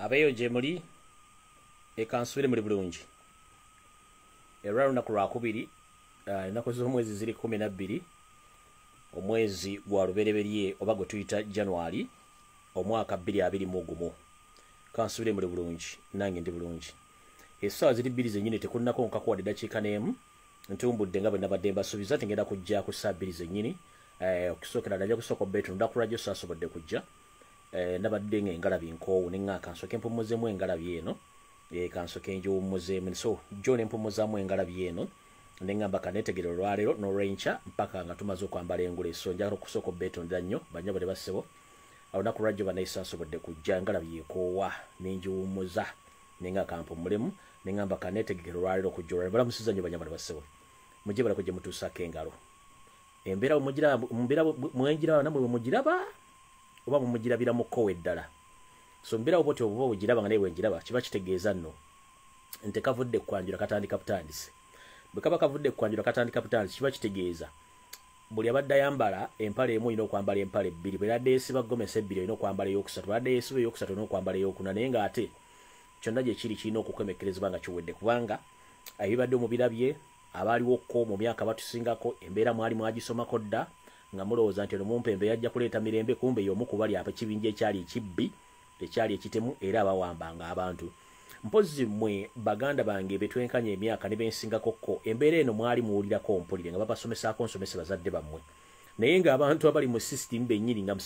abeeyo gye muli ekansubire muli bulungi. Era lunaku lwakubiri ah, ennaku z'omwezi ziri kumi nabbiri omwezi gwa lubereberye oba gwe tuyita january omwaka bbiri abiri mu gumu kansubire muli bulungi nange ndi bulungi. Essaawa ziri bbiri zennyini tekunnako nkakuwadde eddakiika n'emu ntumbudde nga bwe nabadde mbasuubiza tingenda kujja ku saa bbiri zennyini. Eh, okusookera najja kusooka obbeetu lunaku lwajjo saasobodde kujja. Eh, nabadde nga engalabi nkoowu neŋŋaa kansoke empumuzeemu engalabi eno. Eh, kansoke ngiwummuzeemu so jo nempumuzaamu engalabi eno. Neŋŋamba kaneetegere olwaleero n'olwenkya mpaka nga tumaze okwambala engule so njagala okusooka obbeetondera nnyo banyabo ne bassebo. Olunaku lwajjo banaisa nsobodde kujja engalabi yeekoowa nengiwummuza nenga kampumulemu neŋŋamba kaneetegekere olwaleero okujja olwaleero. Balamusiza nnyo banyabo ne bassebo. Mujje balako gye mutuusaako engalo embeera bwe mbeera mwenjiraba namwe bwe mugiraba oba mumugirabira mu kkowe eddala. So mbeera bwe boti obuba bwegiraba nga naye bwenjiraba kiba kitegeeza nno. Nti kavudde kwanjula katandika butandise bwe kaba kavudde kwanjula katandika butandise kiba kitegeeza. Buli abadde ayambala empale emu olina okwambala empale ebbiri bwe yadde yesiba gomesa ebbiri olina okwambala eyokusatu. Bwe yadde yesiba eyokusatu olina okwambala eyokuna. Naye ngaate kyonna gye kiri kirina okukwemekerezebwa nga kiwedde. Kubanga ebibadde omubirabye abaaliwoko mu myaka batusingako embeera mwali mwagisomako dda nga mulowooza nti ono mumpembe yajja kuleeta mirembe kumbe y'omu ku bali ekibinja ekyali ekibbi ekyali ekitemu era abawambanga abantu. Mpozi mmwe baganda bange betwenkanya emyaka ne bensingakokko embeera eno mwali muwulirako mpulire nga babasomesaako nsomese bazadde bammwe. Naye ng'abantu abali mu sisitimu bennyini nga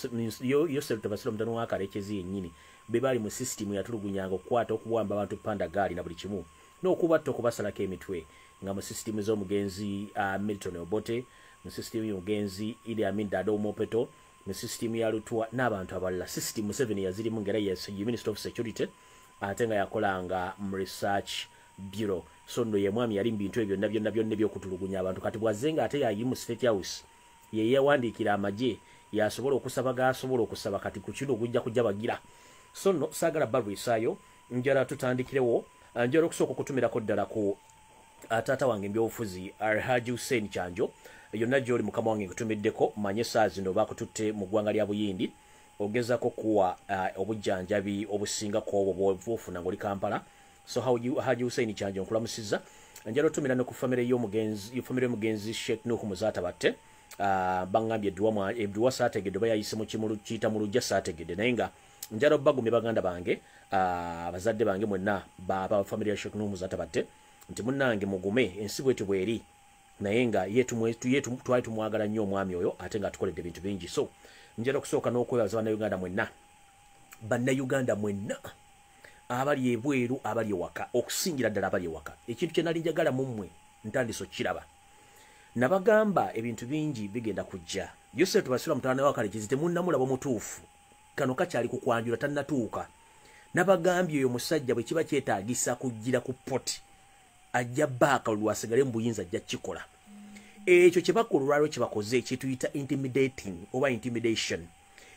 yoserutebasira omutano wa kalekezi yennyini be bali mu sisitimu yatulugunyanga okukwata okuwamba abantu pandagaali na buli kimu n'okubatta okubasalako emitwe nga mu sisitimu z'omugenzi uh, milton obote mu sisitimu y'omugenzi idi amin dado mopeto mu sisitimu ya lutwa n'abantu abalala. Sisitimu 7 yazirimu ngera yes minister of security ate nga yakolanga mu research bureau. So nno ye mwami yali mu bintu ebyo byonna byonna byonna ebyokutulugunya abantu. Kati bwazze nga ate yayi mu state house ye yewandiikira amagye yasobola okusaba gasobola okusaba kati ku kino ogujja kujja bagira so nno saagala balwisaayo njala tutandikirewo njala okusooka okutumirako ddala ku taata wange mbyobufuzi alhaji hussein kyanjo yonna gyoli mukama wange nkutumiddeko manye saa zino bakututte mu ggwanga lya buyindi ogezako kuwa uh, obujjanjabi obusingako obwo bwofuna ngaoli kampala. So haji hussein kyanjo nkulamusiza? Njala otumira ne ku famire y'omugenzi sheikh nuhu muzaata batte uh, baŋŋambye edduwa saategedde oba yayise mu kimulu kiyita mu lujja saategedde. Naye nga njala obagumye baganda bange abazadde uh, bange mwenna baba famire ya sheikh nuhu muzaata batte nti munnange mugume ensi bwetu bweri naye nga twali tumwagala nnyo omwami oyo ate nga atukoledde ebintu bingi. So njala okusooka n'okwebaza bannayuganda mwenna. Bannayuganda mwenna abali ebweru abali ewaka. Okusingira ddala abali ewaka. Ekintu kye nali njagala mu mmwe ntandisa okukiraba nabagamba ebintu bingi bigenda kujja. Yosefu tubasira mutwana wakalekizi temunnamulaba mutuufu kano kakyali kukwanjula tannatuuka. Nabagambye oyo musajja bwe kiba kyetaagisa kujjira ku poti ajja baaka lwasigale mu buyinza ajja kikola ekyo kyebakola olwaliro kyebakoze kyetuyita intimidating oba intimidation.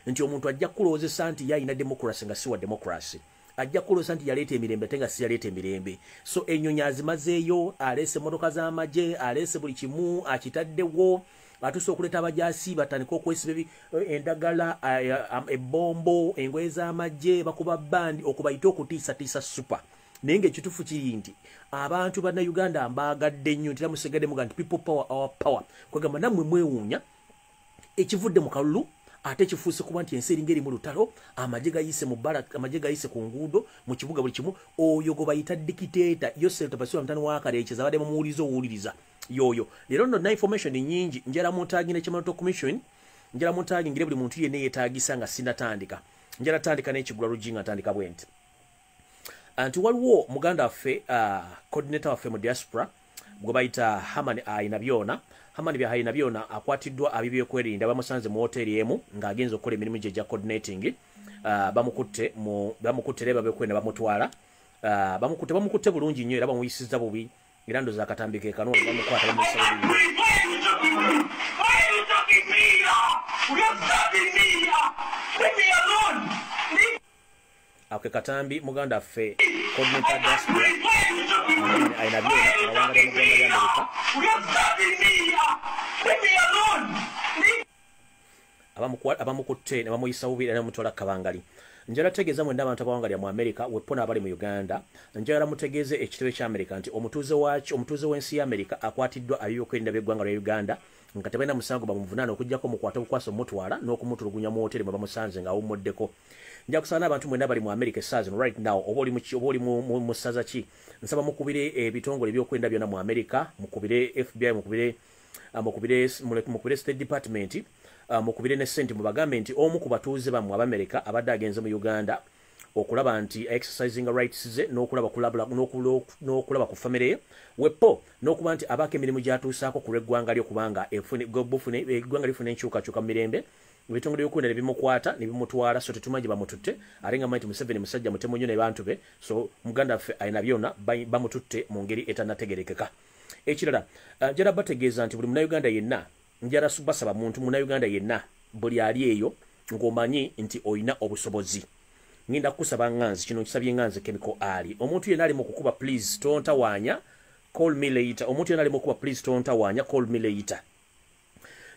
Nti omuntu ajja kukulowoozesa nti ye ayina demokrasi nga si wa demokrasi ajja kukulowoozesa nti yaleeta emirembe ate nga si yaleeta emirembe. So ennyonyi azimazeeyo aleese emmotoka z'amagye aleese buli kimu akitaddewo atuuse okuleeta abajasi batandika okwesiba endagala ebbombo engoye z'amagye bakuba bandi okubayita okutiisatiisa supa naye ngaekituufu kiri nti abantu bannayuganda mbaagadde nnyo ntera musigadde muga nti people power our power. Kwegamba nammwe mwewuunya ekivudde mu kalulu ate kifuuse kuba nti ensi eringa eri mu lutalo amagye gayise mu bbala amagye gayise ku nguudo mu kibuga buli kimu oyo gwe bayita dikiteeta yosef tabasiwa mutani wakaleekeza abadde mumuwuliza owuliriza yoyo. Leero nno na information nyingi njala muntagi nekimanoto commission njala muntagi ngire buli muntu yenna yeetagisa nga sinatandika njala tandika n'ekigula lugi nga ntandika bwe nti nti waliwo muganda waffe uh, coordinator waffe mu diaspora gwe bayita haman ayina byona haman ayina byona akwatiddwa abibyokwerinda bamusanze mu hoteri emu ng'agenza okukola emirimu gye gya coordinating. Uh, bamukutte bamukutte era babyokwerinda bamutwala. Uh, bamukutte bamukutte bulungi nnyo era bamuyisiza bubi. Era ndoza akatambi ke kanoni bamukwata bamuyisa ako ke katambi muganda waffe coordinator diaspora ayina byona amawanga lyamuggwanga lyamerika abamukutte ne bamuyisa bubi era bamutwala kabangali. Njala tegeeza mwenda abantu abawanga lya mu amerika wepona abali mu uganda. Njagala mutegeeze ekitebe kya amerika nti omutuuze waki omutuuze w'ensi ya amerika akwatiddwa abyokwerinda by'eggwanga lya uganda nga tebalina musango bamuvunaana okugjako mukwata obukwasa omutwala n'okumutulugunya mu hoteri mwe bamusanze ng'awummuddeko nja kusaba n'abantu mwena bali mu amerika esaawa zino right now oba oli mu ssaza ki? Nsaba mukubire ebitongole ebyokwerinda byonna mu amerika mukubire fbi mukubire mukubire state department mukubire ne sente mubagambe nti omu ku batuuze bammwe abamerika abadde agenze mu uganda okulaba nti exercising rights ze n'okulaba ku famire ye. Wepo n'okuba nti abaako emirimu gyatuusaako ku lw'eggwanga lyo kubanga eggwanga lifuna enkyukakyuka mu mirembe ebitongole byokwenda nebimukwata nebimutwala so tetumanyi bamututte. Ate nga manyi ti museveni musajja mutemu nnyo ne bantu be so muganda waffe alina byonna bamututte mu ngeri etanategerekeka ekirala njala bategeeza nti buli munauganda yenna njala basaba muntu munauganda yenna buli ali eyo ng'omanyi nti olina obusobozi. Ngenda kukusaba nganzi kino nkisabye nganzi chemical ali. Omuntu yenna ali mu kukuba please tontawaanya call me later. Omuntu yenna ali mu kukuba please tontawaanya call me later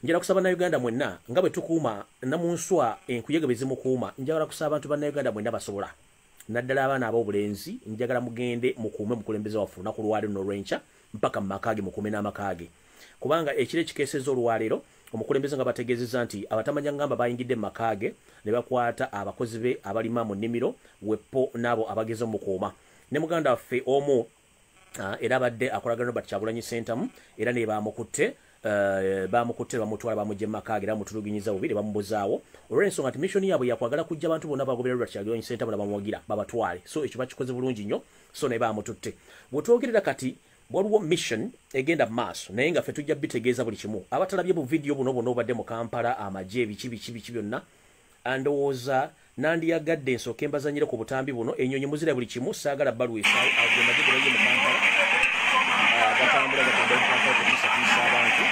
njala kusaba nauganda mwenna nga bwe tukuuma namunswa enkuyege bwe zimukuuma njagala kusaba abantu bannauganda mwenna basobola. Naddala abaana ab'obulenzi njagala mugende mukuume mukulembeze waffe olunaku lwaleero n'olwenkya mpaka mu makaage mukuume n'amakaage. Kubanga ekiro ekikeeseza olwaleero omukulembeze nga bategeezezza nti abatamanya ngamba bayingidde mu makaage ne bakwata abakozi be abalima mu nnimiro wepo n'abo abageze mukuuma. Ne muganda waffe omu era abadde akolagana robert kyagulanyi sentamu era ne bamukutte Uh, bamukutte bamutwala bamugye mumakaage era bamutulugunyiza bubiri bamubuzaawo olw'ensonga nti missioni yaabwe yakwagala kujja abantu bonna bagobera lwa kyagulanyi sentamu nabamuwagira babatwale. So ekyo bakikoze bulungi nnyo so naye bamututte. Bwetwogerera kati waliwo mission egenda mu maaso naye nga ffe tujja bitegeeza buli kimu. Abatalabye bu vidiyo buno bonna obadde mu kampala amagye biki biki biki byonna andowooza nandiyagadde ensooka embazanyire ku butambi buno enyonyi muzira buli kimu saagala balwesa agemagegeraye mu kampala gatambula gatambula mu kampala kukiisatiisa abantu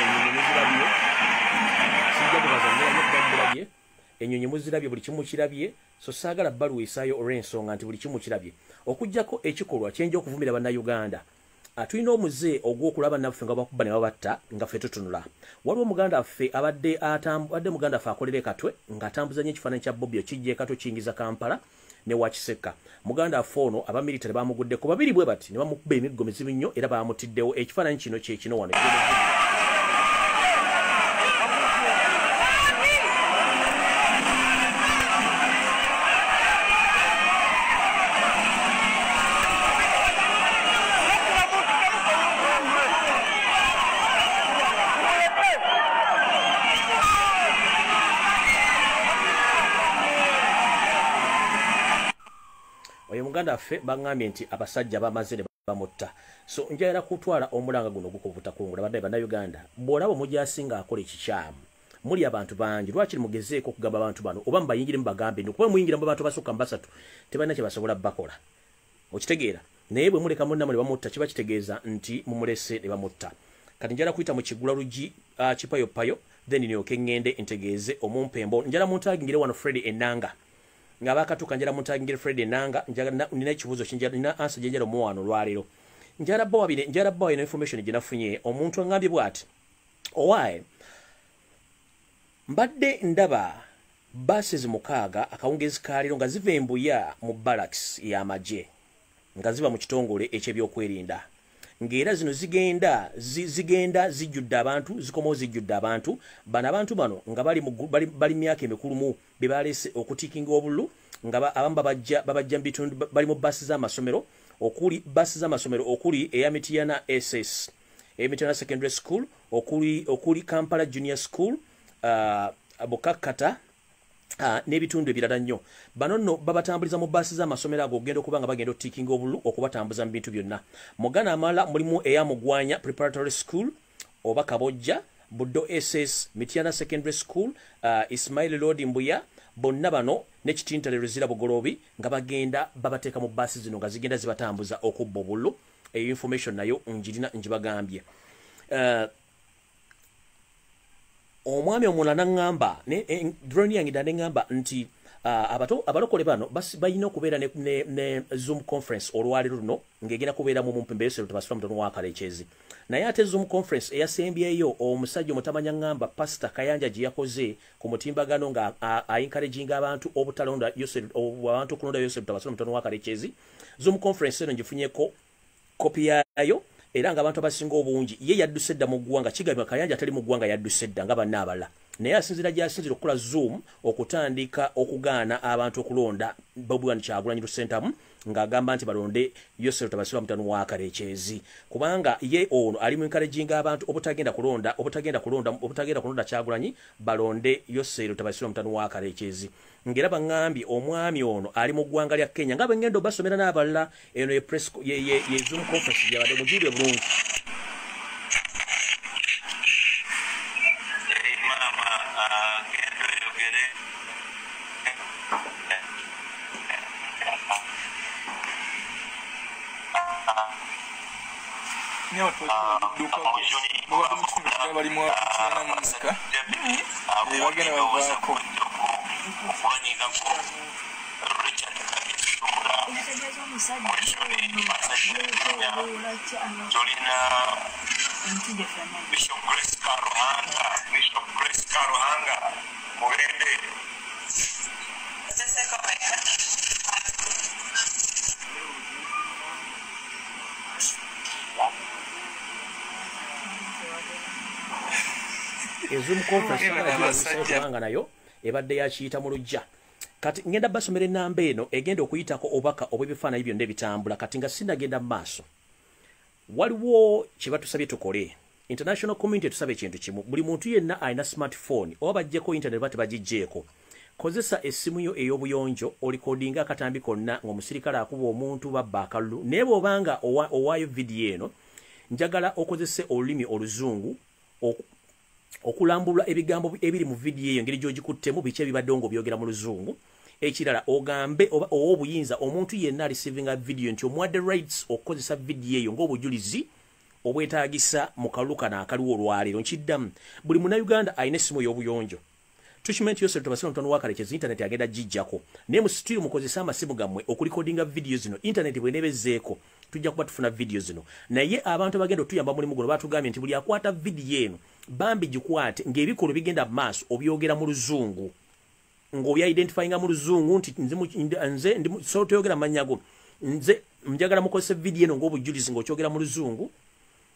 enyonyi muzirabye sijja bubazanyira nyo kuba mubulabye enyonyi muzirabye buli kimu kirabye so saagala balwesaayo olw'ensonga nti buli kimu kirabye okugjako ekikolwa kyenja okuvumira bannayuganda. Tulina omuze ogw'okulaba naffe nga bakuba ne babatta nga ffe tutunula. Waliwo muganda waffe abadde muganda waffe akolera ekatwe ng'atambuza nnyo ekifaananyi kya bobi okijja ekatwe kiyingiza kampala ne wakiseka. Muganda waffe ono abamilitale bamugudde ku babiri bwe bati ne bamukuba emiggo mizibu nnyo era bamutiddewo. Ekifaananyi kino kyekino wano muganda waffe baŋŋambye nti abasajja bamaze ne bamutta. So njagala kutwala omulanga guno gukobutakungu badde bannayuganda. Bw'olaba omujyasinga akola ekikyamu muli abantu bangi lwakiri mugezeeko okugamba abantu bano? Oba mubayingire mubagambe nikuba muyingira mu bantu basukka mu basatu tebalina kye basobola bakola. Okitegeera? Naye bwe muleka munnamu ne bamutta kiba kitegeeza nti mumulese ne bamutta. Kati njala kuyita mu kigula lugi uh, kipayopayo then nyoke ŋŋende ntegeeze omumpembo. Njala muntagingire wano fred enanga nga bakatuka njala muntagingire fred enanga nina ekibuuzo nina ansa gyenjala omuwano olwaleero njala bawabire njala bawa ino information gyenafunye omuntu aŋambye bw'ati owaye mbadde ndaba bases mukaaga akawungezi kaleero nga ziva embuya mu barracks y'amagye nga ziba mu kitongole ekyebyokwerinda ng'era zino zigenda zigenda zijjudde abantu zikomawo zijjudde abantu. Bano abantu bano nga bali bali myaka emikulumu bye baleese okutiikinga obululu nga abamu babajja babajja mu bitundu bali mu basi z'amasomero okuli basi z'amasomero okuli eya mitiana ss emitiana secondary school okuli okuli kampala junior school uh, bukakkata Uh, n'ebitundu ebirala nnyo. Bano nno babatambuliza mu baasi z'amasomero ago ogenda okuba nga bagenda otiikinga obululu okubatambuza mu bintu byonna. Mugana amalala mulimu eyamugwanya preparatory school oba kabojja buddo ss mitiana secondary school uh, ismail lord mbuya bonna bano nekitintale luzira bugolobi nga bagenda babateeka mu baasi zino nga zigenda zibatambuza okubba obululu. Eyo information nayo njirina njibagambye uh, omwami omulala naŋŋamba droni yange dda neŋŋamba nti abato abalokole bano balina okubeera ne, zoom conference olwaliro luno ng'egenda kubeeramu mu mpembe yosero tebasula mutono wa kalekyezi naye ate zoom conference eyasembyeyo omusajja omutamanya ŋŋamba pasita kayanja gye yakoze ku mutimbagano nga aencouraginga abantu obutalonda abantu okulonda yosero tebasula mutono wa kalekyezi zoom conference eno ngifunyeko kopi yayo era ng'abantu abasinga obungi ye yadduse edda mu ggwanga kigambibwa kayanja atali mu ggwanga yadduse edda nga banna abala naye asinzira gyasinzira okukola zoom okutandika okugaana abantu okulonda bobwan kyagulanyi lusentamu ng'agamba nti balonde yosero tabasiba mutano wa kalekyezi kubanga ye ono ali mu encouraginga abantu obutagenda kulonda obutagenda kulonda obutagenda kulonda kyagulanyi balonde yosero tabasiba mutano wa kalekyezi ngera baŋŋambye omwami ono ali mu ggwanga lya kenya nga bwengenda obasomera n'abalala eno ye zoom conference gyabadde mugiire bulungi wari mu kenan muka wagana wa ko wani ga ko Richard ka ke Jolina Bishop Grace Karuhanga Bishop Grace Karuhanga Mugende Sasa ezoom conferencekubanga nayo ebadde yakiyita mu lujja. Kati ngenda basomera enamba eno egenda okuyitako obubaka obw'ebifaananyi byonna ebitambula. Kati nga sinagenda mu maaso waliwo kye batusabye tukole. International community tusaba ekintu kimu. Buli muntu yenna alina smartphone oba bajjeko internet ba tebagijjeeko kozesa essimu yo ey'obuyonjo olikodinga akatambi konna ng'omusirikale akuba omuntu babba akalulu. Naye bw'obanga owaayo vidiyo eno njagala okozese olulimi oluzungu okulambulwa ebigambo ebiri mu vidiyo eyo engeri gy'ogikuttemu biki ebibaddewo ng'obyogera mu luzungu. Ekirala ogambe oba owa obuyinza omuntu yenna alisivinga vidiyo nti omuwadde rights okukozesa vidiyo eyo ng'obujulizi obwetaagisa mu kalulu kano akaliwo olwaleero. Nkiddamu buli munnayuganda alina essimu ey'obuyonjo tukimanyi nti yose tubasira mutono wakalekeza intaneti agenda gijjako. Naye musitiri mukozese amasimu gammwe okulikodinga vidiyo zino. Intaneti bwenebezeeko tujja kuba tufuna vidiyo zino. Naye abantu abagenda otuyamba mulimu guno batugambye nti buli akwata vidiyo eno bambi gikwate ng'ebikolwa bigenda mu maaso obyogera mu luzungu ng'obyidentifyinga mu luzungu nti nze so toyogera mannya go nze njagala mukozese vidiyo eno ng'obujulizi ng'okyogera mu luzungu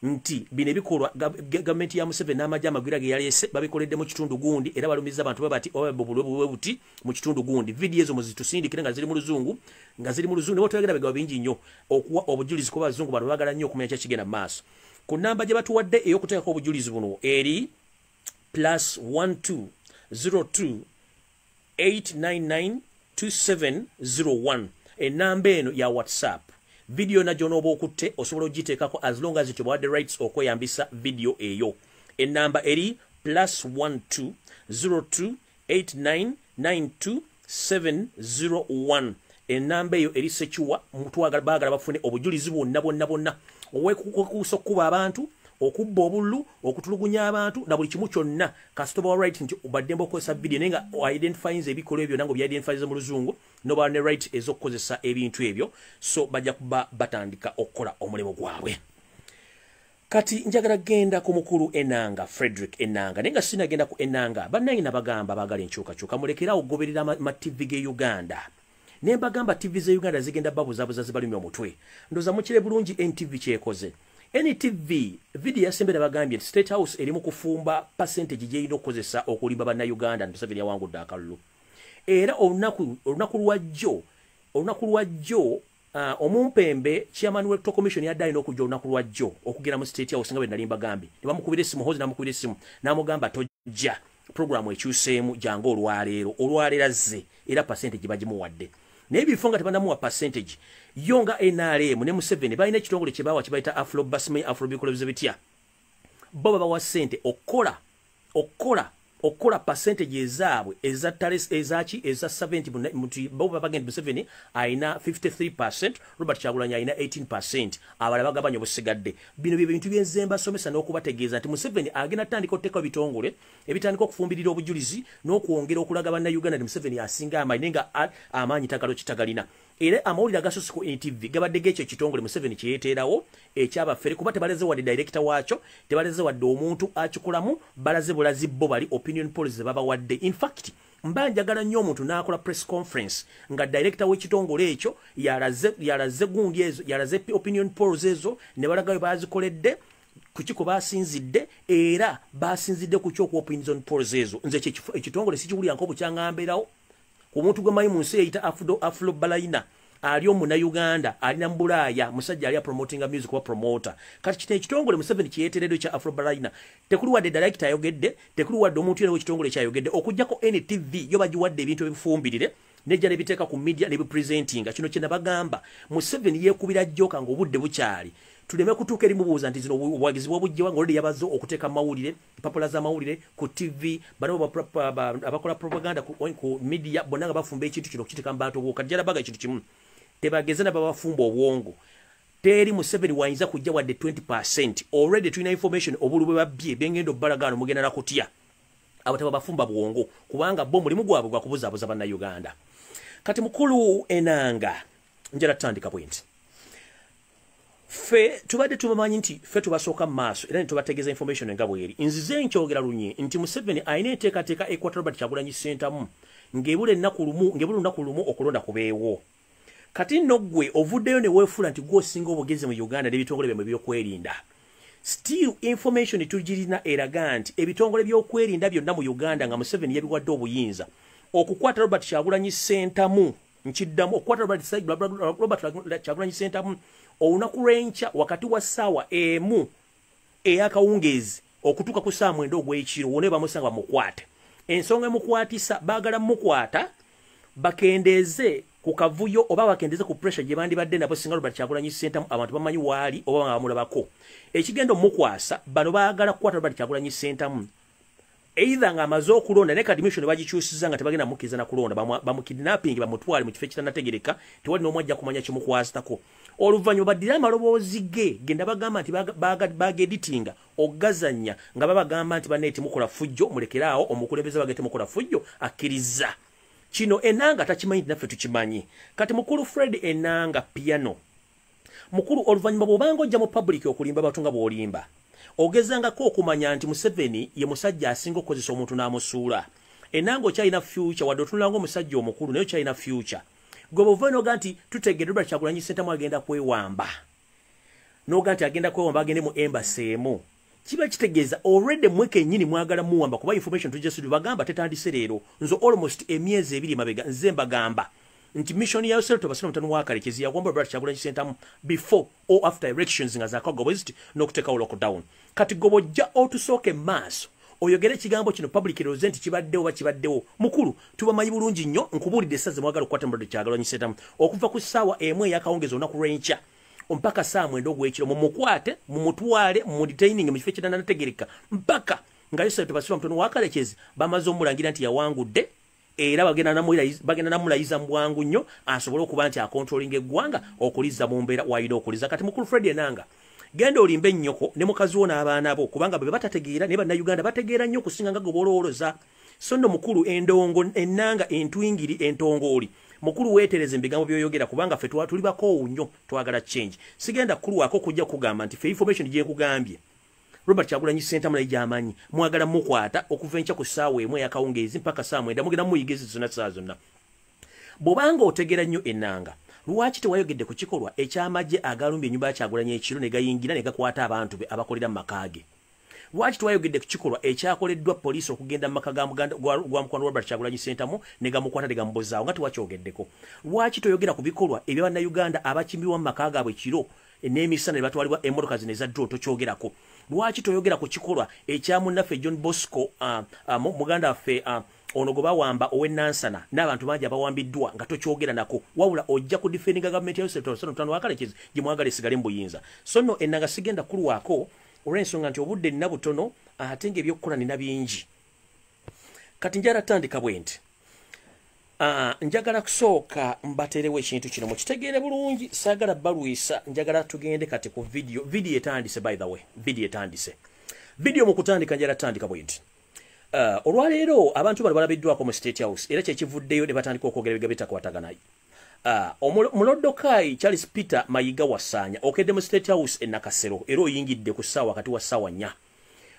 nti bino ebikolwa gavumenti ya museveni n'amajje amagwira ge yaleese babikoledde mu kitundu gundi era balumiza abantu bwe bati oba bwe buti mu kitundu gundi. Vidiyo ezo muzitusindikire nga ziri mu luzungu nga ziri mu luzungu naye otwegera bigaba bingi nnyo okuwa obujulizi kuba abazungu bano baagala nnyo okumanya kyakigenda mu maaso ku namba gye batuwadde ey'okuteekako obujulizi buno eri plus 1202 899 2701 enamba eno ya whatsapp. Vidiyo na gyonooba okutte osobola ogiteekako as long as tyobawadde rights okweyambisa vidiyo eyo. Enamba eri plus 12 02 8992 701 enamba eyo eri sekiwa baagala bafune obujulizi bwonna bwonna bwonna owekuusa okukuba abantu okubba obululu okutulugunya abantu na buli kimu kyonna. Kasitoba wa right nti obaddemba okukozesa vidiyo naye nga identifyinza ebikolwa ebyo nange byidentifyize mu luzungu nobaa ne right ez'okukozesa ebintu ebyo. So bajja kuba batandika okukola omulimu gwabwe. Kati njagala genda ku mukulu enanga frederick enanga. Naye nga sinagenda ku enanga bannange nabagamba baagala enkyukakyuka. Mulekerawo okugoberera mativi ge uganda naye mbagamba tivi ze uganda zigenda babuzabuza zibalumya omutwe? Ndoza mukire bulungi ntv kyekoze. Ntv vidiyo yasembera bagambye nti state house erimu kufumba percentage gyerina okukozesa okulimba bannayuganda museveni yawangudde akalulu. Era olunaku olunaku lwajjo olunaku lwajjo uh, omumpembe chairman w'electoral commission yadde alina okujja olunaku lwajjo okugenda mu state house nga bwe nali mbagambye. Ne bamukubira essimu hozi namukubira essimu n'amugamba tojja. Programu ekyuseemu jangu olwaleero olwaleero azze era percentage bagimuwadde naye bifo nga tebanamuwa percentage. Yo nga nrm ne museveni balina ekitongole kyebawa kibayita afrobasme afrobikolebze bitya? Bo babawa sente okukola okukola okukola percentage ezaabwe eza tales ezaki eza 70 mu- muti bo babagenda Museveni ayina 53% Robert Kyagulanyi ayina 18% abalala bagabanya obusigadde bino bye bintu byenzemba somesa n'okubategeeza nti Museveni agenda tandika okuteeka bitongole ebitandika okufumbirira obujulizi n'okwongera okulaga bannayuganda nti Museveni asinga amaanyi naye nga a- amaanyi tagalo kitagalina era amawulire agasoose ku NTV gabadde gekyo ekitongole Museveni kye yeeteerawo ekyabafere kuba tebaleze wadde director waakyo tebaleze wadde omuntu akikolamu balaze bulazi bo bali opinion ze babawadde in fact mba njagala nnyo omuntu n'akola press conference nga director w'ekitongole ekyo yalaze gundi ezo yalaze opinion polls ezo ne balagayo bazikoledde kukiko basinzidde era basinzidde ku kyoku opinion polls ezo. Nze ekitongole sikiwulira nk'obukyangambeerawo omuntu gwe manyi mu nsi eyita afro, balayina ali omunayuganda alina mu bulaaya musajja ali apromotinga music wa promota kati kino ekitongole museveni kyeyeteredde kya afro balayina tekuli wadde director ayogedde tekuli wadde omuntu yena wekitongole kyayogedde okugjako ntv yo bagiwadde ebintu ebifumbirire nejja nebiteeka ku media nebipresentinga kino kye nabagamba museveni yeekubira jjoka ng'obudde bukyali tuleme kutuuka eri mubuuza nti zino obuwagizi bwabujjewa nga oledi yabaze okuteeka mawulire mpapula z'amawulire ku tv bano ba- ba- ba- abakola propaganda ku, media bonna nga bafumba ekintu kino okukiteeka mu bantu obwoka jjalabaga ekintu kimu. Tebageze nababafumba obwongo. Teri museveni wayinza kujja wadde 20 already tulina information obulu bwe babbye bengenda obbalagaano mugenda nakutya abo tebabafumba bwongo kubanga bo mulimu gwabwe gwa kubuzaabuza bannayuganda. Kati mukulu enanga njala tutandika bwenti ffe tubadde tubamanyi nti ffe tubasooka mu maaso era ne tubategeeza information nga bweri. Nzize nkyogera lunye nti museveni alina enteekateeka ekwata robert kyagulanyi sentamu ng'ebula ennaku lumu ng'ebula olunaku lumu okulonda kubeewo kati nno ggwe ovuddeyo ne weefuula nti gwosinga obugezi mu uganda n'ebitongole byamwe byokwerinda still information tugirina eraga nti ebitongole byokwerinda byonna mu uganda nga museveni yabiwadde obuyinza okukwata robert kyagulanyi sentamu nkiddamu okukwata robert kyagulanyi sentamu olunaku lw'enkya wakati wa ssaawa emu ey'akawungeezi okutuuka ku ssaawa mwenda ogw'ekiro wona bamusanga bamukwate ensonga emukwatisa baagala mukwata bakendeeze ku kavuyo oba bakendeeze ku pressure gye bandibadde nabo singa robert kyagulanyi sentamu abantu bamanyi waali oba nga bamulabako. Ekigenda omukwasa bano baagala kukwata robert kyagulanyi sentamu either ng'amaze okulonda naye kati mission bagikyusiza nga tebagenda mukkiriza na kulonda bamu- bamukidnapping bamutwale mu kifo ekitanategereka tewali n'omu ajja kumanya kimukwasitako oluvannyuma baddire amaloboozi ge genda bagamba nti bageditinga ogazanya nga babagamba nti banne temukola fujjo mulekeraawo omukulembeze bage temukola fujjo akkiriza. Kino enanga takimanyi nti naffe tukimanyi. Kati mukulu fred enanga piano. Mukulu oluvannyuma bw'obanga ojja mu public okulimba abantu nga bw'olimba ogezangako okumanya nti museveni ye musajja asinga okukozesa omuntu n'amusuula. Enanga okyalina future wadde otunula ngaomusajja omukulu naye okyalina future gwe bwova noga nti tutegedde robert kyagulanyi sentamu agenda kwewamba. Noga nti agenda kwewamba agende mu embasi emu. Kiba kitegeeza already mwe kennyini mwagala muwamba kuba information tujesudi bagamba tetandise leero. Nze almost emyezi ebiri mabega nze mbagamba. Nti mission ya yosefu tobasina mutano wakalekezi yagomba robert kyagulanyi sentamu before or after elections nga zakagobweziti n'okuteekawo lockdown. Kati gobojja otusooke maaso oyogere ekigambo kino public eroze nti kibaddewo oba kibaddewo. Mukulu tubamanyi bulungi nnyo nkubuulidde essaza mwagala okukwata robert kyagulanyi sentamu okuva ku ssaawa emu eyakawungeza olunaku lw'enkya mpaka saa mwenda ogwekiro mumukwate mumutwale mumudetaining mu kifo ekitanategereka mpaka nga yosefu tebasiba mutono wakalekezi bamaze omulangira nti yawangudde era bagenda namulayiza- mu bwangu nnyo asobole okuba nti akontrolinga eggwanga okuliza mu mbeera wayina okuliza. Kati mukulu fred enanga genda olimbe ennyoko ne mukazi wo n'abaana bo kubanga bwe batategeera naye bannayuganda bategeera nnyo okusinga nga gwe boolowoloza so nno mukulu endongo ennanga entwingiri entongooli mukulu weetereza ebigambo byoyogera kubanga ffe tuli bakoowu nnyo twagala change. Sigenda kukuluwaako okujja kukugamba nti fe information gyekugambye. Robert kyagulanyi sentamu naye gyamanyi mwagala mukwata okuva enkya ku ssaawa emu eyakawungeezi mpaka saa mwenda mugenda muyiga ezi zonna saa zonna. Bw'obanga otegera nnyo ennanga lwaki tewayogedde ku kikolwa ekyamagye agalumbye ennyumba yakyagulanyi ekiro ne gayingira ne gakwata abantu be abakolera mu maka ge lwaki tewayogedde ku kikolwa ekyakoleddwa poliisi okugenda mu maka gwa mukwano robert kyagulanyi sentamu ne gamukwata ne gamubozaawo nga tewakyogeddeko lwaki toyogera ku bikolwa ebya bannayuganda abakimbibwa mu maka gaabwe kiro n'emisana ne batwalibwa emmotoka zino eza dro tokyogerako lwaki toyogera ku kikolwa ekya munnaffe john bosco uh, uh, muganda waffe uh, ono gwe bawamba ow'ennansana n'abantu bangi abawambiddwa nga tokyogera nako wabula ojja ku defendinga gavumenti ya yosefu wakalekezi gye mwagala esigale mu buyinza. So nno ennanga sigenda kulwako olw'ensonga nti obudde nina butono ate ng'ebyokukola nina bingi. Kati njala tandika bwe nti njagala kusooka mbateerewo ekintu kino. Mukitegeere bulungi saagala balwisa njagala tugende kati ku vidiyo vidiyo etandise by the way. Vidiyo etandise. Vidiyo mu kutandika njagala tandika bwe nti olwaleero abantu bano balabiddwako mu state house era kyekivuddeyo ne batandika okwogera ebiga bitakwatagana uh, omuloddokayi charles peter mayiga wasaanya okedde mu state house e nakasero era oyingidde ku ssaawa wakati wa ssaawa nnya.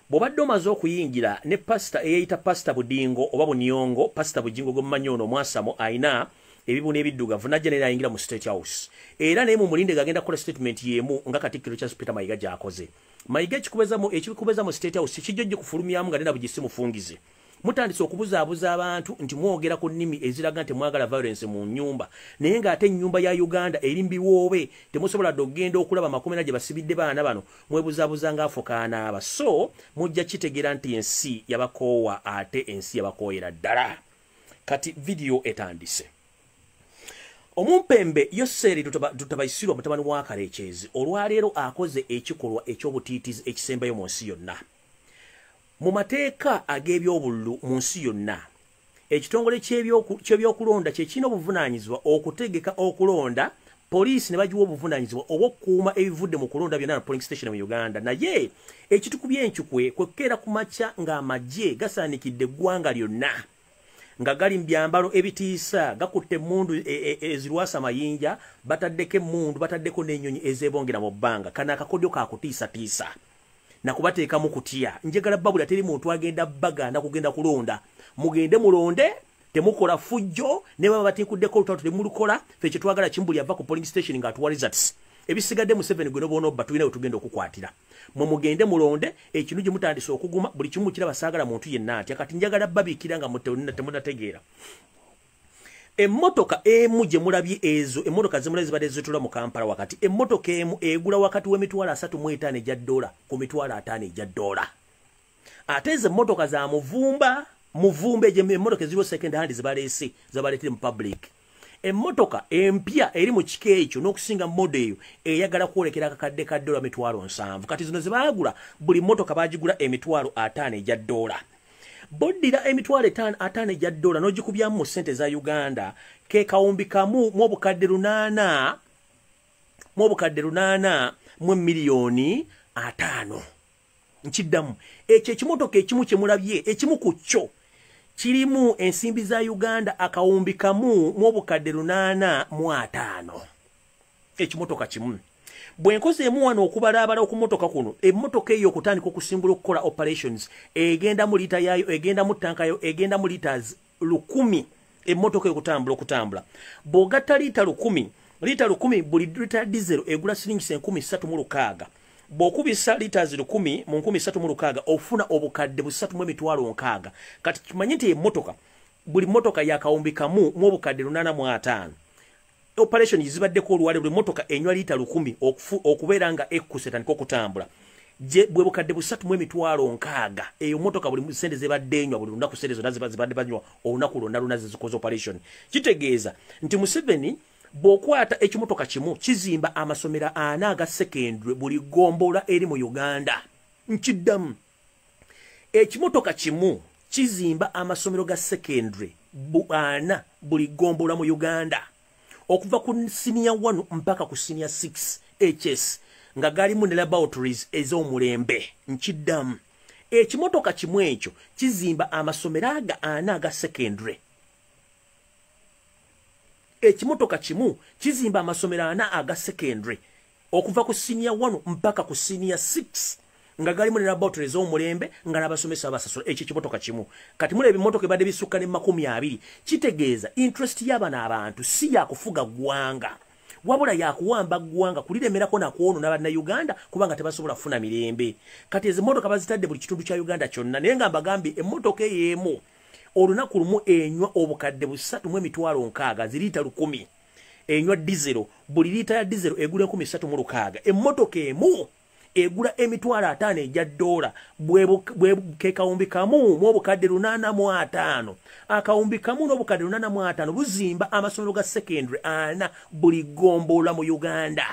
Bw'obadde omaze okuyingira ne pasita eyeyita pasita budingo oba bunyongo pasita bujingo gwemumanyi ono omwasamo ayina ebibu n'ebiddugavu najja naye nayingira mu state house. Era naye mu mulinde gagenda kukola statement yemu nga katikkiro charles peter mayiga gy'akoze. Mayiga ekikubeza mu state house kijjo gye kufulumyamu nga nena bugisi mufungize mutandise okubuzaabuza abantu nti mwogera ku nnimi eziraga nti mwagala violence mu nyumba naye ng'ate ennyumba ya uganda eri mbiwoobe temusobola dde okgenda okulaba makomera gye basibidde baana bano mwebuzaabuza ngaafukaanaaba so mujja kitegeera nti ensi yabakoowa ate ensi yabakooyera ddala. Kati vidiyo etandise omumpembe yoseeri tutabaisirwa mutabani wa kalekyezi olwaleero akoze ekikolwa eky'obutiitizi ekisembayo mu nsi yonna. Mu mateeka ag'ebyobululu mu nsi yonna ekitongole ky'ebyokulonda kyekirina obuvunaanyizibwa okutegeka okulonda poliisi ne bagiwa obuvunaanyizibwa obw'okukuuma ebivudde mu kulonda byonna na polling station mu uganda. Naye ekitukubya enkikwe kwekeera ku makya ng'amagye gasaanikidde eggwanga lyonna nga gali mu byambalo ebitiisa gakutte emmundu ezirwasa mayinja bataddeko emmundu bataddeko n'ennyonyi ezeebongera mu bbanga. Kana akakodyo kakutiisatiisa nakubateekamu kutya? Njagala babula teri muntu agenda baganda kugenda kulonda. Mugende mulonde temukola fujjo ne baba bateekuddeko olutalo temulukola fe kyetwagala kimbuli ava ku polling station ng'atuwa results ebisigadde mu seven gwe noboona obba tulina we tugenda okukwatira. Mwe mugende mulonde ekintu gye mutandise okuguma buli kimu kiraba saagala muntu yenna atya? Kati njagala babiikira nga temunategeera emmotoka emu gye mulabye ezo emmotoka zemulabye zibadde zitula mu kampala wakati emmotoka emu egula wakati w'emitwalo asatu mu etaano egya ddoola ku mitwalo ataano egya ddoola. Ate ezo emmotoka za muvumba muvumba egyo emmotoka eziriwo second hand zibaleese zabaleetere mu public emmotoka empya eri mu kika ekyo n'okusinga modo eyo eyagala kwolekera akakadde ka ddoola mitwalo nsanvu. Kati zino zebaagula buli mmotoka baagigula emitwalo ataano egya ddoola boddira emitwalo ataano egya ddoola n'ogikubyamu mu ssente za uganda ke kawumbi kamu mu obukadde lunaana mu obukadde lunaana mu emiliyoni ataano. Nkiddamu. Ekyo ekimotoka ekimu kye mulabye ekimu ku kyo kirimu ensimbi za uganda akawumbi kamu mu obukadde lunaana mu ataano. Ekimotoka kimu. Bwe nkozeemu wano okubalaabala ku motoka kuno emmotoka eyo okutandika okusimbula okukola operations egenda mu liita yaayo egenda mu tanka yayo egenda mu liitas lukumi emmotoka okutambula okutambula. Bw'ogatta liita lukumi liita lukumi buli liita dizero egula siringisa enkumi ssatu mu lukaaga bw'okubisa litas lukumi mu nkumi ssatu mu lukaaga ofuna obukadde busatu mu emitwalo nkaaga. Kati kimanyi nti emmotoka buli mmotoka yakawumbi kamu mu obukadde lunaana mu ataano. Operation zibaddeko olwale buli motoka enywa liita lukumi okubeera nga ekkuse tandika okutambula. Bwe bukadde busatu mu emitwalo nkaaga eyo motoka buli sente zebadde enywa buli lunaku sente zonna zibadde banywa olunaku lwonna luna zezikoze operation. Kitegeeza nti museveni bw'okwata ekimotoka kimu kizimba amasomero ana aga sekendule buli gombola eri mu uganda. Nkiddamu. Ekimotoka kimu kizimba amasomero ga sekendule ana buli gombola mu uganda. Okuva ku sinia 1 mpaka ku sinia 6 hs nga galimu ne laboratories ez'omulembe. Nkiddamu. Ekimotoka kimu ekyo kizimba amasomero aga ana aga secondary ekimotoka kimu kizimba amasomero ana aga secondary. Okuva ku sinia 1 mpaka ku sinia 6 nga galimu ne laboratories ez'omulembe nga n'abasomesa basasula ekyo ekimotoka kimu. Kati mula ebimotoka ebadde bisukka ne makumi abiri kitegeeza interest y'abano abantu si yakufuga ggwanga. Wabula yakuwamba ggwanga kuliremerako nakwonoona bannayuganda kubanga tebasobola kufuna mirembe. Kati ezo emmotoka bazitadde buli kitundu kya uganda kyonna. Naye nga mbagambye emmotoka eyeemu olunaku lumu enywa obukadde busatu mu emitwalo nkaaga ziriita lukumi. Enywa dizero buli liita ya dizero egula enkumi ssatu mu lukaaga. Emmotoka emu egula emitwalo ataano egya ddoola. Ke kawumbi kamu mu obukadde lunaana mu ataano. Akawumbi kamu n'obukadde lunaana mu ataano buzimba amasomero ga secondary ana buli ggomboola mu uganda.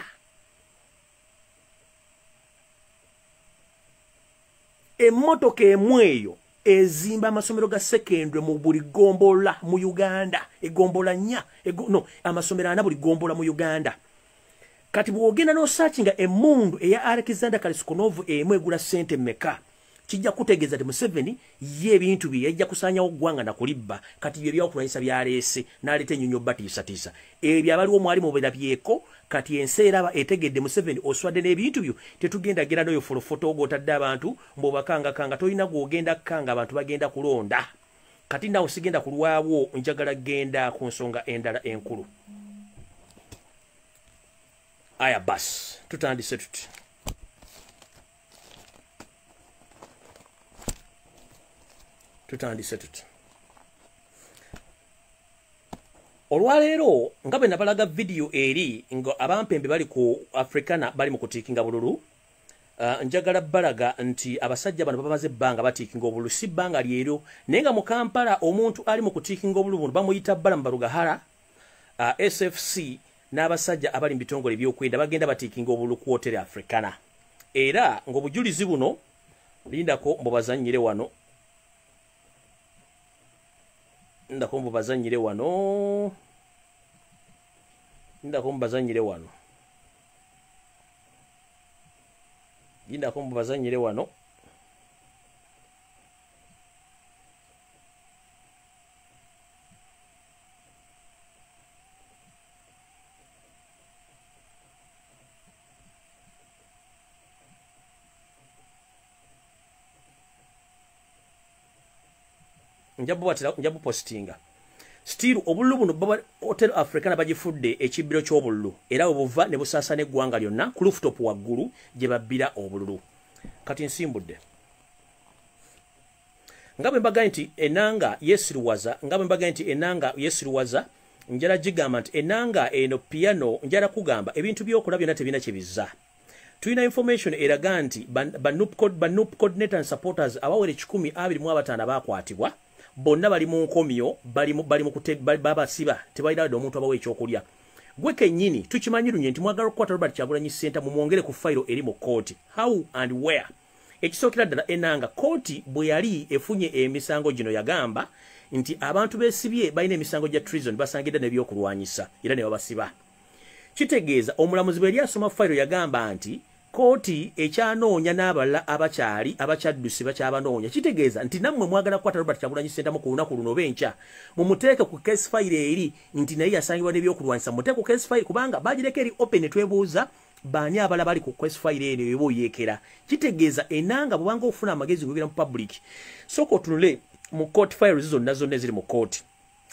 Emmotoka emu eyo ezimba amasomero ga sekendwe mu buli gombola mu uganda. Egombola nnya ego, no amasomero ana buli gombola mu uganda. Kati bw'ogenda n'osaakinga emmundu eya alexander kalisikonovu emu egula sente meka kijja kutegeeza ti museveni ye ebintu bye yajja kusaanyawo ggwanga nakulibba kati bye byakulwanyisa byaleese n'aleeta ennyonyo batiisatiisa ebyo abaliwo mwali mubirabyeko kati ensi eraba etegedde museveni oswadde n'ebintu byo tetugenda gera noyo folofoto og'otadde abantu mbwobakangakanga tolina gw'ogenda kanga abantu bagenda kulonda. Kati nawe sigenda kulwawo njagala genda ku nsonga endala enkulu. Aya bas tutandise tuti tutandise tuti olwaleero nga bwe nabalaga vidiyo eri nga abampembe bali ku africana bali mu kutiikinga bululu uh, njagala balaga nti abasajja bano bamaze ebbanga batiikinga obululu si bbanga lyeryo naye nga mu kampala omuntu ali mu kutiikinga obululu buno bamuyita balamu balugahara uh, sfc n'abasajja abali mu bitongole ebyokwenda bagenda batiikinga obululu ku wotere africana. Era ng'obujulizi buno lindako mbubazannyire wano ndako mbubazannyire wano. Ndako mbubazannyire wano. Lindako mbubazannyire wano nja bupostinga stiru obululu buno baba hotel africana bagifudde ekibbiro ky'obululu. Era webuva ne busaasana eggwanga lyonna ku rooftop waggulu gye babbira obululu. Kati nsimbudde. Nga bwe mbagaye nti enanga yesiruwaza nga bwe mbagaye nti enanga yesiruwaza njala gigamba nti enanga eno piano njala kugamba ebintu byokola byonna tebina kyebizza tulina information eraga nti banup coordinator and supporters abawera ekikumi abiri mu abataano bakwatibwa bonna bali mu nkomyo babasiba tebalina wadde omuntu abawa ekyokulya. Gwe kennyini tukimanyi lunye nti mwagala okukwata robert kyagulanyi senta mumwongere ku fayiro eri mu kooti how and where? Ekisookera ddala enanga kooti bwe yali efunye emisango gino yagamba nti abantu besibye balina emisango gya treason basangidde nebyokulwanyisa era ne babasiba. Kitegeeza omulamuzi bwe yali asoma fayiro yagamba nti kooti ekyanoonya n'abalala abakyali abakyaddusi bakyabanoonya. Kitegeeza nti nammwe mwagala kukwata robert kyagulanyi sentamu ku lunaku luno oba enkya mumuteeke ku case file eri nti naye yasangibwa n'ebyokulwanyisa. Muteeke ku case file kubanga bagireka eri open twebuuza baani abala bali ku case file eno eba oyekera kitegeeza enanga bwebanga ofuna amagezi gogera mu public sooka otunule mu court files zonna zonna eziri mu kooti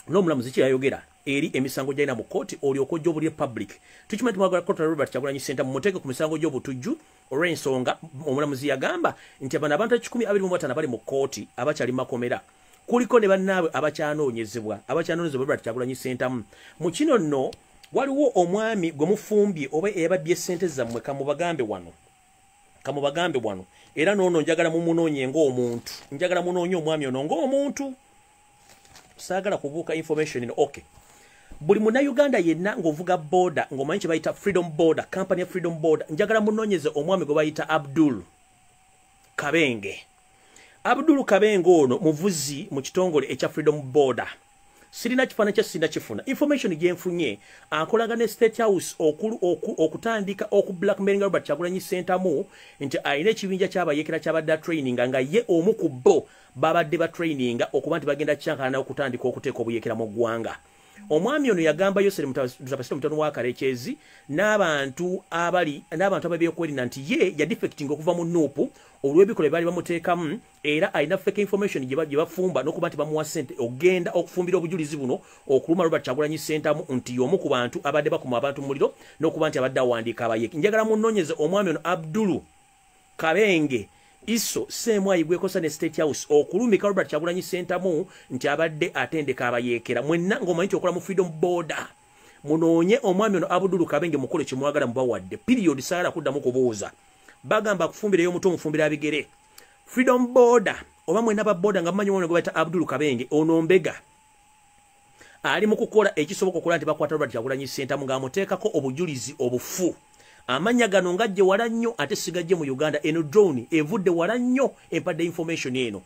n'omulamuzi kyeyayogera eri emisango gyalina mu kooti olyoka ojja obulye public. Tukimanyi timwagala kota robert kyagulanyi senta mumuteeke ku misango gy'obutujju olw'ensonga omulamuzi yagamba nti abano abantu ekikumi abiri mu bataano bali mu kooti abakyali makomera. Kuliko ne bannaabwe abakyanoonyezebwa abakyanoonyezebwa robert kyagulanyi sentamu mu kino nno waliwo omwami gwe mufumbye oba eyababbye sente zammwe kamubagambe wano kamubagambe wano. Era noono njagala mumunoonye ng'omuntu njagala munoonye omwami ono ng'omuntu. Saagala kubuuka information ino okay buli munnayuganda yenna ng'ovuga boda ng'omanyi kye bayita freedom border kampany ya freedom border njagala munoonyeze omwami gwe bayita abdul kabenge. Abdul kabenge ono muvuzi mu kitongole ekya freedom border. Sirina kifaana kya sirina kifuna. Information gyenfunye akolaga ne state house okulu oku, okutandika oku blackmailing robert kyagulanyi sentamu nti alina ekibinja kyabayekera kyabadde training nga ye omu ku bo babadde batraininga okuba nti bagenda kyankana okutandika okuteeka obuyekera mu ggwanga omwami ono yagamba yoseri mutapasite mutono wa kalekyezi n'abantu abali n'abantu ababyekwerinda nti ye yadefecting okuva mu nuupu olw'ebikola bye baali bamuteekamu era alina fake information gye bafumba n'okuba nti bamuwa sente ogenda okufumbira obujulizi buno okuluma robert kyagulanyi sentamu nti y'omu ku bantu abadde bakuma abantu muliro n'okuba nti abadde awandiika abayeki njagala munoonyeze omwami ono abdulu kabenge iso seemwayi gwekosa ne state house okulumika robert kyagulanyi sentamu nti abadde atendeka abayeekera. Mwenna ng'omanyi nti okola mu freedom border. Munoonye omwami ono abudulu kabenge mukole kyemwagala mubawadde period saagala kuddamu kubuuza. Bagamba akufumbireyo omuto omufumbira abigere freedom border oba mwena baboda nga mumanyi omwana gwe bayita abdulu kabenge ono mbega ali mu kukola ekisoboka okukola nti bakwata robert kyagulanyi sentamu ng'amuteekako obujulizi obufu amanya gano ngajje wala nnyo ate sigajje mu uganda. Eno drone evudde wala nnyo empadde information eno.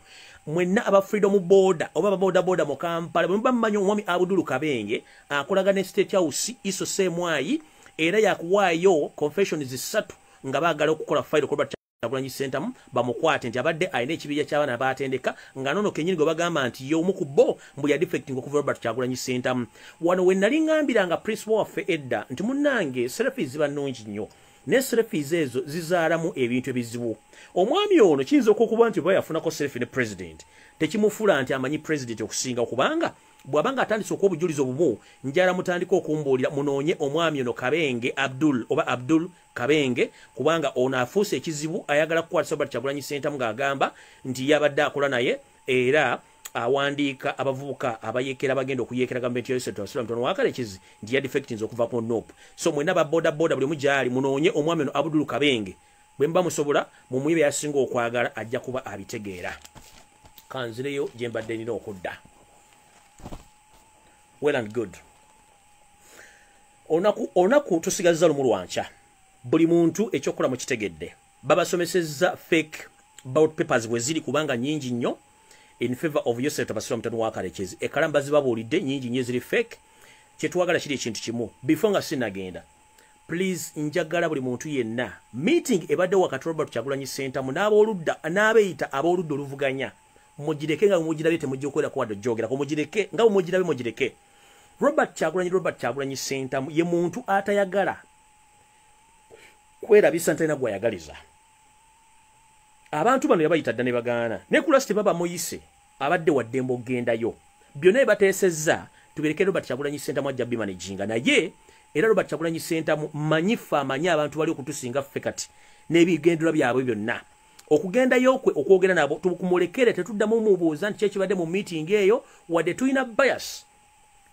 Mwenna aba freedom border oba baboda boda mu kampala bwe muba mumanyi omwami abudulu kabenge akolaga ne state house iso semwayi era yakuwaayo confessions zisatu nga baagala okukola file Robert Kyagulanyi Center bamukwate nti abadde alina ekibija ky'abaana batendeka nga nono kenyini gwe bagamba nti ye omu ku bo mbu ya defecting okuva Robert Kyagulanyi Center wano we nali ngambira nga principal waffe edda nti munnange selfies ziba nnungi nnyo ne selfies ezo zizaalamu ebintu ebizibu. Omwami ono kiyinza okukuba nti oba yafunako selfie ne president tekimufuula nti amanyi president okusinga okubanga bw'aba nga atandise okuwa obujulizi obumu njala mutandika okumbuulira munoonye omwami ono kabenge abdul oba abdul kabenge kubanga ono afuuse ekizibu ayagala kukwatisa robert kyagulanyi sentamu ng'agamba nti yabadde akola naye era awandiika abavubuka abayekera bagenda okuyeekera gavumenti yaisetono wakalekezi nti ya defectins okuva ku nop so mwena baboda boda buli mugyali munoonye omwami ono abdul kabenge bwe muba musobola mumuye byasinga okwagala ajja kuba abitegeera. Kanzireyo gye mbadde nina okudda well and good. Onaku onaku tusigazza lumu lwanca buli muntu ekyokukola mukitegedde babasomesezza fake ballot papers bwe ziri kubanga nyingi nnyo. In favor of yourself abasira mutano wakalekezi ekalamba zibabuulidde nyingi nnyo ziri fake. Kyetwagala kiri ekintu kimu before nga sinagenda please njagala buli muntu yenna. Meeting ebadde wakati robert kyagulanyi sentamu n'abooludda n'abeeyita abooludda oluvuganya mugireke nga mugirabe temujja okwerako wadde ojogerako mugireke nga bwemugirabe mugireke robert kyagulanyi robert kyagulanyi sentamu ye muntu atayagala. Kwerabisa ntalina gwayagaliza. Abantu bano yabayita dda ne bagaana. Ne kulasi tebaba muyise abadde waddembe ogendayo byonna ebateesezza tubireke robert kyagulanyi sentamu ajja bimanaginga naye era robert kyagulanyi sentamu manyifu amanyi abantu bali okutusinga ffe kati n'ebigendera byabwe byonna okugendayo kwe okwogera nabo tukumulekere tetuddamu mubuuza nti kyekibadde mu meeting eyo wadde tulina bias.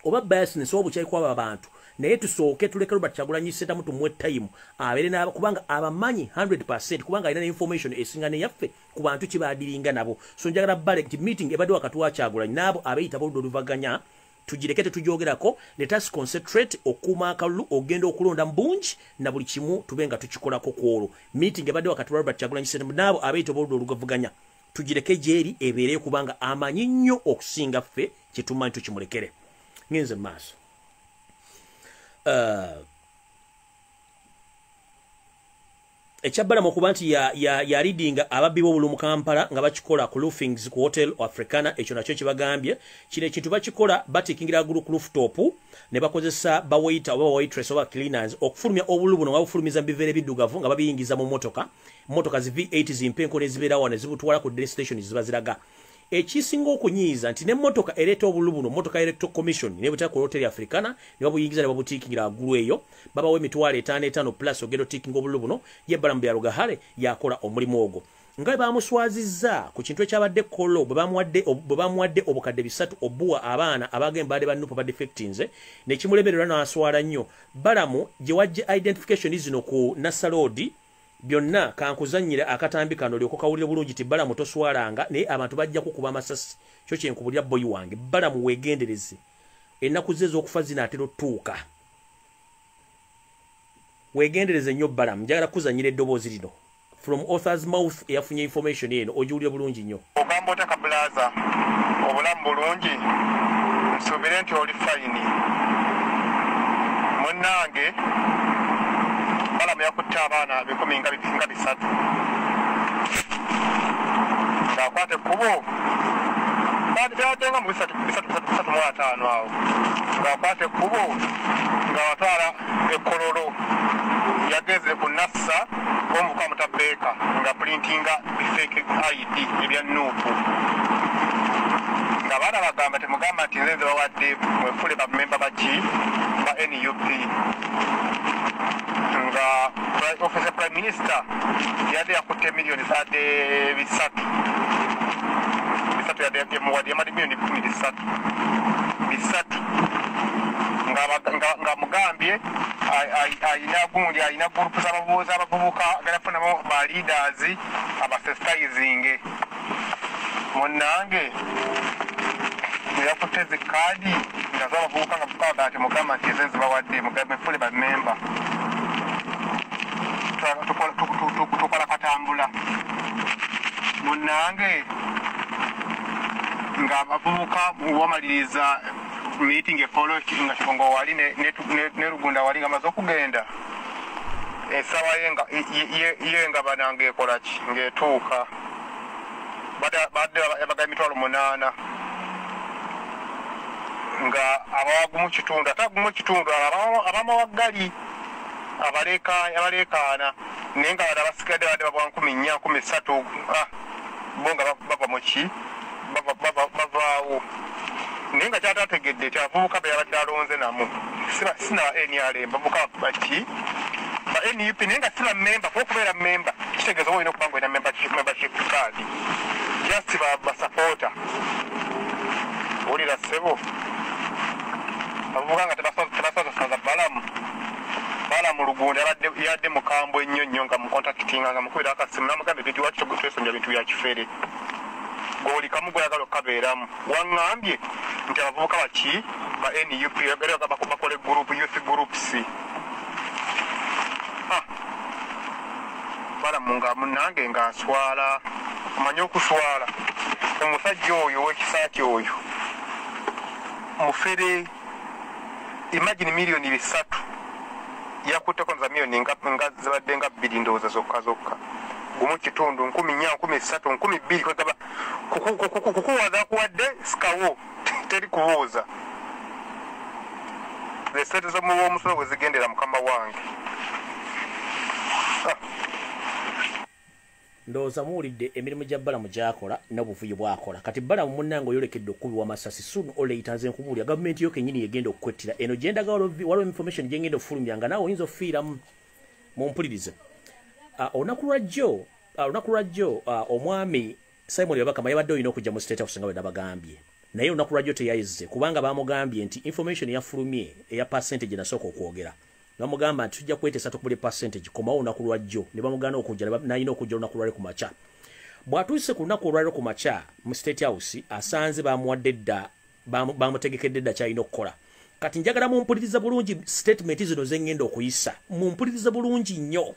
Oba biasness oba obukyayi kwabo abantu. Naye tusooke tuleke robert kyagulanyi sentamu tumuwe time abeere naba kubanga abamanyi 100 kubanga alina information esinga neyaffe ku bantu kibadiringa nabo. So njagala bale nti meeting ebadde wakati wa kyagulanyi. Naabo abeeyita boludde oluvaganya tugireke tetugyogerako let us concentrate okuuma akalulu ogenda okulonda mbungi na buli kimu tube nga tukikolako kwolwo meeting ebadde wakati wa robert kyagulanyi sentamu naabo abeeyita oboludde oluvaganya tugireke gyeri ebeereyo kubanga amanyi nnyo okusinga ffe kyetumanyi tukimulekere. Ngenze maaso. Uh, ekyabbalamu okuba nti yalidinga ya, ya ababbi b'obulu mu kampala nga bakikola ku roofings ku hotel africana ekyo nakyo kibagambye. Kino ekintu bakikola batikingira gulu ku rooftop ne bakozesa bawaita oba bawaitress oba cleaners okufulumya obulu buno nga bufulumiza mu biveera ebiddugavu nga babiyingiza mu motoka motoka zi v8 zimpenko nezibeerawo ne zibutwala ku destination ziba ziraga ekisinga okunyiiza nti nemmotoka ereeta obululu buno motoka electoral commission nebutera ku hoteli africana ne babuyingiza ne babutiikingira waggulu eyo babawo emitwalo etaano etaano plus ogenda otiikinga obululu buno yebbalamu byalugahale yakola omulimu ogwo. Nga bwe bamuswazizza ku kintu ekyabadde kolo bwe bamuwadde obukadde bisatu obuwa abaana abagenda baadde bannupa ba defectinze nekimulemererwa n'aswala nnyo. Balamu gye wajje identification zino ku nasalodi byonna kankuzanyire akatambi kano lyoko kawulire bulungi ti balamu toswalanga naye abantu bajja kukuba amasasi. Kyo kyenkubulira boyi wange balamu wegendereze ennaku ze ez'okufa zinaatera otuuka wegendereze nnyo balamu njagala kuzanyira eddoboozi lino. From authors mouth eyafunye information eno ogiwulire bulungi nnyo. Ogamba otaka bulaza obulamu bulungi? Nsuubire nti oli fayini. Munnange balamu yakutte abaana bikumi nga bisatu ngaakwata ekkubo byatenga mu bisatu mu ataano awo ngaakwata ekkubo nga watwala ekololo yagenze ku nassa omuka mutabeeka nga pulintinga bifeke id ebya nuupu nga baana bagamba temugamba nti nze nze bawadde mwefule bamemba baki ba nup nga office prime minister yadde yakutte miliyoni zadde bisatu. Bisatu yamuwadde yamadi miliyoni kumi bisatu bisatu. Nga mugambye ayina gundi ayina gurupu z'abavubuka galafunamu ba leaders abasensitizinge munnange yafutte zi kaadi ngaze abavubuka nga bukaga ati mugamba nti ezo ezibawadde mugambe fule bamemba tukola katambula munnange ng'abavubuka wamaliriza meeting ekolo nga kikongo wali ne lugunda wali ngamaze okugenda esawa ye nga banange ekolaki ng'etuuka badde abaga emitwalo munaana nga abawagumu kitundu ate agumu kitundu aba- abamawaggali abalekaana naye nga bade abasigadde badde babwa nkumi nnya nkumi ssatu ah, bo nga ba- bava muki bava- bava- bavaawo. Naye nga kyatategedde ti abavubuka be yabadde alonze namu. Sina nrm bavubuka baki ba nup naye nga siba memba kuba okubeera memba kitegeeza oba olina okuba nga olina membership just ba- basapota wulira ssebo abavubuka nga tebasasasaza balamu. Balamu yabadde yadde mukambwe ennyo nnyo nga mukontakitinga nga mukubira akasimu namugamba ebintu lwaki twesomya bintu bya kifere? Goli kamu gweyagala okukabeeramu waŋŋambye nti abavubuka baki ba nup era bakola group youth groups. Balamu nga munange nga nswala omanye okuswala. Omusajja oyo ow'ekisaati oyo mufere imagine miliyoni bisatu. Yakutteko za miliyoni nga zibadde nga bbiri ndowooza zokka zokka. Gumu kitundu nkumi nnya nkumi ssatu nkumi bbiri kwegamba kukuwaza kuwadde sikawo. Teri kubuuza esente zomuwomusolo bwe zigendera mukama wange ndowooza muwulidde emirimu gya balamu gyakola n'obuvuyo bwakola. Kati balamu munnange oyolekedde okukubibwa masasi soon olater nze nkubuulira gavumenti yo kenyini yegenda okukwettira. Eno gyendaga waliwo information gyengenda okufulumya nga naawe oyinza okufiiramu mumpulirize. Ah, olunaku lwajjo ah, olunaku lwajjo ah, omwami simon yabakama yabadde olina okujja mu state house nga bwe nabagambye. Naye olunaku lwajjo teyayizze kubanga bamugambye nti information yafulumye eya percentage nasooka okwogera bamugamba nti tujja kwetesa tukubule percentage komawo olunaku lwajjo ne bamugana ba- nalina okujja olunaku lwale ku makya. Bw'atuuse ku lunaku olwaliro ku makya mu state house asanze bamuwadde dda bamu- bamutegekedde dda kyalina okukola. Kati njagala mumpuliriza bulungi statement zino zengenda okuyisa. Mumpuliriza bulungi nnyo.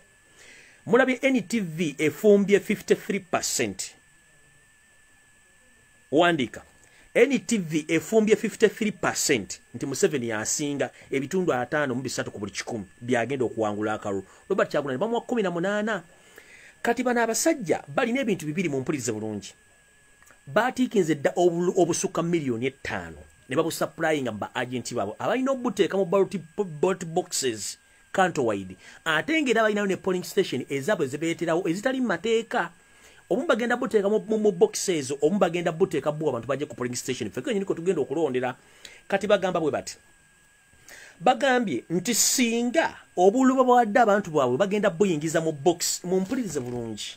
Mulabye ntv efumbye 53 wandiika ntv efumbye 53 nti museveni yasinga ebitundu 5 mu bisatu ku buli kikumi byagenda okuwangula akalulu robert kyagulanyi bamuwa 18 kati bano abasajja balina ebintu bibiri mu mpulirize bulungi. Batiikinze dda obusukka miliyoni etaano ne babusappulayinga mu baagenti baabwe. Abalina obuteeka mu ballot boxes cantowide ate ngaera balinayo ne polling station ezaabwe zibeeterawo ezitali mu mateeka omu bagenda buteeka mu- mu mu box ezo omu bagenda buteeka bwa abantu bajje ku polling station. Ffe kenyini kwe tugenda okulondera kati bagamba bwe bati bagambye nti singa obulu babawadde abantu bwabwe bagenda buyingiza mu box mumpulirize bulungi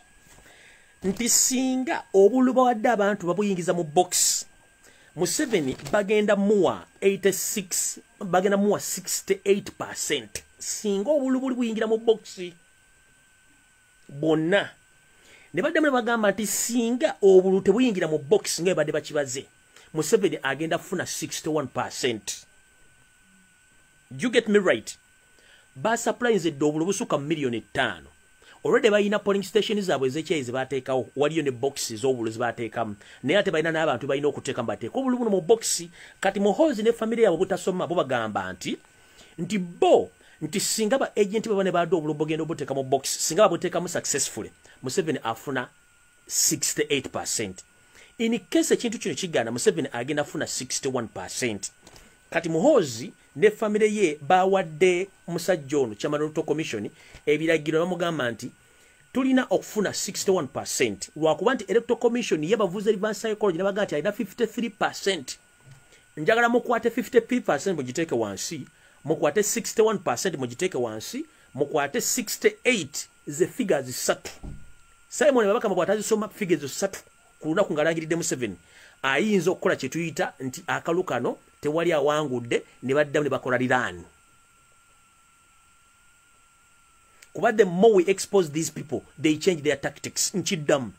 nti singa obulu bawadde abantu babuyingiza mu box museveni bagenda muwa 86 bagenda muwa 68 singa obulu buli buyingira mu boxi bwonna ne baddamu ne bagamba nti singa obulu tebuyingira mu box nga ebadde bakibaze museveni agenda kufuna 61 you get me right? Basapulanyizedde obulu busukka mu miliyoni etaano olwedde balina polling station zaabwe ezekyayi zebateekawo waliyo ne boxi z'obulu zebateekamu naye ate balina n'abantu balina okuteekamu bateeka obulu buno mu boxi kati muhozi ne famire yaabwe butasoma bo bagamba nti nti bo nti singa ba agenti baba ne badde obulu bugenda obuteeka mu box singa babuteekamu successfully museveni afuna 68 in case ekintu kino kigaana museveni agenda afuna 61 kati muhozi ne famire ye bawadde musajja ono electoral commission ebiragiro bamugamba nti tulina okufuna 61 lwakuba nti electoral commission ye bavuze advance psychology nebaga nti alina 53 njagala mukwate 53 mugiteeke wansi mukwate 61 mugiteeke wansi mukwate 68 ze figures satu simon babakama bwatazisoma figures satu ku lunaku ngaalangiridde museveni ayinza okukola kye tuyita nti akalu kano tewali awangudde ne baddamu ne bakola liraani kuba the more we expose these people they change their tactics. Nkiddamu.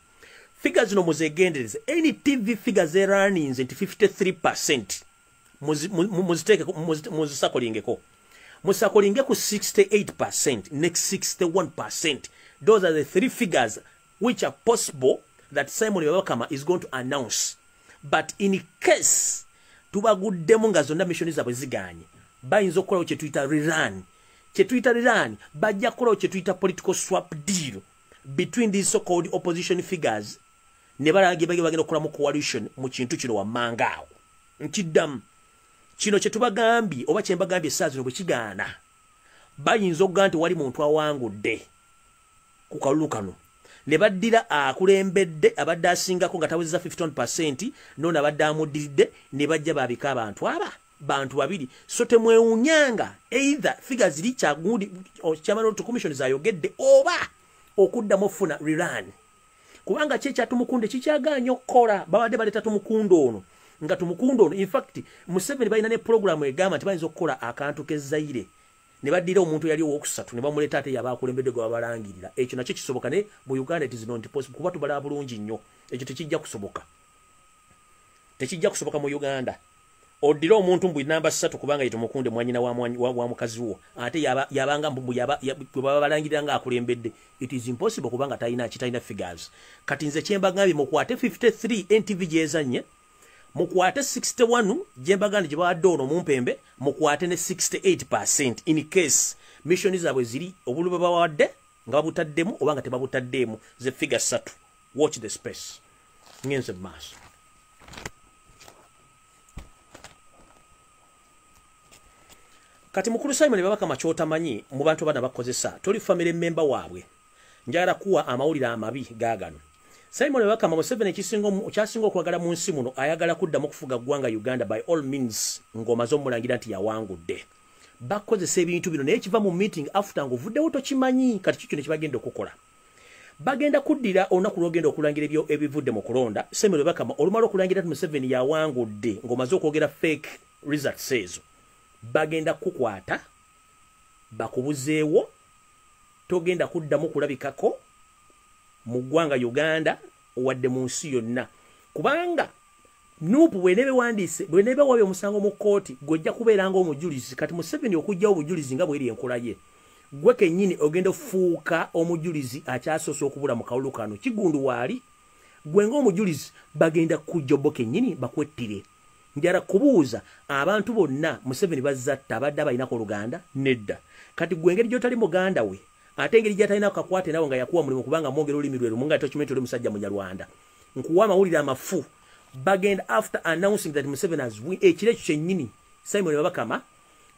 Figure zino muzegendereze. Any tv figure zeraninze nti 53 muzi- mu- mu- muziteeke ku- muzi- muzisakolingeko. Musakolinge ku 68 next 61 those are the three figures which are possible that simon babakama is going to announce. But in case tubaguddemu nga zonna missioni zaabwe ziganye bayinza okukolawo kyetuyita reran kyetuyita reran bajja kukolawo kyetuyita political swap deal between these so called opposition figures. Ne balage bage bagenda okukolamu coalition mu kintu kino wammanga awo. Nkiddamu kino kyetubagambye oba kyembagambye essaa zino bwe kigaana bayinza okugaa nti wali muntu awangudde ku kalulu kano. Ne baddira akulembedde abadde asingako nga tawezeza 15 nono abadde amuddiridde ne bajja babika abantu aba bantu babiri. So temwewunyanga either figa ziri kyagundi chairman commission zayogedde oba okuddamu ofuna reran kubanga kyekyatumukunde kikyaganya okukola babadde baleeta tumukunde ono nga tumukunde ono. Infact museveni balina ne programu egamba nti bayinza okukola akantu kezaire ne baddira omuntu yali owokusatu ne bamuleeta ate yabakulembedde gwe babalangirira. Ekyo nakyo kisoboka ne mu uganda it is not possible kuba tubalaba bulungi nnyo. Ekyo tekijja kusoboka. Tekijja kusoboka mu uganda. Oddire omuntu mbwe namba ssatu kubanga ye tumukunde mwanyina wa, mukazi wo. Ate yabanga mbu bwe baba balangirira nga akulembedde. It is impossible kubanga talina kitalina figures. Kati nze kyembagambye mukwate 53 ntv gyezanye mukwate 61 gyembagandi gye bawadde ono mumpembe mukwate ne 68 in case missioni zaabwe ziri obulu bwe bawadde nga babutaddemu oba nga tebabutaddeemu ze figa ssatu watch the space. Ngenze mu maaso. Kati mukulu simon babakama kyotamanyi mu bantu bana bakozesa toli famire memba waabwe. Njagala kuwa amawulire amabi gaagano simon babakama museveni kyasinga okwagala mu nsi muno ayagala kuddamu okufuga ggwanga uganda by all means ng'omaze omulangira nti yawangudde. Bakozesa ebintu bino naye kiva mu meeting after ngaovuddewo tokimanyi kati kikyo ne kibagenda okukola. Bagenda kuddira olunaku lwogenda okulangira ebivudde mu kulonda. Simon babakama olumala okulangira nti museveni yawangudde ng'omaze okwogera fake results ezo bagenda kukwata bakubuzeewo togenda kuddamu kulabikako mu ggwanga uganda wadde mu nsi yonna. Kubanga nuupu bwenebe wandiise bwenebe wabye omusango mu kooti gwojja kubeera ngaomujulizi kati museveni okugjawo obujulizi nga bweri enkola ye. Gwe kennyini ogenda ofuuka omujulizi akyasoose okubula mu kawulu kano. Kigundu waali gwe ngaomujulizi bagenda kujjobo kennyini bakwettire. Njala kubuuza abantu bonna museveni bazzatta abadde abalinako oluganda nedda. Kati gwe engeri gyotali muganda we ate engeri gyatalina kakwate nawe nga yakuwa mulimu kubanga mwongera olulimi lwe lumu nga tokimenti oli musajja munyarwanda. Nkuwa amawulire amafu bagenda after announcing that museveni has win ekiro ekyo kyennyini simon babakama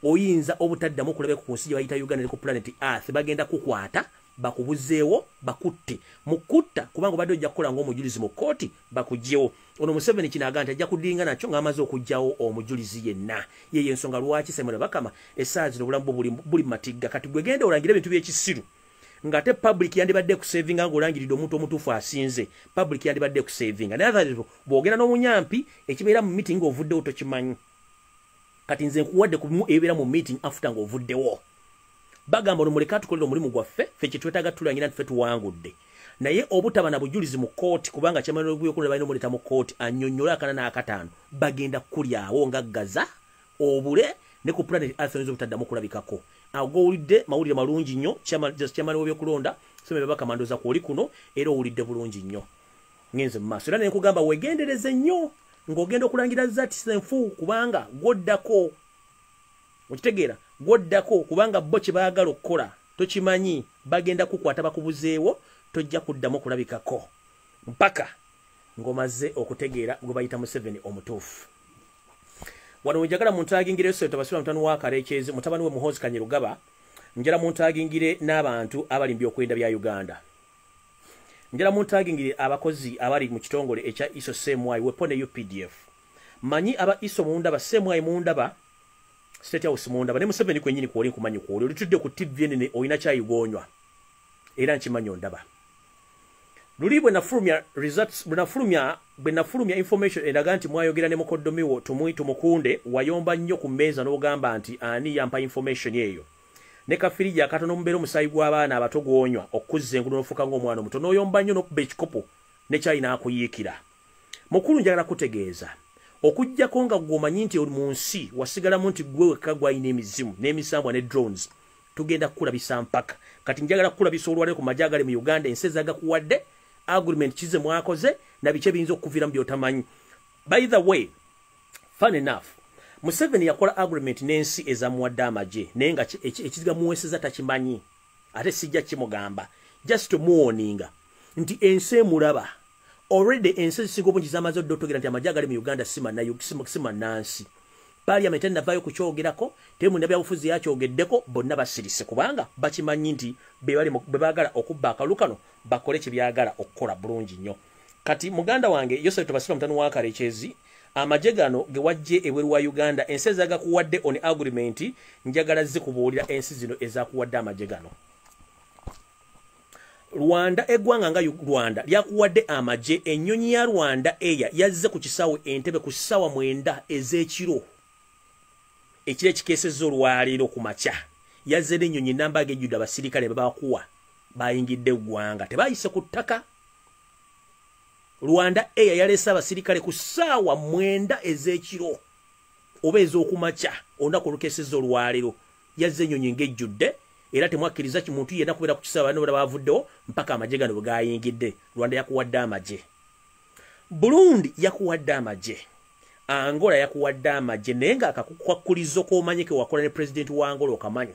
oyinza obutaddamu kulabeka ku nsi gye bayita uganda ne ku planet earth bagenda kukwata bakubuzeewo bakutte. Mukutta kubanga obadde ojja kukola ngaomujulizi mu kooti bakugjewo ono museveni kinaga nti ajja kudinga nakyo ng'amaze okugjawo omujulizi yenna. Yeyo ensonga lwaki simon bakama essaawa zino obulamu bwo buli matigga. Kati gwegenda olangira ebintu by'ekisiru ng'ate public yandibadde kusavinga ng'olangiridde omuntu omutuufu asinze public yandibadde kusavinga naye athalero bw'ogenda n'omunyampi ekibeera mu meeting ng'ovuddewo tokimanyi. Kati nze nkuwadde kumu ebibeera mu meeting after ng'ovuddewo bagamba olumuleka tukolera omulimu gwaffe ffe kyetwetaaga tulangira nti ffe tuwangudde. Naye obutaba na bujulizi mu kooti kubanga kyamaniro byokulira balina omuleeta mu kooti annyonnyole akana n'akataano bagenda kulyawo nga gaza obule ne ku planet earth oyinza obutaddamu kulabikako. Awo gowulidde mawulire malungi nnyo kyamani webyokulonda semere bakamandoza kwoli kuno era owulidde bulungi nnyo. Ngenze mu maaso. Era nenkugamba wegendereze nnyo ng'ogenda okulangira zati senfu kubanga gwoddako. Okitegeera gwoddako kubanga bo kye baagala okukola tokimanyi bagenda kukwata bakubuzeewo tojja kuddamu kulabikako. Mpaka ng'omaze okutegeera gwe bayita museveni omutuufu. Wano wenjagala muntu agingire so tabasula mutano wa karekyezi mutabani we muhozi kanyerugaba njala muntu agingire n'abantu abali mu byokwenda bya uganda. Njala muntu agingire abakozi abali mu kitongole ekya iso semwai wepo ne updf manyi aba iso mundaba semwai mundaba state house mundaba ne museveni kwenyini kwoli nkumanyi kwoli. Olitudde ku tv enene olina kyayigonywa. Era nkimanyi ondaba luli bwe nafulumya results bwe nafulumya bwe nafulumya information eraga nti mwayogera ne mukoddomiwo tumwi tumukunde wayomba nnyo ku mmeeza n'ogamba nti ani yampa information eyo. Ne kafirija akatono mubeera omusaayi gw'abaana abato gwonywa okuzza engulu n'ofuuka ng'omwana omuto n'oyomba nnyo n'okuba ekikopo ne kyalina akuyiikira. Mukulu njagala kutegeeza okuggyako nga gw'omanyi nti mu nsi wasigalamu nti gwe wekka gwalina emizimu n'emisambwa ne drones tugenda kukulabisa mpaka. Kati njagala kukulabisa olwaliro ku majja agali mu uganda ensi ezagakuwadde agreement kize mwakoze nabiki ebiyinza okukuviramu byotamanyi. By the way fun enough museveni yakola agreement n'ensi ezamuwadde amagye naye nga ekizigamuweeseza takimanyi ate sijja kimugamba just tomuwoninga nti ensi emulaba already ensi ezisinga obungi zamaze oddotogera nti amagye agali mu uganda simannansi paliament enavayo kukyogerako temunda byabufuzi yakyogeddeko bonna basirise. Kubanga bakimanyi nti bebagala okubba akalu kano bakole kyebyagala okukola bulungi nnyo. Kati muganda wange yosef tobasira mutano wa kalekyezi amagye gano ge wajje ebweru wa uganda ensi ezagakuwadde on agreement njagala zikubuulira ensi zino ezakuwadde amagye gano rwanda eggwanga nga rwanda lyakuwadde amagye. Ennyonyi ya rwanda eya yazze ku kisawe entebe ku ssaawa mwenda ez'ekiro. Ekiro ekikeesezza olwaleero ku makya. Yazze n'ennyonyi namba gejjudde abasirikale bebakuwa bayingidde eggwanga. Tebayise ku ttaka. Rwanda eya yaleese abasirikale ku ssaawa mwenda ez'ekiro oba ez'okumakya olunaku olukeesezza olwaleero. Yazze ennyonyi ng'ejjudde era temwakkiriza kimuntu yenna kubeera ku kisaawa nobera bavuddewo mpaka amagye gano bwe gayingidde rwanda yakuwadde amagye. Burundi yakuwadde amagye. Angola yakuwadde amagye. Naye ngaakakukwakulizo komanyi ke wakola ne pulezidenti wa angola okamanyi.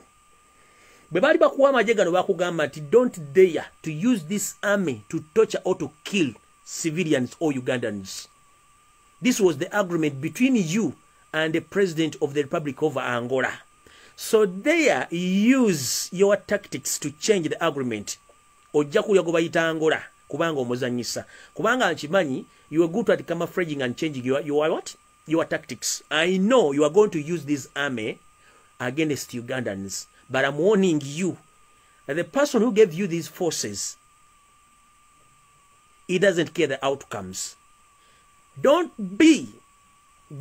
Bwe baali bakuwa amagye gano bakugamba nti don't dare to use this army to torture or to kill civilians or ugandans. This was the agreement between you and the president of the republic of angola so there use your tactics to change the agreement. Ojja kulya gwe bayita angola kubanga omuzanyisa. Kubanga nkimanyi you are good at camouflaging and changing your, your what? Your tactics. I know you are going to use this army against ugandans but i'm warning you. That the person who gave you these forces he doesn't care the outcomes. Don't be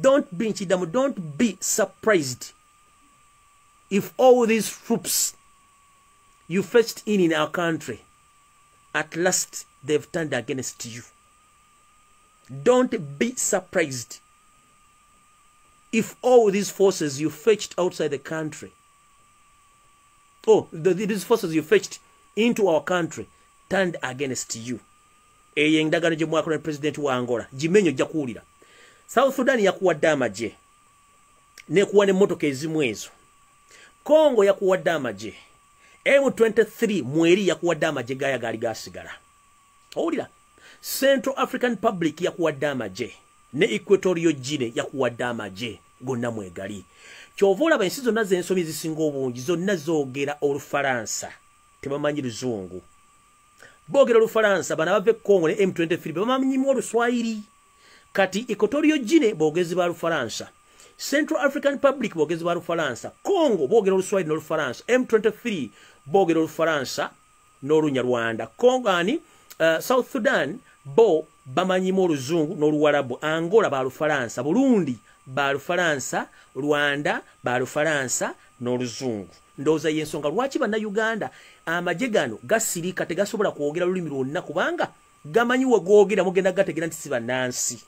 don't be nchidamu don't be surprised if all these troops you fetched in in our country at last they've turned against you don't be surprised if all these forces you fetched outside the country oh the, these forces you fetched into our country turned against you. Eyo endagaano gye mwakola ne pulezidenti wa angola gimenyo ojja kuwulira south sudan yakuwadde amagye nekuwa n'emmotoka ezimu ezo kongo yakuwadde amagye. M23 mweri yakuwadde amagye gaya gaali gasigala. Owulira central african public yakuwadde amagye ne equatorio gine yakuwadde amagye gonna mwegali. Kyova olaba ensi zonna z'ensomi zisinga obungi zonna zoogera olufalansa. Tebamanyi luzungu. Boogera olufalansa bana bava ekongo ne m23 bebamanyimu oluswayiri. Kati equatorio gine boogezi ba lufalansa central african public boogezi ba lufalansa congo boogera oluswayiri n'olufalansa m23 boogera olufalansa n'olunyarwanda. Congo ani? Uh, south sudan bo bamanyimu oluzungu n'oluwarabu. Angola balufalansa burundi balufalansa rwanda balufalansa n'oluzungu. Ndowooza yensonga lwaki bannayuganda amagye gano gasirika tegasobola kwogera lulimi lwonna kubanga gamanyi we googera mugenda gategera nti si bannansi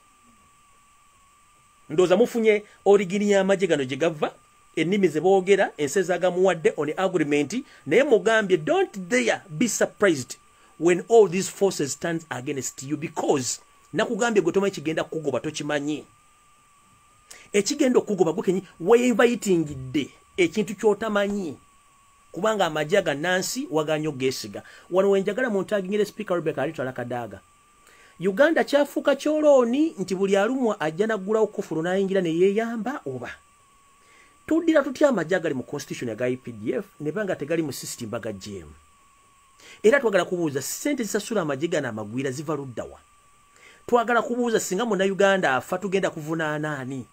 ndowooza mufunye origini y'amagye gano gye gava ennimi ze boogera ensi ezagamuwadde on agreement naye mugambye don't there be surprised when all these forces turns against you because nakugambye gwe tomanyi kigenda kukugoba tokimanyi. Ekigenda okugoba gwekenyi weinvitingidde ekintu kyotamanyi kubanga amagye agannansi waganye ogeesiga wano wenjagala muntaginyire speaker rebecca alitwala kadaaga uganda kyafuuka kyolooni nti buli alumwa ajja naggulawo kufulu n'ayingira ne yeeyamba oba? Tuddira tutya amagye agali mu constitution aga epdf ne banga tegali mu system baga gm era twagala kubuuza sente zisasula amagye gano amagwira ziva luddawa twagala kubuuza singa munnayuganda afa tugenda kuvunaana ani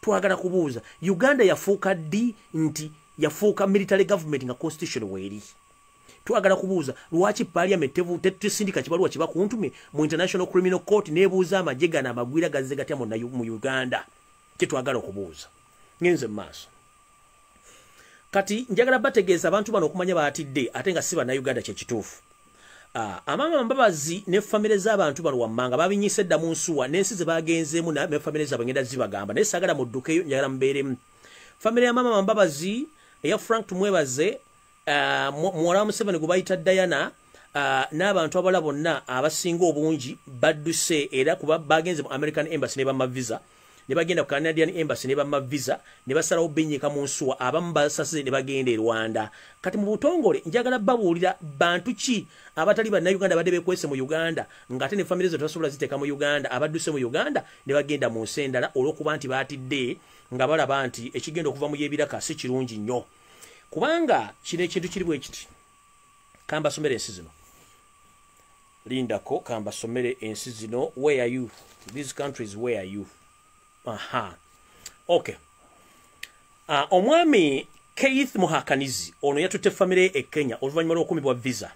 twagala kubuuza uganda yafuuka ddi nti yafuuka military government nga constitution weeri twagala kubuuza lwaki parliament tesindika kibaluwa kiba kuntume mu international criminal court nebuuza amagye gano amagwira gazze gatya mu uganda? Kyetwagala okubuuza. Ngenze mu maaso. Kati njagala bategeeza abantu bano okumanya baatidde ate nga si bannayuganda kyekituufu uh, amaama mbabazi ne famire z'abantu bano wammanga babinyisa edda mu nsuwa n'ensi ze bagenzeemu ne famire zaabwe ngenda zibagamba. Naye saagala muddukeyo njagala mubeeremu famire ya maama mbabazi eya frank tumwebaze muwala wa museveni gwe bayita diana uh, n'abantu abala bonna abasinga obungi badduse era kuba bagenze mu american embassy ne bama visa ne bagenda ku canadian embassy ne bama visa ne basalawo benyeka mu nsuwa abamu basasize ne bagenda e rwanda. Kati mu butongole njagala babuulira bantu ki abatali bannayuganda badde bekwese mu uganda ng'ate ne famire ze tebasobola ziteeka mu uganda abadduse mu uganda ne bagenda mu nsi endala olw'okuba nti baatidde nga balaba nti ekigenda okuva mu y'ebiraka si kirungi nnyo kubanga kino ekintu kiri bwe kiti. Kambasomere ensi zino. Lindako kambasomere ensi zino. Where are you? These countries where are you? Aha. Okay. Uh, omwami keith muhakanizi ono yatutte famire e kenya oluvannyuma lw'okumibwa visa.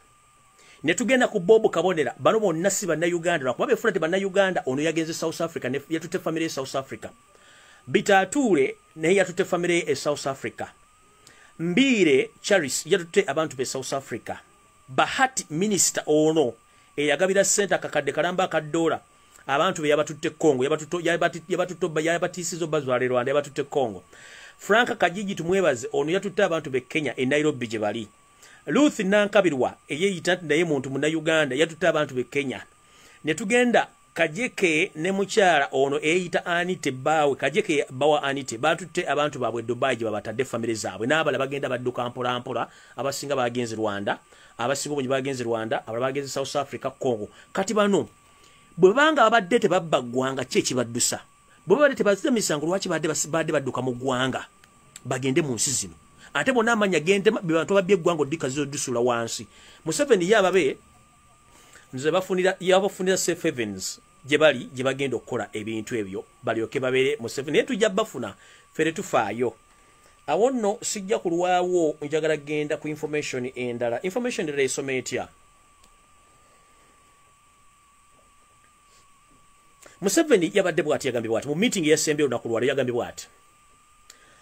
Ne tugenda ku bob kabonera bano bonna si bannayuganda lwakuba befuna te bannayuganda ono yagenze south africa yatutte famire e south africa. Bitatuule naye yatutte famire e south africa mbiire charis yatutte abantu be south africa. Bahati minisita ono eyagabira sente akakadde kalamba akadoola abantu be yabatutte congo yabatiisiza obazwale rwanda yabatutte congo. Frank kajiji tumwebaze ono yatutte abantu be kenya e nairobi gye bali. Ruth nankabirwa eyeyita nti naye muntu munauganda yatutte abantu be kenya. Ne tugenda kajeke ne mukyala ono eyeyita anite baawe kajeke bawa anite batutte abantu baabwe dubai gye babatadde famire zaabwe. N'abala bagenda badduka mpolampola abasinga bagenze rwanda abasinga obungi bagenze rwanda abala bagenze south africa congo. Kati bano bwe banga babadde tebabba ggwanga ki ekibaddusa? Bwe babadde tebazira misango lwaki badde badduka mu ggwanga? Bagende mu nsi zino. Ate bonna amanya gente bantu babye eggwanga oddika zizodusula wansi. Museveni ye ababe nze bafunira yabafunira safe havens gye bali gye bagenda okukola ebintu ebyo. Balyoke babeere museveni naye tujja bafuna fere tufaayo. Awo nno sijja kulwawo njagala genda ku information endala. Information endala esoma etya? Museveni yabadde bw'ati yagambye bw'ati. Mu meeting yasembye olunaku lwalo yagambye bw'ati.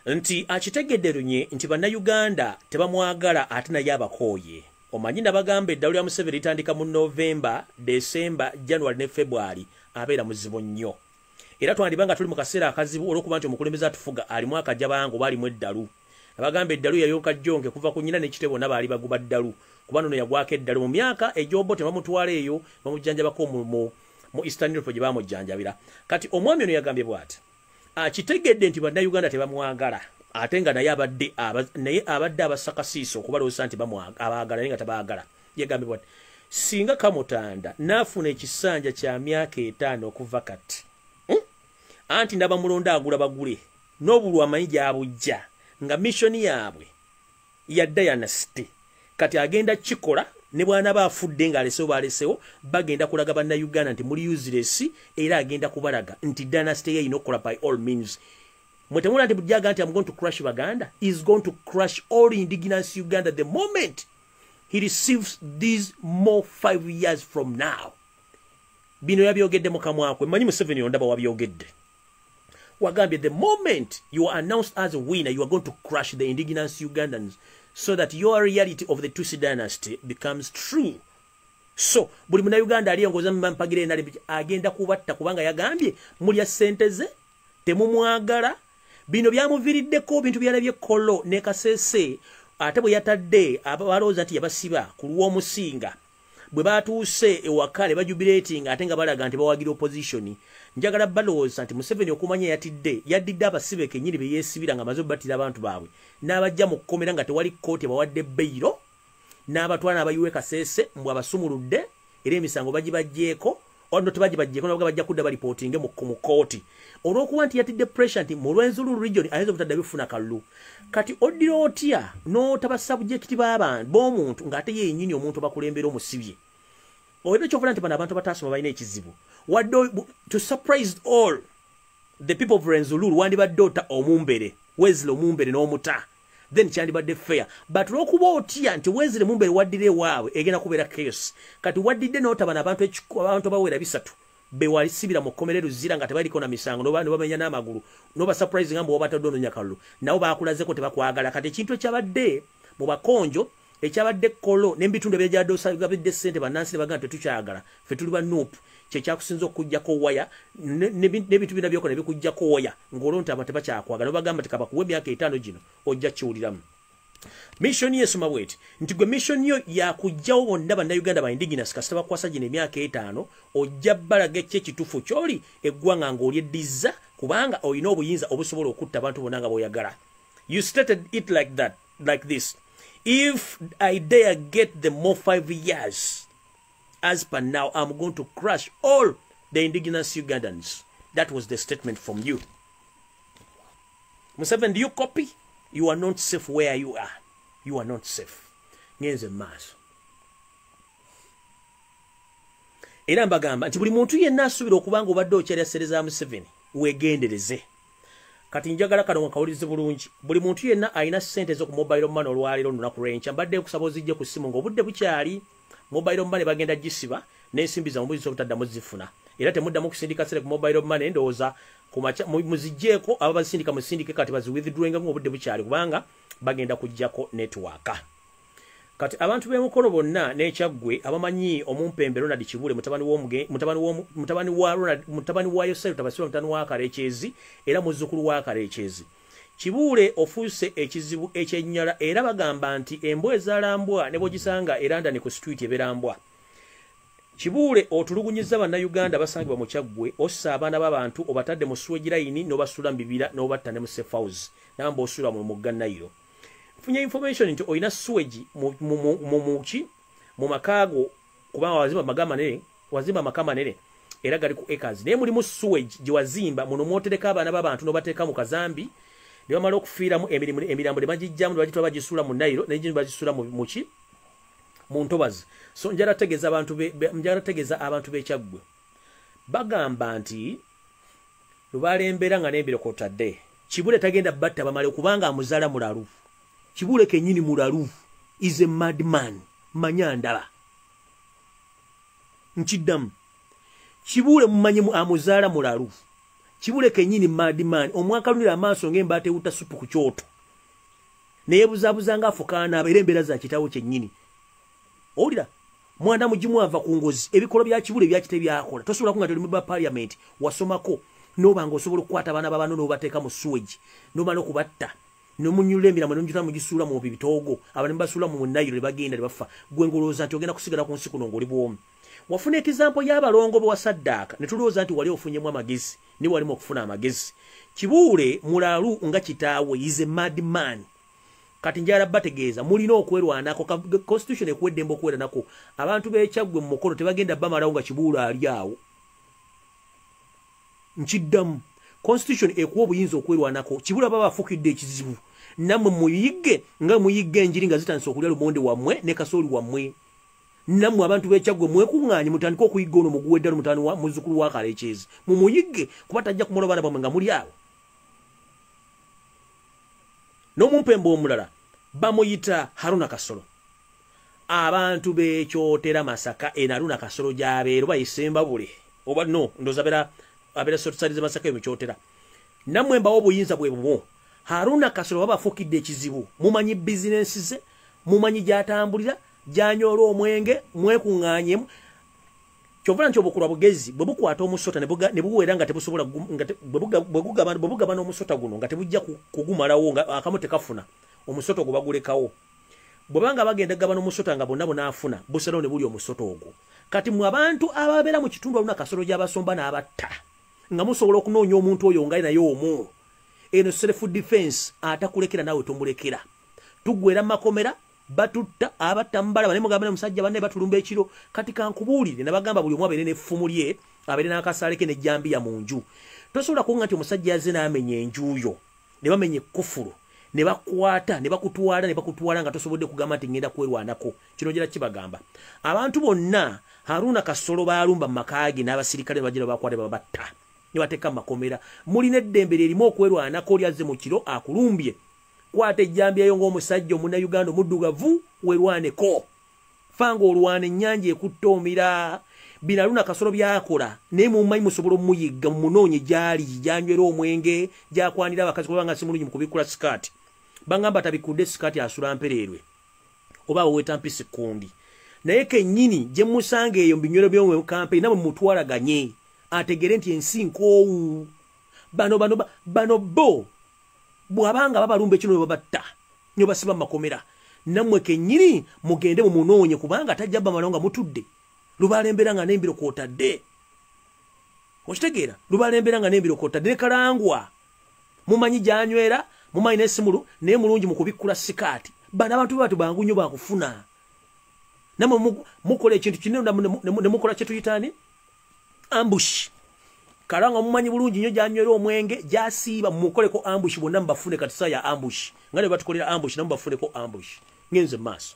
Nti akitegedde lunye nti bannayuganda tebamwagala ate naye abakooye omanyi nabagamba eddalu lya museveni litandika mu novemba desemba january ne february abeera muzibu nnyo. Era twandiba nga tuli mu kaseera akazibu olw'okuba nti omukulembeze atufuga alimu akajabanga oba alimu eddalu. Nabagamba eddalu yayonka jonke kuva ku nyina n'ekite bonna baali baguba ddalu. Kuba nono yagwako eddalu. Mu myaka egyobo tebamutwala eyo bamujjanjabako mu eastern europe gye bamujjanjabira. Kati omwami ono yagambye bw'ati akitegedde nti bannayuganda tebamwagala ate nga naye abadde naye abadde abasakasiisa okubalowooza nti abaagala naye nga tabaagala. Yegambye bwati singa kamutanda naafuna ekisanja kya myaka etaano okuva kati anti nabamulonda agula bagule n'obulwa amanyi gyabujja nga missoni yaabwe ya dayanasite kati agenda kikola ne bwanaba afudde ng'alesewo balesewo bagenda kulaga bannayuganda nti muli useless era agenda kubalaga nti dynasty ye erina okukola by all means mwetemula nti bujaga nti am going to crush baganda? Is going to crush all indigenous uganda the moment he receives these more five years from now. Bino yabyogedde mukamwakwe manyi museveni ondaba wabyogedde. Wagambye the moment you are announced as a winner you are going to crush the indigenous ugandans so that your reality of the Tusi dynasty becomes true. So, buli munauganda aliyongoza mpagira enali agenda kubatta kubanga yagambye mulya ssente ze temumwagala bino byamuviiriddeko bintu byala byekolo ne kasese ate bwe yatadde abalowooza nti yabasiba ku lw'omusinga. Bwe batuuse ewaka ne bajubilatinga ate nga balaga nti bawagira opposition. Njagala balowooza nti museveni okumanya yatidde yaddidde abasibe kenyini be yeesibira nga amaze obattira abantu baabwe. N'abajja mu kkomera nga tewali kkooti bawadde beyiro n'abatwala n'abayiwa ekasese mbwe abasumuludde era emisango bagibajjeeko ono tebagibajjeeko nabga bajja kudda balipootinge mu kkooti. Olw'okuba nti yatidde pressure nti mu lwenzululu region ayinza obutadda bifuna kalulu. Kati oddira otya n'otaba sabujekiti b'abantu b'omuntu ng'ate yenyini omuntu bakulembera omusibye? Oera kyovula nti bano abantu bataasoma balina ekizibu. Wadde to surprise all the people of renzululu wandibadde ota omumbere wezile omumbere n'omuta then kyandibadde fair. But lwokuba otya nti wezile mumbere waddire ewaabwe egenda kubeera case? Kati waddidde n'otabana abantu abantu bawera bisatu bewalisibira mu kkomera eruzira nga tebaliko na misango noba nebamenya n'amagulu noba surprise nga mbwe wabatadde ononya kalulu. Nabo bakulazeko tebakwagala. Kati ekintu ekyabadde mu bakonjo ekyabadde kolo n'ebitundu ebyajadde sente bannansi ne bagamba tetukyagala ffe tuli ba nuupu kyekyakusinza okugjako waya n'ebintu bina byokona bikugjako waya ng'olwo nti abantu tebakyakwagala nobagamba tikaba kuwa emyaka etaano gino ojja kiwuliramu mission yesoma bweti nti gwe mission yo yakujjawo bonna bannayuganda ba indigenous kasita bakwasa gino emyaka etaano ojja balaga eki ekituufu kyoli eggwanga ng'olyeddiza kubanga olina obuyinza obusobola okutta abantu bonna nga bw'oyagala you stated it like that like this. If i dare get the more five years as per now i'm going to crush all the indigenous ugandans. That was the statement from you. Museveni, do you copy? You are not safe where you are. You are not safe. Ngenze maaso era mbagamba nti buli muntu yenna asuubira okuba nga obadde okyalya sere za museveni weegendereze. Kati njagala kano nkawulize bulungi. Buli muntu yenna alina ssente zo ku mobile money olwaleero lunaku lwenkya mbadde kusaba ozijje ku ssimu ng'obudde bukyali mobile money bagenda gisiba n'ensimbi zammwe muyinza obutaddamu zifuna. Era temuddamu kusindika sere ku mobile money ndowooza muzigjeeko aba bazisindika musindike kati baziwithdrawinga ng'obudde bukyali kubanga bagenda kujjako networka kati abantu b'emukono bonna n'ekyaggwe abamanyi omumpembe ronald kibule mutabani wa yosefu tabasiba mutabani wa kalekyezi era muzzukulu wa kalekyezi kibuule ofuuse ekizibu ekyennyala era bagamba nti embwa ezalambwa ne bwegisanga erandani ku street eberambwa. Kibuule otulugunyiza bannayuganda basangibwa mu kyaggwe ossa abaana b'abantu obatadde mu swegirayini n'obasula mu bibira n'obatta ne mu sefhouse namba osula mu mugga nayiro funye information nti olina swegi muki mu makaago kubanga wazimba maga manene wazimba maka manene era gali ku acres. Naye mulimu swegi gye wazimba muno mwotereka abaana b'abantu n'obateeka mu kazambi ne bamala okufiiramu emirambo ne bagijjamu ne bagitwala bagisuula mu nayiro ne bagisuula muki mu ntobazi. So njala tegeeza abantu njala tegeeza abantu b'ekyaggwe bagamba nti lubalembera nga n'embirokotadde kibule tagenda batta bamale kubanga amuzaala mulalu. Kibule kenyini mulalu. Is a madman. Manya ndala. Nkiddamu. Kibule mumanyi amuzaala mulalu kibule kenyini madman omwakalunira amaaso ng'embaata ewuta supu ku kyoto. Neyebuzabuza nga afukaana aba era embeera za kitawo kyennyini. Owulira mwana mugimu ava ku ngozi ebikolo bya kibule byakite byakola. Tosobola kunga toli ba parliament wasomako. Noba nga osobola okukwata abaana babano n'obateeka mu swegi nomala okubatta nomunyulula emirambo nonjutula mugisuula mu bitoogo abantu basuula mu nayiro ne bagenda ne bafa. Gwe ngolowooza nti ogenda kusigala ku nsi kuno ng'oli bwomu wafuna ekizampo y'abalongo bewasaddaaka ne tulowooza nti wali ofunyemu amagezi ni walimu okufuna amagezi. Kibuule mulalu nga kitaawe is a madman. Kati njala bategeeza mulina okwerwanako constitution ekuwa eddembe okweranako abantu b'ekyaggwe mu mukono tebagenda bamalawo nga kibuule ali awo. Nkiddamu constitution ekuwa obuyinza okwerwanako kibula baba bafukidde ekizibu. Nammwe muyigge nga muyigga enjiri nga zitandisa okulya lumonde wammwe ne kasooli wammwe nammwe abantu b'ekyaggwe mwekuŋŋaanye mutandike okuyigga ono muguwedde lumutani muzzukulu wa kalekyezi mumuyigge kuba tajja kumola baana bammwe nga muli awo n'omumpembe omulala bamuyita haruna kasolo. Abantu bekyotera masaka eno haruna kasolo gyabeera oba yisemba bule. Oba no ndoza bera abeera sotusalize masaka eyo mukyotera nammwe mbawo obuyinza bwe bubwo haruna kasolo babafukidde ekizibu. Mumanyi bizinensi ze mumanyi gyatambulira gyanyoola omwenge mwekuŋŋaanyemu kyova nti obukulwa bugezi bwe bukwata omusota ne buwera nga tebusobola bwe bugaba n'omusota guno nga tebujja kugumalawo nga akamu tekafuna omusota ogwo bagulekawo. Bwe banga bagenda gaba n'omusota nga bonna bunaafuna busalawo ne buli omusota ogwo. Kati mwe abantu ababeera mu kitundu aluna kasolo gy'abasomba n'abatta nga musobola okunoonya omuntu oyo nga naye omu eno self defense atakulekera naawe tomulekera tugwera makomera batutta abatta mubalaba naye mugamba musajja banne batulumba ekiro. Kati kankubuulire nabagamba buli omu abeere n'effumu lye abeere n'akasaale ke nejjambiya mu nju tosobola kuŋŋa nti omusajja yaze n'amenya enjuuyo ne bamenya ekkufulu ne bakwata ne bakutwala ne bakutwala nga tosobodde kugamba nti ngenda kwerwanako. Kino gira kibagamba abantu bonna haruna kasolo baalumba mu maka ge n'abasirikale ne bagira bakwate babatta ne bateeka mu makomera. Mulina eddembe lyerimu okwerwanako lyazze mu kiro akulumbye kwata ejjambyayo ng'omusajja omunnayuganda omuddugavu werwaneko fanga olwana ennyanja ekutta omira binaluna kasolo byakola naye mumanyi musobola omuyigga mumunoonye gyali gyanywera omwenge gyakwanira abakazi kubanga simulungi mukubikula sikaati. Bagamba tabikudde sikaati asula mpereerwe oba aweweta mpisi kundi naye kennyini gye musanga eyo mubinywero byomwe kampeyi namwe mumutwalaganye ategere nti ensi nkoowu. Bano bano bano bo bw'abanga babalumba ekino babatta nyo basiba makomera nammwe kenyini mugende mumunoonye kubanga tajja bamalawo nga mutudde lubalembera nga nembiro kwotadde. Okitegeera lubalembera nga nembiro kwotadde ne kalangwa. Mumanyi gyanywera mumanyi nesimulu naye mulungi mukubikkula sikaati. Bano abantu bati bangu nnyo bakufuna namwe mu- mukola ekintu kinene nemukola kyetuyitaani ambush kalanga mumanyi bulungi nnyo gyanywera omwenge gyasiiba mumukoleko ambush bonna mubafune kati saa ya ambush nga ne batukolera ambush namu bafuneko ambush. Ngenze mu maaso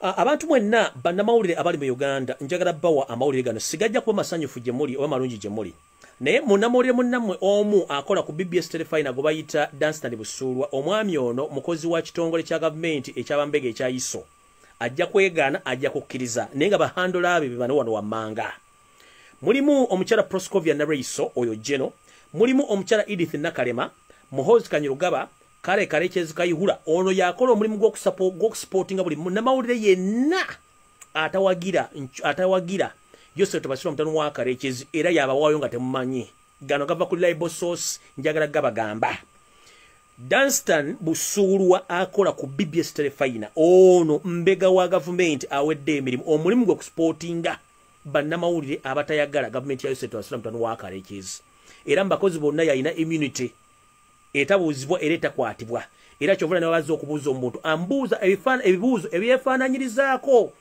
abantu mwenna bannamawulire abali mu uganda njagala bawa amawulire gano sigajja kuba masanyufu gye muli oba malungi gye muli. Naye munnamawulire munnammwe omu akola ku bbs telefina gwe bayita danstan busuulwa omwami ono mukozi wa kitongole kya gavumenti ekyabambega ekya iso ajja kwegaana ajja kukkiriza naye nga bahandola be bano wano wammanga mulimu omukyala proscovia nareiso oyo jeno. Mulimu omukyala edith nakalema muhozi kanyirugaba kale kalekyezi kayihura. Ono yakola omulimu gw'okusupootinga buli munnamawulire yenna atawagira atawagira yosef tebasirwa mutano wa kalekyezi era yabawaayo nga temumanyi. Gano gava ku libel source njagala gabagamba danstan busuulwa akola ku bbs telefina ono mbega wa gavumenti awedde emirimu. Omulimu gwe kusupootinga bannamawulire abatayagala gavumenti ya yosef tebasirwa mutano wa kalekyezi era mubakozi bonna yalina immunity etabuuzibwa era etakwatibwa. Era kyovula ne babaza okubuuza omuntu ambuuza ebibuuzo ebyefaananyirizaako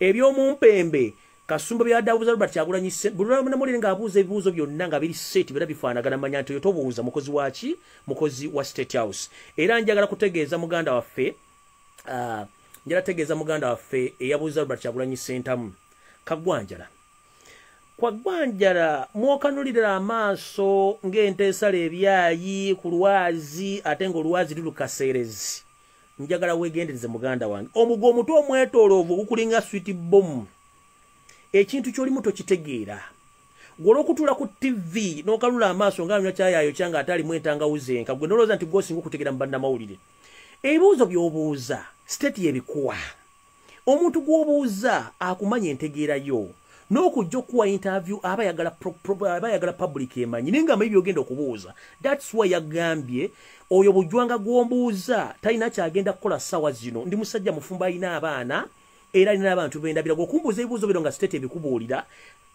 eby'omumpembe? Kasumba byadabuuza robert kyagulanyi bulinamulire ng'abuuza ebibuuzo byonna nga biri seti era bifaanagana manya nti oyo tobuuza mukozi waki mukozi wa state house. Era njagala kutegeeza muganda waffe njala tegeeza muganda waffe eyabuuza robert kyagulanyi sentamu kagwanjala. Kwagwanjala mwokanulirira amaaso ng'ente esala ebyayi ku lwazi ate ng'olwazi lulukaseerezi. Njagala weegendereze muganda wange. Omugo omutwe omwetooloovu ogukulinga switi bomu ekintu ky'olimu tokitegeera. Gwolwokutula ku tv n'okanula amaaso ng'anywa kyayayo kyanga ate alimu entangawuzi enka gwe nolowooza nti gwosinga okutegeera mu bannamawulire. Ebibuuzo by'obuuza siteeti yebikuwa omuntu gw'obuuza akumanya entegeerayo n'okujja okuwa interview aba ayagala public emanyi naye nga mayi byogenda okubuuza. Thats why yagambye oyo bujwanga gw'ombuuza talina kyagenda kukola ssaawa zino. Ndi musajja mufumba alina abaana era alina abantu bendabira gweokumbuuza ebibuuzo bino nga siteeti ebikubulira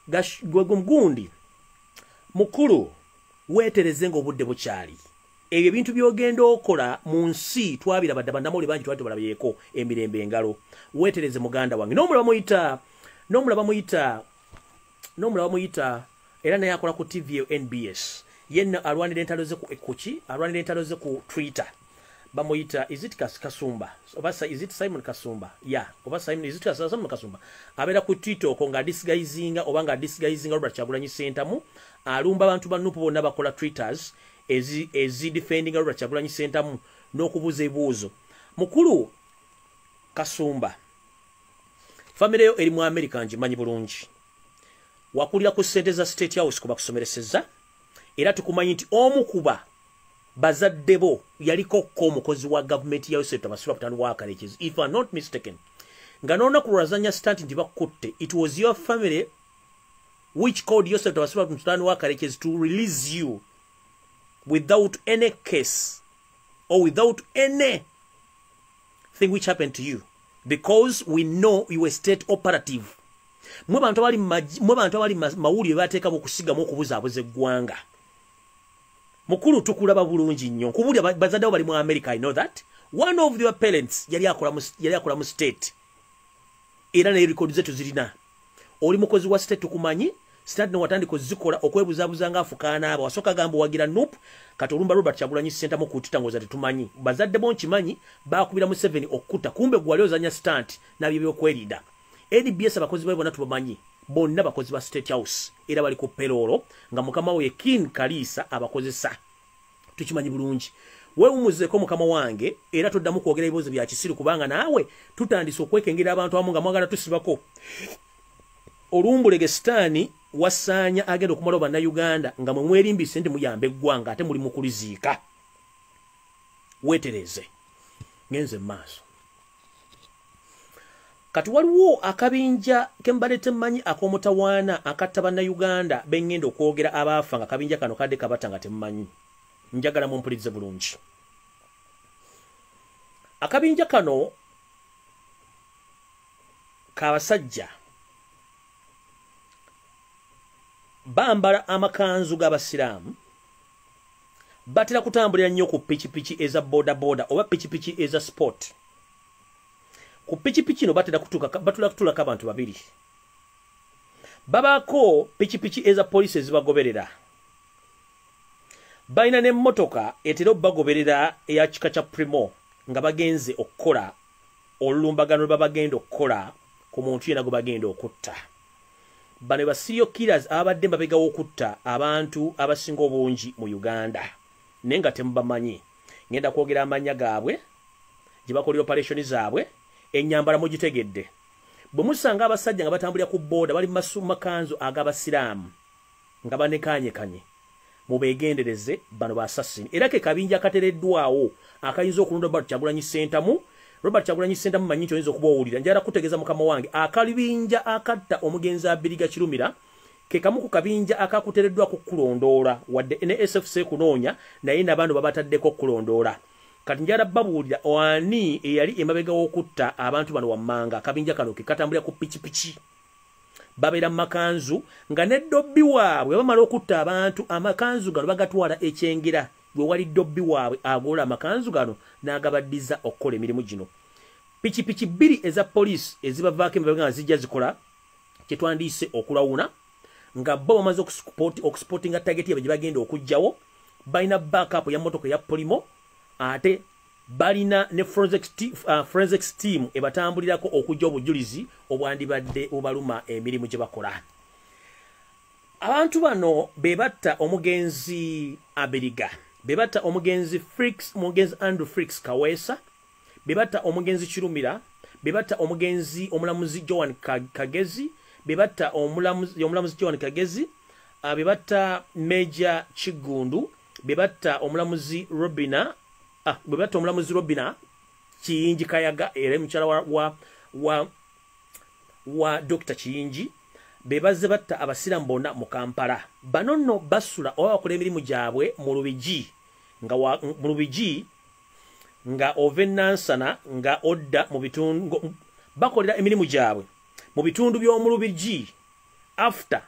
Gash- gwe gwe mugundi mukulu weetereze ng'obudde bukyali ebintu byogenda okola mu nsi twabira badde bannamawuli bangi twali tubalabyeko emirembe engalo. Weetereze muganda wange. N'omulaba muyita n'omulaba muyita n'omulaba muyita era naye akola ku tv nbs yenna alwanira entalo ze ku kuki alwanira entalo ze ku twitter. Bamuyita isit Kas- kasumba? Oba Sa- is it simon kasumba? Ya oba simon is it Kas- simon kasumba? Abeera ku twitter okwo ng'adisigayizinga oba ng'adisigayizinga robert kyagulanyi sentamu alumba abantu banupu bonna bakola twitters ezi- ezidefendinga robert kyagulanyi sentamu n'okubuuza ebibuuzo. Mukulu kasumba famire yo eri mu america ngimanyi bulungi. Wakulira ku ssente za state house kuba kusomereseza era tukumanyi nti omu kuba bazadde bo yaliko ko omukozi wa gavumenti ya yosef tabasula kutano wa kalekezi if are not mistaken. Nga n'olunaku lwazanya stanti nti bakutte it was your family which called yosef tabasula mutano wa kalekezi to release you without any case or without any thing which happened to you. Because we know you were state operative. Mwe bantu abali mu mwe bantu abali mu ma- mawulire bateekamu okusigamu okubuzaabuza eggwanga. Mukulu tukulaba bulungi nnyo. Nkubulya ba- bazadde bali mu america i know that. One of your parents yali akola mu- yali akola mu state. Era naye rekodi ze tuzirina oli mukozi wa state tukumanyi state newatandika ozikola okwebuzaabuza nga afukaana aba wasooka gamba wagira nup kati olumba robert kyagulanyi sentamu kutitangoza tetumanyi bazadde bo nkimanyi bakubira mu 7 okutta. Kumbe gwali ozanya stant nabyo byokwerinda nbs abakozi babe bonna tubamanyi. Bonna bakozi ba state house. Era bali ku peroolo nga mukama we kin kaliisa abakozesa. Tukimanyi bulungi. Weewumuzeeko mukama wange era toddamu kwogera ebibuuzo bya kisiru kubanga naawe tutandise okwekengera abantu abamu nga mwagala tusibako olumbulege sitaani wasaanya agenda okumala bannayuganda nga mwe mwerimbise nti muyamba eggwanga ate muli mu kuliziika. Weetereze. Ngenze mu maaso. Kati waliwo akabinja kembadde temmanyi ak'omutawaana akatta bannayuganda bengenda okwogera abaafa nga kabinja kano kadde kabata nga temmanyi. Njagala mumpulirize bulungi. Akabinja kano kabasajja bambala amakanzu g'abasiraamu batera kutambulira nnyo ku pikipiki eza bodaboda oba pikipiki eza sport. Ku pikipiki no batera batula kutulako abantu babiri. Babaako pikipiki eza poliisi ezibagoberera. Balina n'emmotoka etera obbagoberera eya kika kya primo nga bagenze okukola olulumbagano lwe babagenda okukola ku muntu yena gwe bagenda okutta bano ba serial killers abadde mbabegawo okutta abantu abasinga obungi mu uganda. Naye nga temubamanyi. Ngenda kwogera amannya gaabwe gye bakolera operationi zaabwe ennyambala mugitegedde. Bwe musanga abasajja nga batambulira ku booda bali mu makanzu ag'abasiraamu nga banekanyekanye mubegendereze bano basasini era ke kabinja akatereddwawo akayinza okulonda robert kyagulanyi sentamu robert kyagulanyi sentamu manyi nti oyinza okuba owulira njala kutegeeza mukama wange. Akalibinja akatta omugenzi abiriga kirumira ke kamu ku kabinja akakutereddwa kukulondoola wadde ne sfc kunoonya naye nabano babataddeko kulondoola. Kati njala babuulira ani eyali emabega w'okutta abantu bano wammanga? Akabinja kano ke katambulira ku pikipiki babeera mu makanzu nga neddobbi waabwe bamala okutta abantu amakanzu gano bagatwala ekyengera gwe wali ddobbi waabwe agoola amakanzu gano n'agabaddiza okukola emirimu gino. Pikipiki bbiri eza poliisi ezibavaako emabega nga zijja zikola kyetwandiise okulawuna nga bo bamaze okusupootinga tageti yabwe gye bagenda okugjawo balina backup ya motoka eya polimo ate balina ne forensics team ebatambulirako okujja obujulizi obwandibadde obaluma emirimu gye bakola. Abantu bano bebatta omugenzi aberiga bebatta omugenzi frix omugenzi andrew frix kaweesa bebatta omugenzi kirumira. Bebatta omugenzi omulamuzi joan kagezi. Bebatta omulamuzi joan kagezi. Bebatta meja kigundu bebatta omulamuzi robina. Ah, bwe batta omulamuzi robina kiyingi kayaga era mukyala wa, wa, wa, wa dr kiyingi bebaze batta abasiramu bonna mu kampala. Bano nno basula oba bakola emirimu gyabwe mu lubigi nga mu lubigi nga ova enansana nga odda mu bitundu bakolera emirimu gyabwe mu bitundu by'omu lubigi after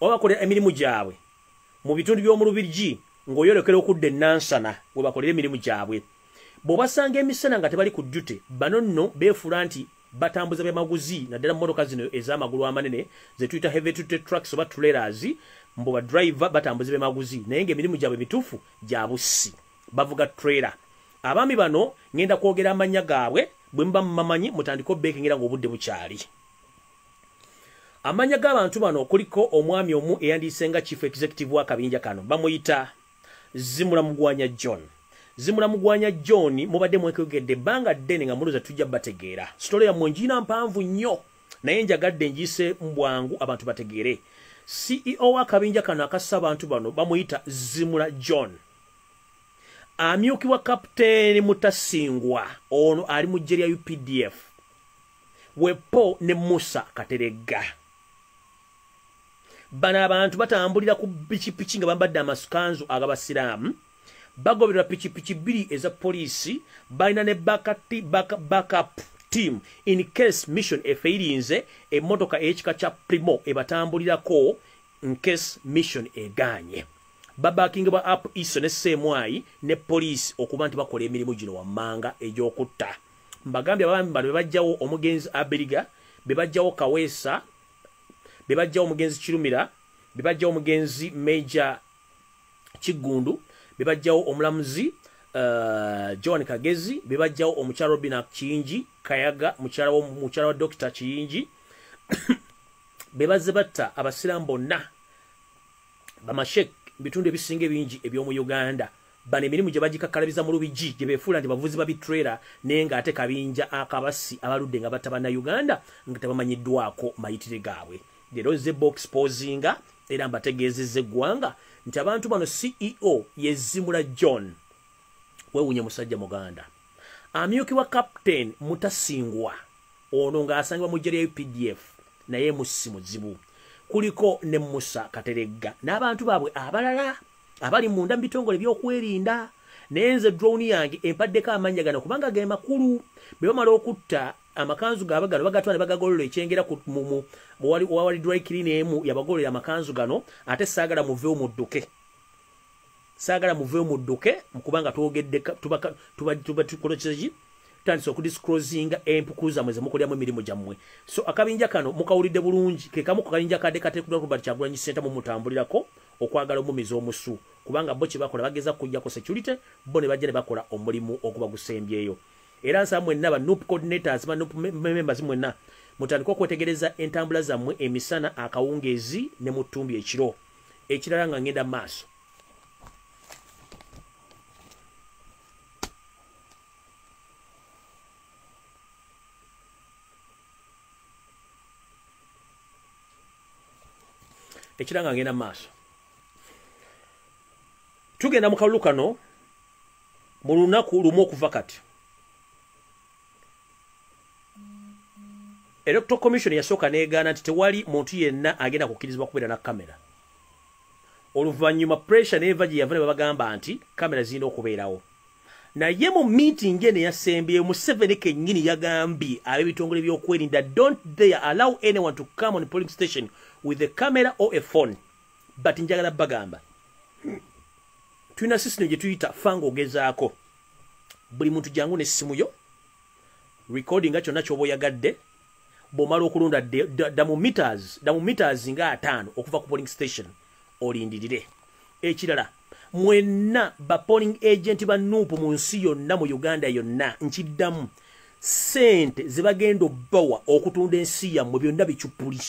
oba bakolera emirimu gyabwe mu bitundu by'omu lubigi ng'oyolekera okudda enansana we bakolera emirimu gyabwe. Bw'obasanga emisana nga tebali ku ddute bano nno beefuula nti batambuza byamaguzi naddala motoka zino ez'amagulu amanene zetuyita heavy duty trucks oba trailers mbu badriver batambuza byamaguzi naye ng'emirimu gyabwe mituufu gya bussi. Bavuga trailer. Abaami bano ngenda kwogera amannya gaabwe bwe muba mumamanyi mutandike obeekengera ng'obudde bukyali. Amannya g'abantu bano kuliko omwami omu eyandiise nga chief executive w'akabinja kano. Bamuyita zimula mugwanya john zimula mugwanya john mubadde mwekegedde ebbanga ddene nga muluza tujja bategeera. Sitolo yammwe njiina mpanvu nnyo naye njagadde njiise mbwangu abantu bategeere. Ceo w'akabinja kano akassa abantu bano bamuyita zimula john. Amyukibwa kapiteeni mutasingwa ono ali mu ggye lya updf wepo ne musa kateregga. Bano abantu batambulira ku pikipiki nga bambadde amasukanzu ag'abasiraamu bagoberera pikipiki bbiri eza poliisi balina ne backup team. In case mission efeirinze emmotoka ey'ekika kya primo ebatambulirako incase mission eganye babakingibwa up iso ne seemwayi ne poliisi okuba nti bakola emirimu gino wammanga egy'okutta mbagambye abaami bano bebajjawo omugenzi aberiga bebajjawo kaweesa bebajjawo omugenzi kirumira bebajjawo omugenzi meja kigundu bebajjawo omulamuzi uh, john kagezi bebajjawo omukyala robina kiyingi kayaga mukyala wa dokita kiyingi bebaze batta abasiraamu bonna bamashek bitundu ebisinga ebingi eby'omu uganda. Bano emirimu gye bagikakalabiza mu lubigi gye beefuula nti bavuzi babitrera naye ng'ate kabinja akabasi abaludde nga batta bannayuganda nga tebamanyiddwako mayitire gaabwe leero nze boxposinga era mbategeezezza eggwanga nti abantu bano ceo yezimula john wewunye musajja muganda. Amyukibwa captain mutasingwa ono ng'asangibwa mu ggye lya updf naye musi muzibu kuliko ne musa kateregga n'abantu baabwe abalala abali munda mu bitongole by'okwerinda naye nze drone yange empaddeko amannya gano kubanga ge makulu bwe bamala okutta amakanzu gaaba gano bagatwala ne bagagolola ekyengera ku- mu- mu- mu wali- dry clean emu yabagololera amakanzu gano ate saagala muveewo mudduke. Saagala muveewo mudduke kubanga twogedde ka- tuba- tuba- tuba tukolekeki tutandise okudisclosinga empuku zammwe zemukoleramu emirimu gyammwe. So akabinja kano mukawulidde bulungi ke kamu ku kabinja kadde kateekudwa robert kyagulanyi senta mumutambulirako okwagala omumiza omusu. Kubanga bo kye bakola bageza kujjako security bo ne bajja ne bakola omulimu okuba gusembyeyo era nsaba mwenna ba nup coordinators ba me- members mwenna. Mutandika okwetegereza entambula zammwe emisana akawungeezi ne mu ttumbi ekiro. Ekirala nga ngenda mu maaso. Ekira nga ngenda maaso. Tugenda mu kalulu kano mu lunaku lumu okuva kati electoral commission yasooka neegaana nti tewali muntu yenna agenda kukkirizibwa kubeera na kamera. Oluvannyuma pressure neeva gye yava ne babagamba nti kamera zirina okubeerawo. Naye mu meeting eno eyasembyeyo museveni kennyini yagambye ab'ebitongole by'okwerinda don't dare allow anyone to come on polling station with a camera or a phone. But njagala bagamba tulina system gye tuyita fanga ogezaako. Buli muntu jangu n'essimu yo recordinga kyonna ky'oba oyagadde bw'omala okulonda de- da- damu meters damu meters nga ataano okuva ku polling station olindirire. Ekirala mwenna ba polling agent ba nuupu mu nsi yonna mu uganda yonna nkiddamu sente ze bagenda obbawa okutunda ensi yammwe byonna bicupuli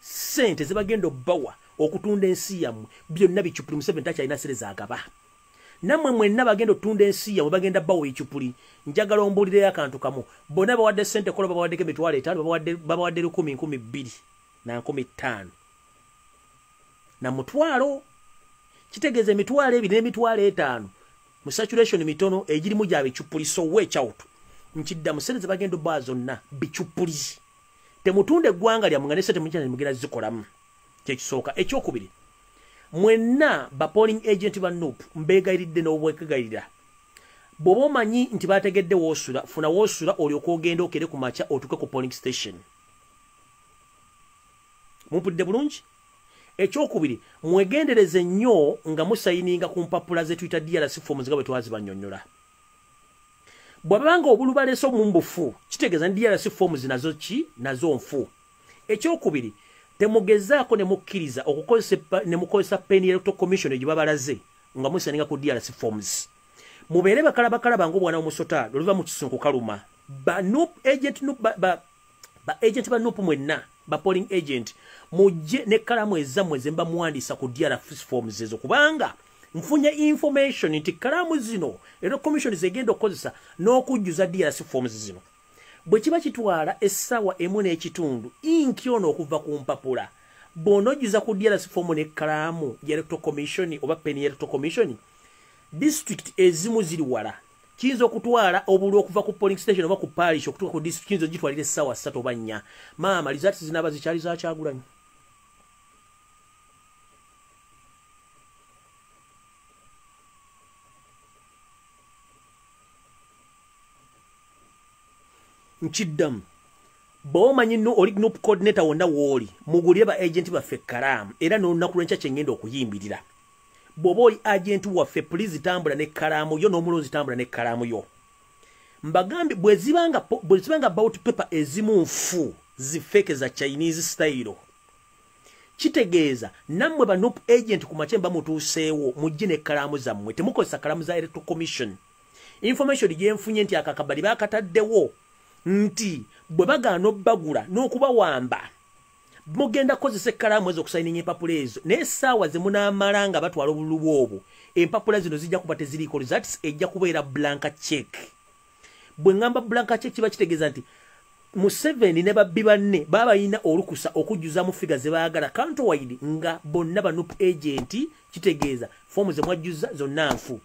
sente ze bagenda obbawa okutunda ensi yammwe byonna bicupuli museveni takyalina sere zagaba nammwe mwenna bagenda otunda ensi yammwe bagenda bawa ecupuli njagala ombuulireyo akantu kamu. Bonna bawadde sente kola babawaddeko emitwalo etaano babawadde- lukumi nkumi bbiri na nkumi ttaano. Na mutwalo kitegeeza emitwalo ebiri n'emitwalo etaano. Mu saturation mitono egirimu gya bicupuli so weekyawutu nkiddamu sente ze bagenda obbawa zonna bicupuli temutunda eggwanga lyammwe nga ne sente mujja nemugenda zikolamu. Kyekisooka ekyokubiri mwenna ba polling agent ba nup mbeegayiridde n'obwekegayirira. Bw'oba omanyi nti bategedde woosula funa woosula olyoka ogenda okere ku makya otuke ku polling station. Mumpulidde bulungi? Ekyokubiri mwegendereze nnyo nga musayininga ku mpapula ze tuyita drc forms nga bwe twazibanyonnyola. Bw'abanga obulu baleese omumbufu kitegeeza ni drc forms nazo ki? Nazo nfu. Ekyokubiri temugezaako ne mukkiriza ne mukozesa peni electoral commission gye babalaze nga musaninga ku drc forms. Mubeere bakalabakalaba ngaobwana omusota lweluva mu kisunku kaluma. Ba nup agent nup ba, ba, ba agent ba nup mwenna ba polling agent mujje nekalamu ezammwe ze mba muwandiisa ku drc forms ezo. Kubanga nfunye information nti kalamu zino era commission zegenda okukozesa n'okujjuza drc forms zino bwe kiba kitwala essaawa emu n'ekitundu inki ono okuva ku mpapula. Bw'onojjuza ku drc fomu n'ekkalaamu ya electoral commission oba peni ya electoral commission district ezimu ziri wala. Kiyinza okutwala obuli okuva ku polling station oba ku parish okutuuka ku district kiyinza ogitwalira essaawa ssatu oba nnya. Maama lizaati zinaaba zikyali zakyagulanyi nkiddamu bw'omanyi no oli nup coordinator wonna w'oli mugulire ba agenti baffe ekkalaamu era n'olunaku lwenkya kyengenda okuyimbirira. Bw'oba oli agenti waffe pulizi tambula n'ekkalaamu yo n'omulonzi tambula n'ekkalaamu yo. Mbagambye bwe bwe zibanga bout paper ezimu nfu zifeeke za chinese style. Kitegeeza nammwe ba nup agent ku makye mba mutuuseewo mujje n'ekkalaamu zammwe. Temukozesa kalamu za electoral commission. Information gyenfunye nti akakabali baakataddewo nti bwe bagaana obbagula n'okubawamba mugenda kukozesa ekkalaamu ezo okusayininga empapula ezo. Naye essaawa ze munaamala nga batwala obululu obwo empapula zino zijja kuba teziriiko results ejja kubeera blanka check. Bwe ŋŋamba blanka check kiba kitegeeza nti museveni ne babbi banne baba balina olukusa okujjuzamu figa ze baagala. Countrwide nga bonna banup agenti kitegeeza foomu ze mwajjuza zonna nfu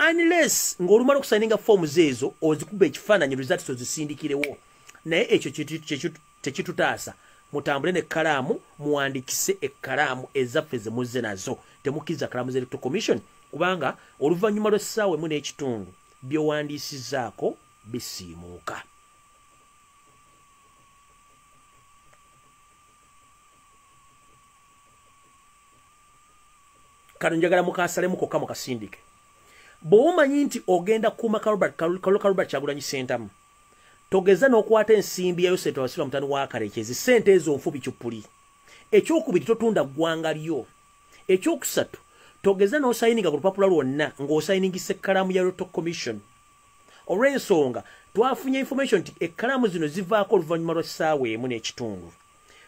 unless ng'olumala okusayininga foomuز ezo ozikuba ekifaananyi results ozisindikirewo naye ekyo tekitutaasa mutambule nekkalaamu muwandikise ekkalaamu ezaffe ze muzze nazo. Temukkiriza kalaamu z'electoral commission kubanga oluvannyuma lw'essaawa emu n'ekitundu byowandiisizaako bisiimuuka. Kano njagala mukasalemu kokka mukasindike bw'oba omanyi nti ogenda kuuma kalubert kyagulanyi sentamu togeza n'okwata ensimbi yayo sente wasiba mutani wa kalekezi sente ezo nfu bikyupuli ekyokubiri totunda ggwanga lyo. Ekyokusatu togeza n'osayininga ku lupapula lwonna ng'osayiningisa ekkalaamu ya roto commission. Olw'ensonga twafunye information nti ekkalaamu zino zivaako oluvannyuma lw'essaawa emu n'ekitundu.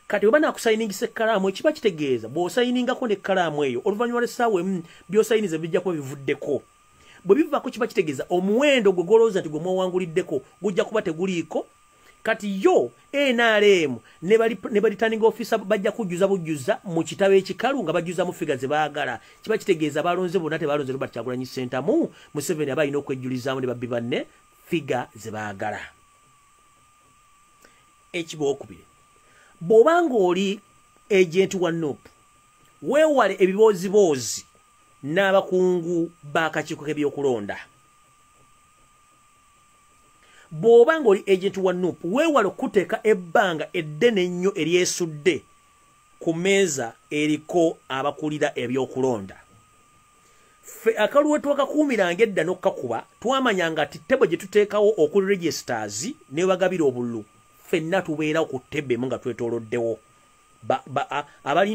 Kati weba nakusayiningisa ekkalaamu ekiba kitegeeza bw'osayiningako n'ekkalaamu eyo oluvannyuma lw'essaawa emu by'osayiniza bijja kuba bivuddeko bwe bivaako kiba kitegeeza omuwendo gwe golowooza nti gwe mwawanguliddeko gujja kuba teguliiko? Kati yo nrm ne balitaninga ofisa bajja kujjuza bujjuza mu kitabo ekikalu nga bajjuzamu figa ze baagala. Kiba kitegeeza balonze bonna tebalonze robert kyagulanyi sentamu museveni aba alina okwejjulizaamu ne babbi banne figa ze baagala. Ekibookubiri bw'obanga oli agenti wa nup weewale ebibooziboozi n'abakungu b'akakiiko k'ebyokulonda. Bw'oba ng'oli agenti wa nup weewale okuteeka ebbanga eddene ennyo eryesudde ku mmeeza eriko abakulira ebyokulonda. Ffe akaluwe twakakuumiranga edda n'okkakuba twamanyanga nti ttebo gye tuteekawo okuli registers ne bagabira obululu ffenna tubeerawo ku ttebe emu nga twetooloddewo.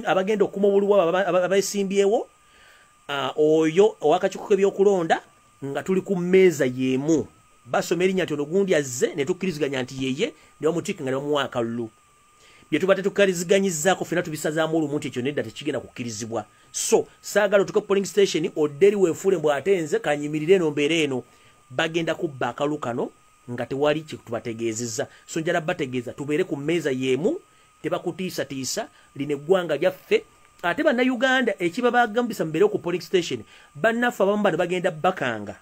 Abagenda okuma obuluwa abesimbyewo oyo owakakiiko k'ebyokulonda nga tuli ku mmeeza y'emu. Basoma erinnya nti ono gundi azze ne tukkiriziganya nti yeye ne bamutikka nga ne bamuwa akalulu. Bye tuba tetukkiriziganyizzaako ffena tubisazaamu olumu nti ekyo nedda tekigenda kukkirizibwa. So saagala otuke polling station odde eri weefuule mbw ate nze kanyimirire eno mbeera eno. Bagenda kubba akalu kano nga tewali kyetubategeezezza so njala bategeeza tubeere ku mmeeza y'emu tebakutiisatiisa lino eggwanga lyaffe ate bannayuganda ekiba bagambisa mubeere ku polling station bannaffe abamu bano bagenda bakanga.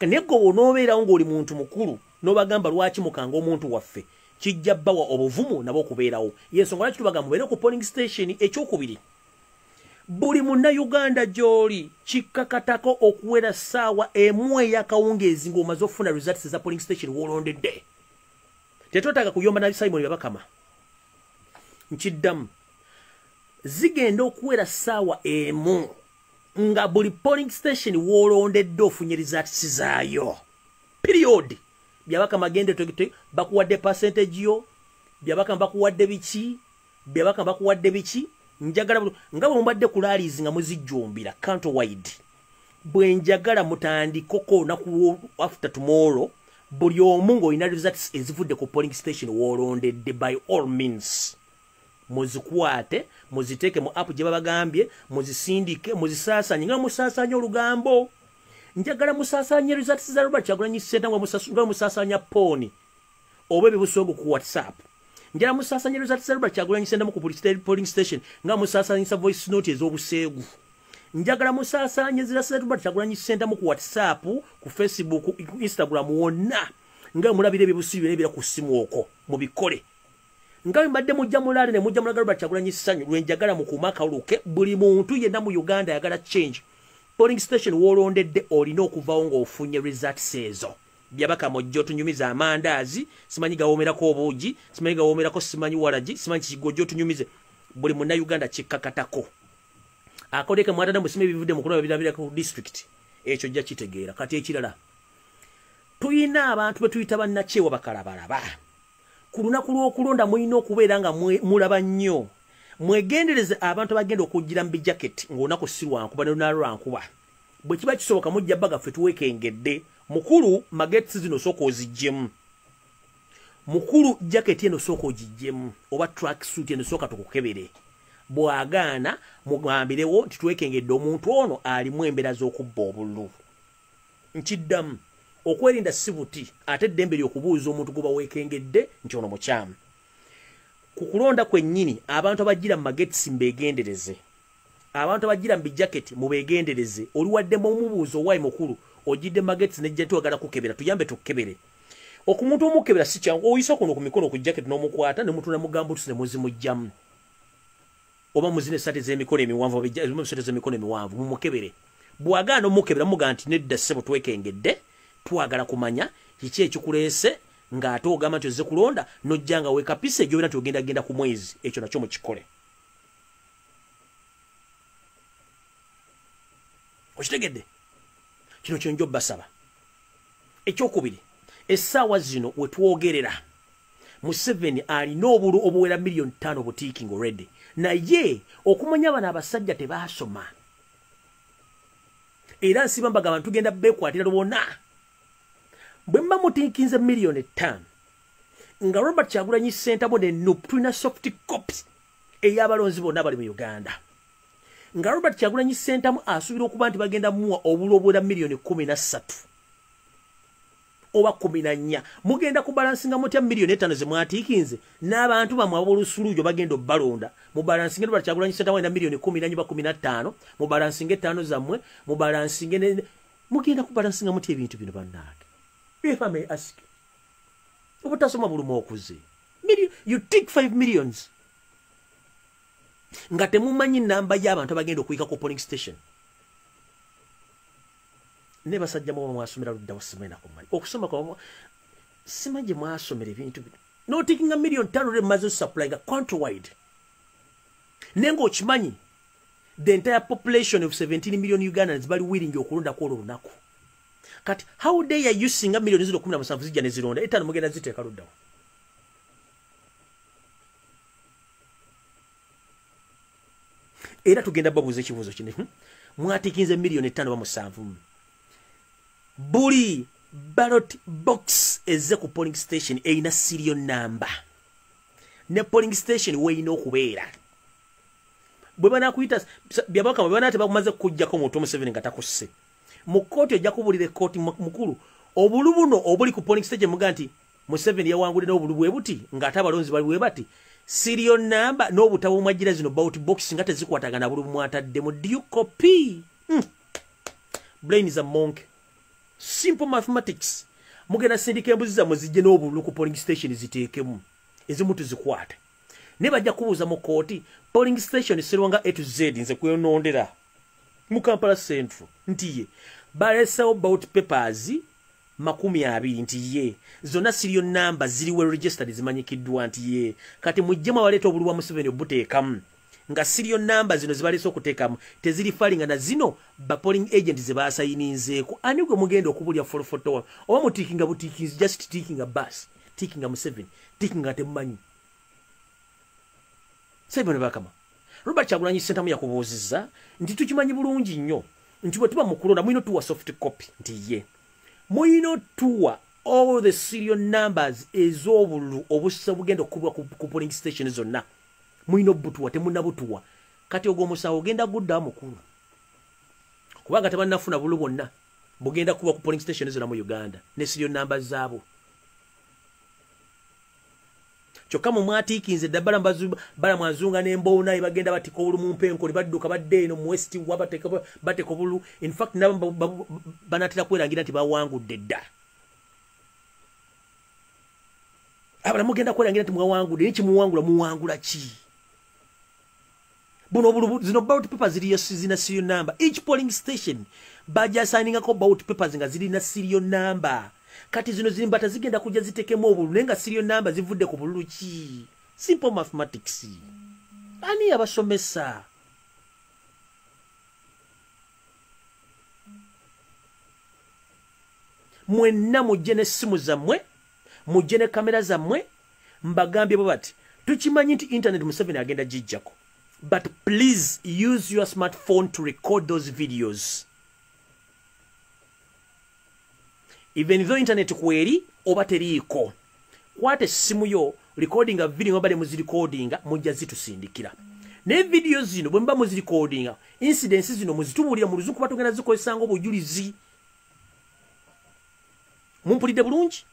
Naye gwe onoobeerawo ng'oli muntu mukulu n'obagamba lwaki mukanga omuntu waffe kijja bbawa obuvumu nabo okubeerawo. Yensonga lwaki tubaga mubeere ku polling station ekyokubiri? Buli munnayuganda gy'oli kikkakatako okuwera ssaawa emu ey'akawungeezi ng'omaze okufuna results za polling station w'olondedde. Tetwetaaga kuyomba na simoni byabakama nkiddamu zigenda okuwera ssaawa emu nga buli polling station w'olondedde ofunye results zaayo. Period. Byabakama gende togite bakuwadde percentage yo byabakama bakuwadde biki byabakama bakuwadde biki? Njagala nga bwe mubadde ku laalizi nga muzijjumbira canto wide bwe njagala mutandikoko olunaku after tomorrow buli omu ng'olina results ezivudde ku polling station w'olondedde by all means muzikwate muziteeke mu app gye babagambye muzisindike muzisaasanye nga musaasanya olugambo. Njagala musaasanya results za robert kyagulanyi senta nga musaasanya pooni oba ebibusongo ku whatsapp. Njala musaasanya results za robert kyagulanyi senta mu ku polling station nga musaasanyisa voice note ez'obuseegu. Njagala musaasanye zirasa robert kyagulanyi senta mu ku whatsapp ku facebook ku instagram wonna nga mulabira ebibusi byona ebira ku ssimu okwo mubikole nga mbadde mujja mulaale ne mujja mulaga robert kyagulanyi ssanyu lwenjagala mukuuma akawuluke buli muntu yenna mu uganda ayagala change. Polling station w'olondedde olina okuvaawo ng'ofunye results ezo. Byabaka mojja otunyumiza amandaazi simanyi gawoomerako obuugi simanyi gawoomerako simanyi walagi simanyi kikigojja otunyumize. Buli munnayuganda kikkakatako. Akodeke mwatana musima ebivudde mu kulaba birabira ku district ekyo jja kitegeera. Kati ekirala tuyina abantu betuyita bannakyewa bakalabalaba ku lunaku lw'okulonda mulina okubeera nga mulaba nnyo. Mwegendereze abantu abagenda okugira mu bijaketi ng'olunaku si lwankuba ne lunaalo lwankuba bwe kiba kisoboka mujja bbaga ffe tuweekengedde mukulu magetisi zino sooka oziggyemu mukulu jaketi eno sooka ogiggyemu oba track suit eno sooka tukukebere. Bw'agaana mugambirewo nti twekengedde omuntu ono alimu embeera z'okubba obululu. Nkiddamu okwerinda si buti ate eddembe ly'okubuuza omuntu gwe baweekengedde nti ono mukyamu. Ku kulonda kwennyini abantu abajjira mu magetisi mbeegendereze. Abantu abajjira mu bijaketi mubeegendereze oli waddemu omubuuzo owaayi mukulu ojjidde magetisi nejja tuwagala kukebera tuyambe tukebere okumuntu omukebera si kyangu oyisa kuno ku mikono ku jacket n'omukwata ne mutunda mugambo tusi ne muzimugjamu oba muzina esaati z'emikono emiwanvu oba esaati z'emikono emiwanvu mumukebere. Bw'agaana omukebera mugamba nti nedda ssebo twekengedde twagala kumanya kiki ekikuleese ng'ate ogamba nti ozze kulonda n'ojja nga weekapisa egyobera nti ogenda genda ku mwezi ekyo nakyo mukikole. Okitegedde? Kino kyenjo basaba ekyokubiri essaawa zino we twogerera. Museveni alina obulu obuwera miliyoni ttaano butiiking already naye okumanya bano abasajja tebaasoma era nsiba mbagamba ntugenda beekwatira lwona bwe mba mutiikinze miliyoni ttaano nga robert kyagulanyi sentabo ne nup tulina soft copy ey'abalonzi bonna bali mu uganda. Nga robert kyagulanyi sentamu asuubira okuba nti bagenda muwa obulu obuwera miliyoni kumi na ssatu oba kumi na nnya. Mugenda kubalansinga mutya miliyoni etaano ze mwatiikinze? N'abantu bamwe ab'olusuluujo bagenda obbalonda. Mubalansinge robert kyagulanyi sentamu alina miliyoni kumi na nnya ba kumi na ttaano. Mubalansinge ettaano zammwe mubalansinge mugenda kubalansinga mutya ebintu bino bannaage if I may ask obutasoma buluma okuze you take 5 millions. Nga temumanyi namba y'abantu abagenda okuyika ku polling station. Ne basajja muba mwasomera luddawo simaina kumanyi okusoma kwa simanyi gye mwasomera ebintu bino. Notikinga million tano le maze supply nga countrywide naye ng'okimanyi the entire population of 17 million ugandans bali willing okulondako olwo lunaku kati how day are you singa millioni zino kumi na musanvu zijja ne zironda? Etaano mugenda ziteeka luddawo. Era tugenda babuuza ekibuuzo kino hmm? mwatikinze miliyoni etaano bamusanvu buli ballot box ezze ku polling station erina serial number. Ne polling station weerina okubeera. Bwe banakuyita byabakama bwe banaa tebamaze kukuggyako muntu omuseveni nga takusse mu kooti ojja kubuulira ekooti mu- mukulu obulu buno obuli ku polling station muga nti museveni yawangudde n'obulu bwe buti ng'ate abalonzi bali bwe bati sirio namba n'obutabo omwajjira zino bout box nga tezikwatagana bulu bumwataddemu dio copy. Hmm. brain is a monk. Simple mathematics. Mugenda sindika embuzi zammwe zijje n'obululu ku polling station ziteekemu ezimu tuzikwate. Ne bajja kubuuza mu kooti polling station serwanga a to z nze kwenondera mu kampala central nti ye balesewo bout papers makumi abiri nti ye. Zonna sirio namba ziriwe registered zimanyikiddwa nti ye. Kati mujjemu abaleeta obulu bwa museveni obuteekamu nga sirio namba zino zibalese okuteekamu teziri falinga na zino ba polling agent ze basayininzeeko ani gwe mugenda okubulya folofotowa oba mutiikinga butiikinzi just tiikinga bas tiikinga museveni tiikinga temumanyi? Saibone bakama robert kyagulanyi sentamu yakubuuzizza nti tukimanyi bulungi nnyo nti bwe tuba mu kulonda mulina otuwa soft copy nti ye. Mulina otuwa all the serial numbers ez'obululu obusa bugenda okukubwa ku, polling station zonna. Mulina obutuwa temunabutuwa. Kati ogwo omusawo ogenda guddawo mukulu. Kubanga tebannafuna bulu bwonna bugenda kuba ku polling station zonna mu uganda ne serial numbers zaabo kyokka mu mwatiikinze dda balamwazunga n'emboona ebagenda batika obulu mu mpenko ne badduka badde eno mu west wa bateeka obulu. Infact nabo ba- ba- banatera kwerangira nti bawangudde dda. Abala mugenda kwerangira nti mwawangudde naye kimuwangula muwangula ki? Buno obulu bu- zino ballot papers ziriyo zina serial number. Each polling station bajasaningako ballot papers nga zirina serial number kati zino zimbata zigenda kujja zitekemu obululu naye nga serial number zivudde ku bululu ki? Simple mathematics. Ani abasomesa mwenna mujje n'essimu zammwe mujje ne kamera zammwe mbagambye bwe bati tukimanyi nti internet museveni agenda gijjako. But please use your smartphone to record those videos even though internet kweri oba teriiko kwata essimu yo recordinga video nga bale muzirikodinga mujja zitusindikira. Naye vidiyo zino bwe muba muzirikodinga incidents zino muzitubuulira mu luzungu kuba tugenda zikozesanga obujulizi. Mumpulidde bulungi?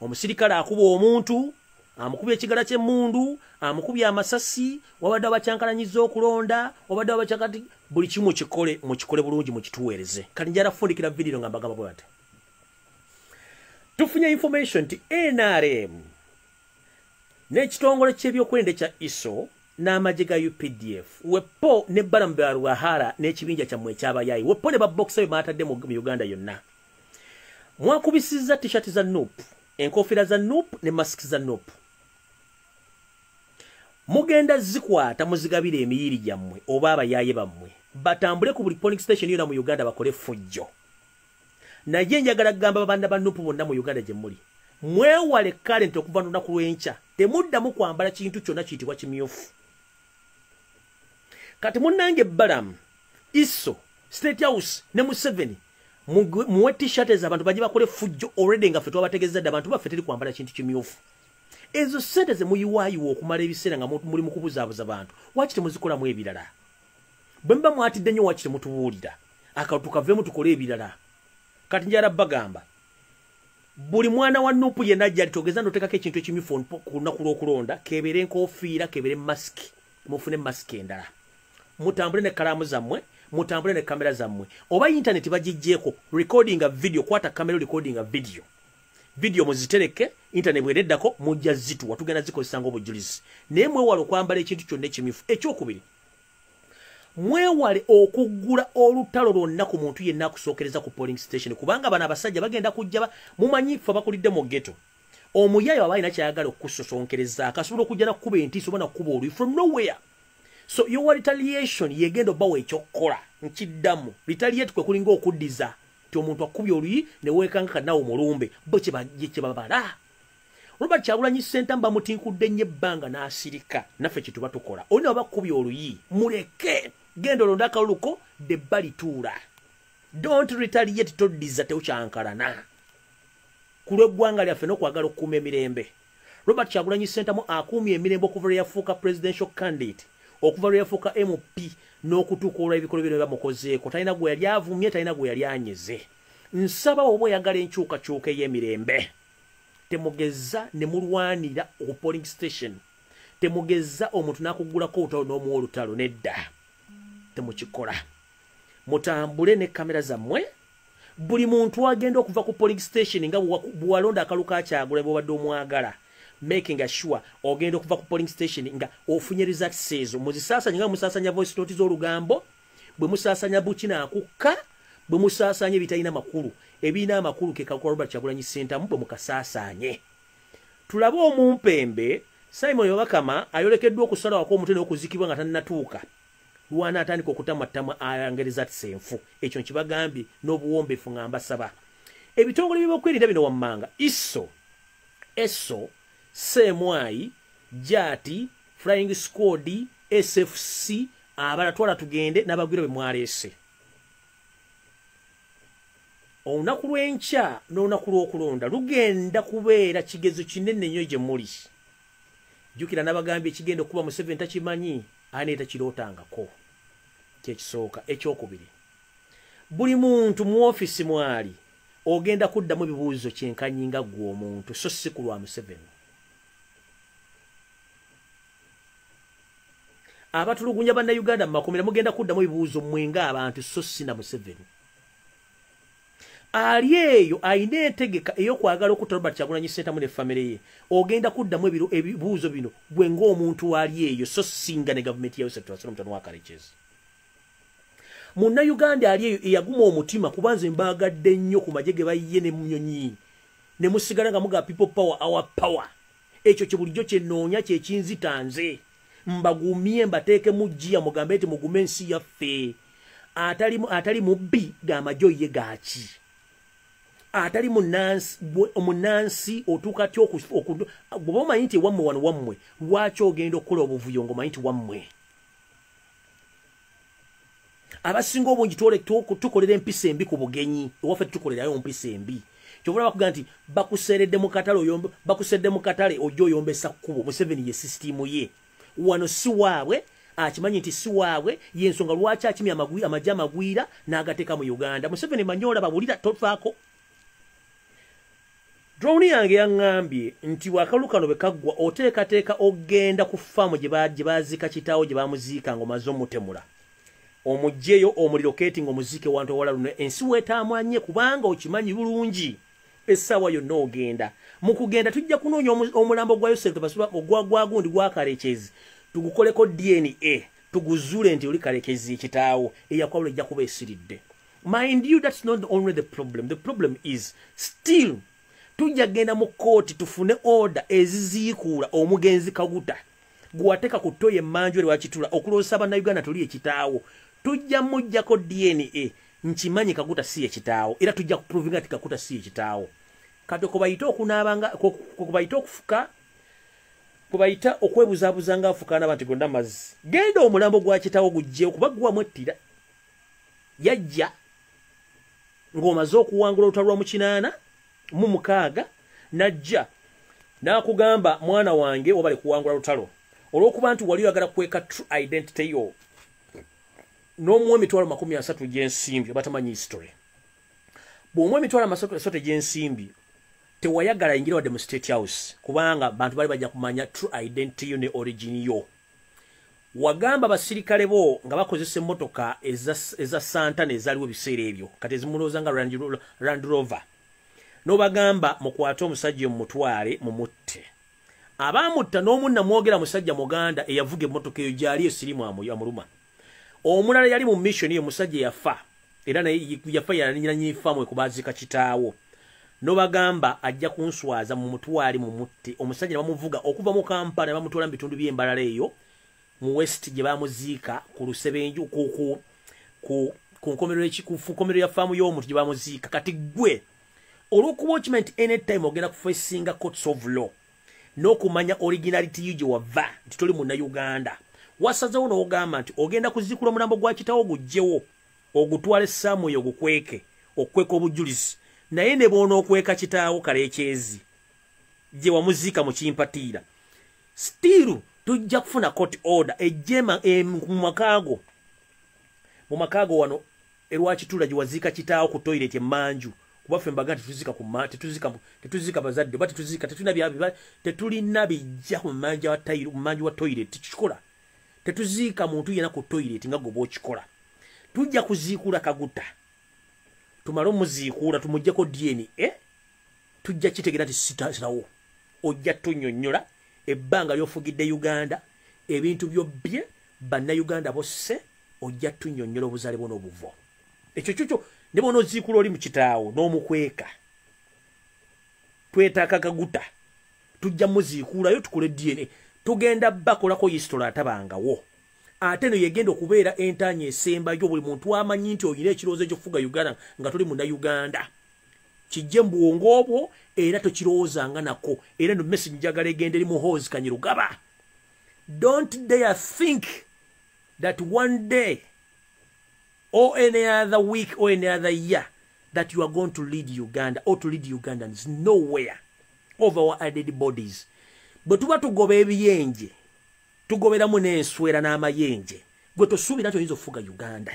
Omusirikale akuba omuntu amukubye ekigala ky'emmundu amukubye amasasi wabadde abakyankalanyiza okulonda wabadde abakyakati buli kimu mukikole mukikole bulungi mukituweereze. Kati njala kufundikira vidiyo nga mbagamba bwe bati tufunye information nti nrm n'ekitongole ky'ebyokwerinda kya iso n'amagye ga updf wepo ne balamu bya lwahara n'ekibinja kyammwe ekyabayayi wepo ne babokisa bye baatadde mu uganda yonna. Mwakubisizza tishati za nup enkofiira za nup ne masiki za nup mugenda zikwata muzigabire emiyiri gyammwe oba abayaye bammwe batambule ku buli polling station yona mu uganda bakole fujjo naye njagala kugamba babaana ba nupu bonna mu uganda gye muli. Mwewale kale nti okuva lunaku lw'enkya temuddamu kwambala kintu kyonna kiyitibwa kimyufu. Kati munnange balamu iso state house ne museveni muwe ezo abantu bajye bakole fujjo already nga ffe twabategeeza dde abantu baffe teri kwambala kintu kimyufu. Ezo sente ze muyiwaayiwa okumala ebiseera nga mu- muli mu kubuzaabuza bantu waki temuzikolamu ebirala? Bwe muba mwatidde nnyo waki temutubuulira akaltu kaveemu tukole ebirala kati njala bagamba buli mwana wa nupu yenna ajjali togeza notekako ekintu ekimyufu ku lunaku lw'okulonda kebeere enkofiira kebeere masiki mufune masiki endala. Mutambule ne kalaamu zammwe mutambule ne kamera zammwe. Oba intaneti bagijjeeko recordinga video kwata kamera recordinga video. Video muzitereke intaneti bwereddako mujja zituwa tugenda zikozesa ngaobujulizi naye mwewale okwambala ekintu kyonna ekimyufu ekyokubiri mwewale okuggula olutalo lwonna ku muntu yenna akusookereza ku polling station kubanga bano abasajja bagenda kujja mumanyi fe bakulidde mu ghetto. Omuyayo aba alina kyayagala okusosonkereza akasobola okujja nakukuba entiisa oba nakukuba oluyi from nowhere. So yowa retaliation yegenda obbawo ekyokukola nkiddamu. Retaliate kwe kulinga okuddiza. Ti omuntu akubye oluyi neweekanga kanawe mulumbe bo kyebabala robert kyagulanyi senta mbamutinkudde nnyo ebbanga n'asirika. Naffe kyetuba tukola. Olina oba kkubye oluyi muleke genda olonda akaluluko debba lituula don't retaliate toddiza tewukyankalana. Ku lw'eggwanga lyaffe n'okwagala okukuuma emirembe robert kyagulanyi sentamu akuumye emirembe okuva lwe yafuuka presidential candidate okuva lwe yafuuka mp n'okutuuka olwa ebikolwa bino byamukozeeko talina gwe yali avumye talina gwe yali anyeze. Nsaba oba oyagala enkyukakyuka ey'emirembe. Temugeza ne mulwanira ku polling station. Temugeza omuntu n'akuggulako olutalo n'omuwa olutalo nedda temukikola mutambule ne kamera zammwe. Buli muntu agenda okuva ku polling station nga bwe walonda akalu kakyagula bwobadde omwagala making sure ogenda okuva ku polling station nga ofunye results ezo muzisaasanya nga musaasanya voice note z'olugambo bwe musaasanya bukinakukka bwe musaasanya ebitalina makulu. Ebirina amakulu kekakuba robert kyagulanyi sentamu bwe mukasaasaanye tulabe omumpembe simon yobakama ayolekeddwa okusalawako omutwe n'okuzikibwa nga tannatuuka lwana atandika okutamattama ayangereza tisenfu ekyo nkibagambye n'obuwombeefu nga mbasaba. Ebitongole byebyokwelinda bino wammanga iso eso semwayi jati flying squad sfc abalatwala tugende n'abagwira bwe mwaleese. Olunaku lw'enkya n'olunaku lw'okulonda lugenda kubeera kigezo kinene nnyo gye muli. Jjukira n'abagambye ekigenda okuba museveni takimanyi ani takirootangako kyekisooka ekyokubiri. Buli muntu mu ofiisi mwali ogenda kuddamu ebibuuzo kyenkanyi nga ggwe omuntu so si ku lwa museveni. Abatulugunya bannayuganda mu makomera mugenda kuddamu ebibuuzo mwenga abantu so si na museveni. Ali eyo ayina entegeka ey'okwagala okutta robert kyagulanyi sentamu ne famire ye ogenda kuddamu ebibuuzo bino gwe ng'omuntu ali eyo so singa ne gavumenti ya yosef twasira omutano wa karekezi munnayuganda ali eyo eyaguma omutima kuba nze mbaagadde nnyo ku magye ge bayiye ne munyonyi. Ne musigala nga muga people power our power. Ekyo kye bulijjo kyenoonya kyekinzitanze mbagumye mbateeke mu jjiya mugambe nti mugume ensi yaffe. Atali atali mubbi gamajo ye gaki atali munansi otuuka ty bw'oba omanyi nti wammwe wano wammwe lwaki ogenda okukola obuvuyo ng'omanyi nti wammwe abasinga obungi tukolera empisa embi ku bugenyi. Ewaffe tutukolerayo mpisa embi. Kyobula bakuga nti bakuseredde mu katale bakuseredde mu katale ojja oyombesa kkubo museveni ye sisitimu ye. Wano si waabwe akimanyi nti si waabwe yensonga lwaki akimya amagwi- amagye amagwira n'agateeka mu uganda. Museveni manyi olaba bulira tofaako. Drowni yange yaŋŋambye nti wakalu kano bwe kaggwa oteekateeka ogenda ku faamu gye baziika kitaawo gye bamuziika ng'omaze omutemula omugjeyo omuliro keti ng'omuziike wantu ewala luno ensi weetaamwanye kubanga okimanyi bulungi. Essaawa yonna ogenda. Mu kugenda tujja kunoonya omu- omulambo gwa yosefu ogwagwagundi gwakalekezi tugukoleko dna tuguzuule nti oli kalekezi kitaawo eyakwawula ejja kuba esiridde. Mind you that's not only the problem. The problem is still tujja genda mu kooti tufune order eziziikuula omugenzi kaguta gwewateeka ku ttoyi emmanju eri wakitula okuloosa bannayuganda tuli ekitaawo tujja mujjako dna nkimanyi kaguta si ekitaawo era tujja kuprovinga nti kaguta si ekitaawo kati kubayite okunaabanga kubayite okufuka kubayita okwebuzaabuza nga afukaana banti gonna mazzi. Genda omulambo gwa kitaawo gujjewo kuba guwamu ettira yajja ng'omaze okuwangula olutalo lwa mu kinaana mu mukaaga najja n'akugamba mwana wange wabale kuwangula lutalo olw'okuba nti wali oyagala kweka true identity yo n'omuwa emitwalo makumi asatu gy'ensimbi oba tamanyi history. Bw'omuwa emitwalo asatu egy'ensimbi tewayagala yingira wadde mu state house kubanga bantu bali bajja kumanya true identity yo ne origin yo. Wagamba basirikale bo nga bakozesa emmotoka eza, santana ezaaliwo ebiseera ebyo kati ezimulooza nga Land Ro- land rover. N'obagamba mukwate omusajja mumutwale mumutte. Abaamutta n'omunna mwogera musajja muganda eyavuga emmotoka eyo gyali esirimu amu- amuluma omulala yali mu mission eyo musajja yafa era naye yafa yananyinanyifaamu ekubaazika kitaawo. Nobagamba ajja kunswaza mu mutwali mu mutte. Omusajja ne bamuvuga okuva mu kampala ne bamutwala mu bitundu by'embalala eyo mu west gye bamuziika ku lusebenju ku, nkomerero ya faamu y'omuntu gye bamuziika kati gwe olw'okuba okimanyi nti anytime ogenda kufesinga courts of law n'okumanya originality yo gye wava nti toli munnayuganda wasazewo n'ogamba nti ogenda kuzikula omulambo gwa kitawo gujjewo ogutwala essaamu eyo ogukweke okukweka obujulizi naye ne bw'onookweka kitaawo kaleekyezi gye wamuziika mu kimpatiira. Still tujja kufuna court order ejjema mu makaago mu makaago wano erwakitula gye waziika kitaawo ku toilet emmanju kuba ffe mbaga tetuzika ku ma- tetuzika tetuzika bazadde oba tetuzika tetulina bya- bya- tetulina bijja mu manja wa toilet tekikola tetuziika muntu yena ku toilet nga goba okikola tujja kuziikula kaguta. Tumale omuziikuula tumugjeko dna tujja kitegera nti sitarawo ojja tunyonnyola ebbanga lyofugidde uganda ebintu byobbye bannayuganda bosse ojja tunyonnyola obuzaale bwo n'obuvo ekyo kyokyo ne bona oziikula oli mu kitaawo n'omukweka twetaaka kaguta tujja muziikuulayo tukole dna tugenda bakolako yisitola atabangawo ate no yegenda okubeera entaanya esembayo buli muntu amanyi nti oyina ekirowoozo ekyokufuga uganda nga toli munnayuganda kijje mu bwongo obwo era tokirowoozanga nako era no message njagala egenda eri muhoozi kanyirugaba. Don't dare think that one day or any other week or any other year that you are going to lead uganda or to lead ugandans nowhere over our dead bodies bwe tuba tugoba ebiyenje tugoberamu n'enswera n'amayenje gwe tosuubira nti oyinza okufuga uganda.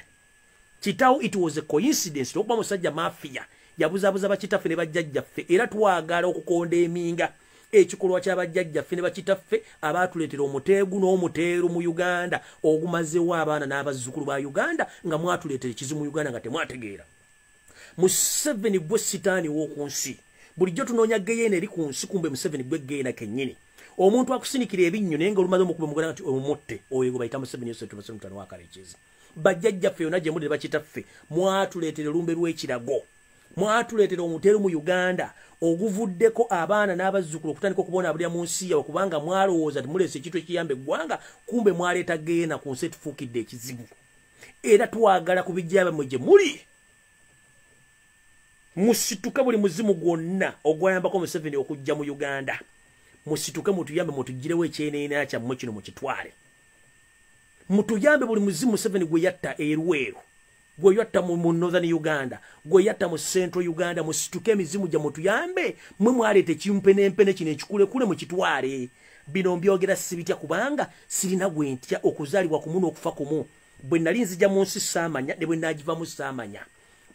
Kitawo it was a coincidence okuba musajja mafiya yabuzabuza bakitaffe ne bajjajjaffe era twagala okukonda eminga. Ekikolwa ky'abajjajjaffe ne bakitaffe abaatuleetera omuteegu n'omuteeru mu uganda ogumazewo abaana n'abazzukulu ba uganda nga mwatuleetera ekizi mu uganda nga temwategeera. Museveni gwe sitaani w'oku nsi bulijjo tunoonya geyeena eri ku nsi kumbe museveni gwe geyeena kennyini omuntu akusinikira ebinnyo naye nga olumaze omukuba mugala nti omumutte oyo gwe bayita museveni yosefu basemutano wakalekezi bajjajjaffe yonna gye muli ne bakitaffe mwatuleetera olumbe lw'ekirago. Mwatuleetera omuteeru mu uganda oguvuddeko abaana n'abazzukulu okutandika okubonaabulira mu nsi yawe kubanga mwalowooza timuleesa ekintu ekiyamba eggwanga kumbe mwaleeta geyeena ku nsi etufuukidde ekizibu. Era twagala ku bijja byammwe gye muli. Musituke buli muzimu gwonna ogwayambako museveni okujja mu uganda musituke mutuyambe mutugirewo ekyeneena kyammwe kino mukitwale. Mutuyambe buli muzimu museveni gwe yatta erweru gwe yatta mu mu northern uganda gwe yatta mu central uganda musituke emizimu gye mutuyambe mwe mwaleeta ekimpenempene kino ekikulekule mukitwale. Bino mbyogera sibitya kubanga sirina gwe ntya okuzaalibwa kumu n'okufa kumu. Bwe nali nzija mu nsi saamanya ne bwe naagivamu saamanya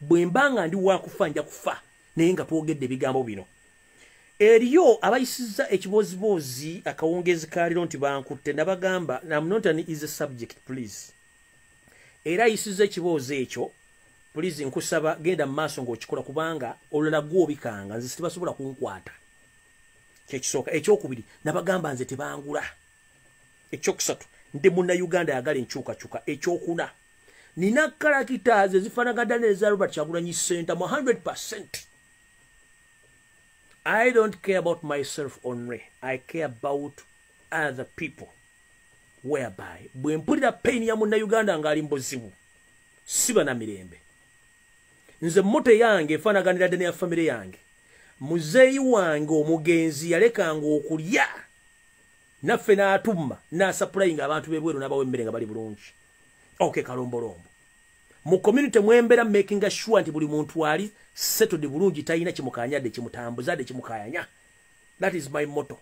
bwe mba nga ndi wakufa nja kufa naye nga twogedde ebigambo bino eriyo abayisiza ekiboozibozi akawungezi kaliro nti bankutte nabagamba I'm not an easy subject please. Era ayisiza ekiboozi ekyo pulizi nkusaba genda mu maaso ng'okikola kubanga olulala gw'obikanga nze tebasobola kunkwata. Kyekisooka ekyokubiri nabagamba nze tebangula. Ekyokusatu ndi munnayuganda ayagala enkyukakyuka ekyokuna. Nina kalakitaazi ezifaanagana eza robert kyagulanyi center mu 100 i don't care about myself only. I care about other people. Whereby bwe mpulira paini ya munnayuganda ng'ali mu buzibu siba na mirembe nze moto yange efaanaganira dde neya famire yange. Muzeeyi wange omugenzi yalekanga okulya naffe n'atumma n'asapulayinga abantu b'ebweru n'abawa emmere nga bali bulungi. Ok kalombolombo mu community mwembeera makinga sure nti buli muntu ali settled bulungi talina kimukanya dde kimutambuza dde kimukayanya that is my motto.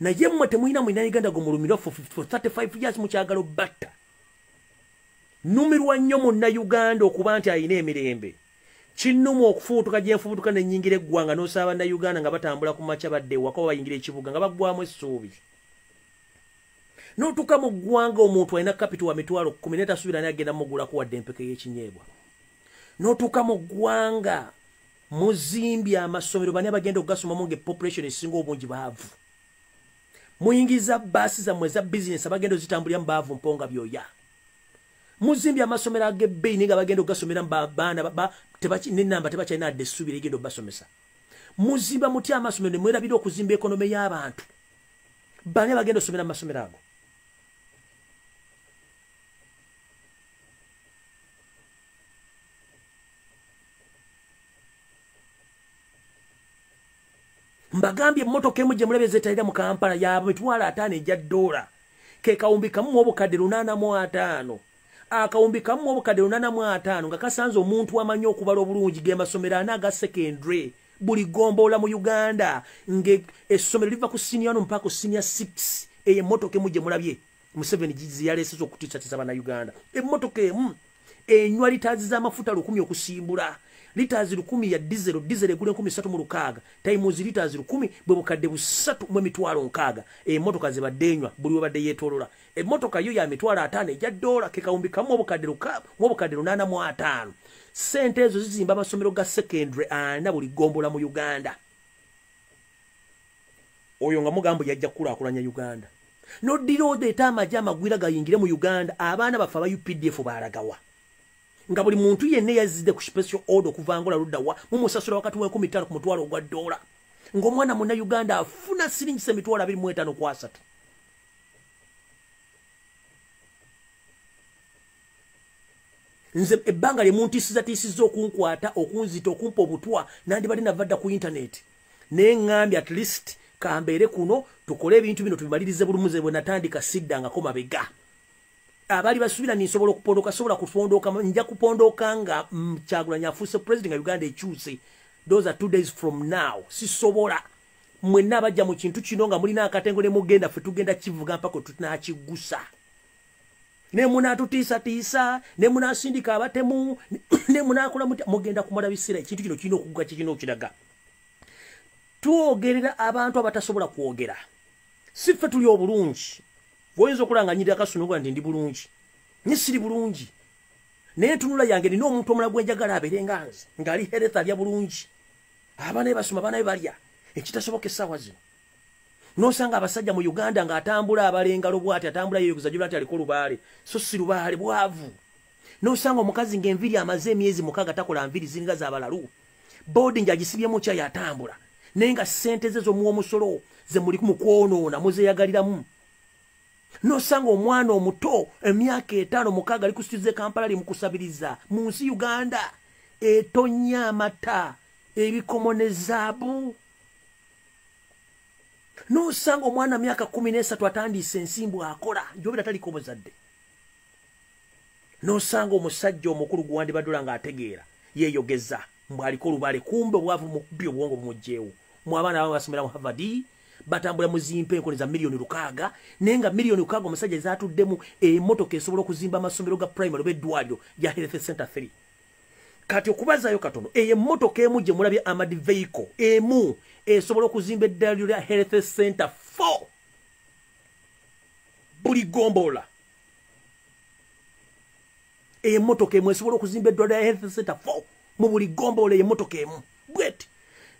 Naye mmwe temulina mwina uganda gwe mulumira for 35 years mukyagala obatta numirwa nnyo munnayuganda okuba nti alina emirembe. Kinnuma okufubutuka gye nfubutuka nenyingira eggwanga n'osaba bannayuganda nga batambula ku makya badde ewaka oba bayingira ekibuga nga baggwamu essuubi n'otuuka mu ggwanga omuntu alina kapito wa mitwalo kumi naye tasuubira naye agenda mugulako wadde empeke y'ekinyeebwa. N'otuuka mu ggwanga muzimbye amasomero bani abagenda okugasomamu ngaepopulation esinga obungi baavu. Muyingiza baasi zammwe eza bizinesi abagenda ozitambuliramu baavu mponga byoya. Muzimbye amasomero ag'ebbeeyi naye nga bagenda okugasomeramu baana nenamba tebakyalina adde essuubi ligenda obbasomesa muzimba mutya amasomero nemwerabira okuzimba ekonome y'abantu? Bani abagenda osomera mu masomero ago mbagambye emmotoka emu gye mulabe zetalira mu kampala ya mitwalo ataano ejja ddoola. Ke kawumbi kamu mu obukadde lunaana mu ataano. Akawumbi kamu mu obukadde lunaana mu ataano nga kasanze omuntu amanyi okubala obulungi ge masomero ana aga secondary buli gomboola mu uganda ngaessomero liva ku sinia no mpaka ku sinia 6 eyo emmotoka emu gye mulabye. Museveni giziyaleseza okutiisatiisa bannauganda emmotoka emu enywa litaazi z'amafuta lukumi okusimbula litaazi lukumi ya dizero dizero egula enkumi satu mu lukaaga. Taimuzi litaazi lukumi bwe bukadde busatu mu emitwalo nkaaga. Emmotoka ze badde enywa buli we badde yeetoolola. Emmotoka yo ya mitwalo ataano ejja ddoola kekawumbi kamu obukadde mu obukadde lunaana mu ataano. Sente ezo zizimba amasomero ga secondary ana buli gombola mu uganda. Oyo nga mugambo yajja kukulaakulanya uganda. Noddira odeeta amagye amagwira gayingire mu uganda abaana bafe aba updf baalagawa nga buli muntu yenna yazidde ku special order okuvangola luddawa mumusasula wakati wenkumi ttaano ku mutwalo ogwa ddoola. Ng'omwana munna uganda afuna siringisa emitwalo abiri mu etaano ku asatu. Nze ebbanga lye muntiisizatiisizza okunkwata okunzita okumpa obutwa nandibadde navadda ku intaneti naye ŋŋambye at least kambeere kuno tukole ebintu bino tubimalirize bulumuze bwe natandika siddangako mabega abaali basuubira ninsobola okupondoka sobola kupondoka nja kupondoka nga kyagulanya afuuse president nga uganda ekyuse those are two days from now. Sisobola. Mwenna abajja mu kintu kino nga mulina akatengo ne mugenda ffe tugenda kivuga mpaka tunakigusa ne munatutiisatiisa ne munasindika abatemu ne munakola mutya mugenda kumala biseera ekintu kino kirina okuguga kikina okiraga. Twogerera abantu abatasobola kwogera. Si ffe tuli obulungi oyinza okulanganyirira akasunugula nti ndi bulungi. Nye siri bulungi. Naye ntunula yange nina omuntu omula gwenjagala abeere nga nze ng'ali heretha alya bulungi. Abaana be basoma abaana be balya ekitasoboka essaawa zino. Nosanga abasajja mu uganda ng'atambula abalengalo bwati atambula yeyoguza gyula nti aliko lubaale so si lubaale bwavu. Nosanga omukazi ng'enviri amaze emyezi mukaaga takola nviri ziringa zabalalu boarding agisibyemu kyayo atambula naye nga ssente ze zomuwa omusolo ze muli mu kwonoona muzeeyagaliramu nosanga omwana omuto emyaka etaano mukaaga ali kusitiza ekampala ali mukusabiriza mu nsi uganda etonya amata ebikomo ne zaabu. Nosanga omwana myaka kumi nesatu atandiise ensimbu akola njobera taliko obuzadde. Nosanga omusajja omukulu gwewandibadula ng'ategeera yeeyogeza mbwaliko olubale kumbe obwavu mukubi obwongo bumugjeewo. Mu abaana abamu basomera mu havard batambula muzimpa enkoni za miliyoni lukaaga naye nga miliyoni lukaaga omusajja zatuddemu emotoka esobola okuzimba amasomero ga primary oba eddwaliro lya health center 3 kati okubazaayo katono eyo emmotoka emu gye mulabye amad vehicle emu esobola okuzimba eddwaliro lya health center 4 buli gombola emmotoka emu esobola okuzimba eddwaliro ya health center fo mu buli gomboolo emmotoka emu. Bweti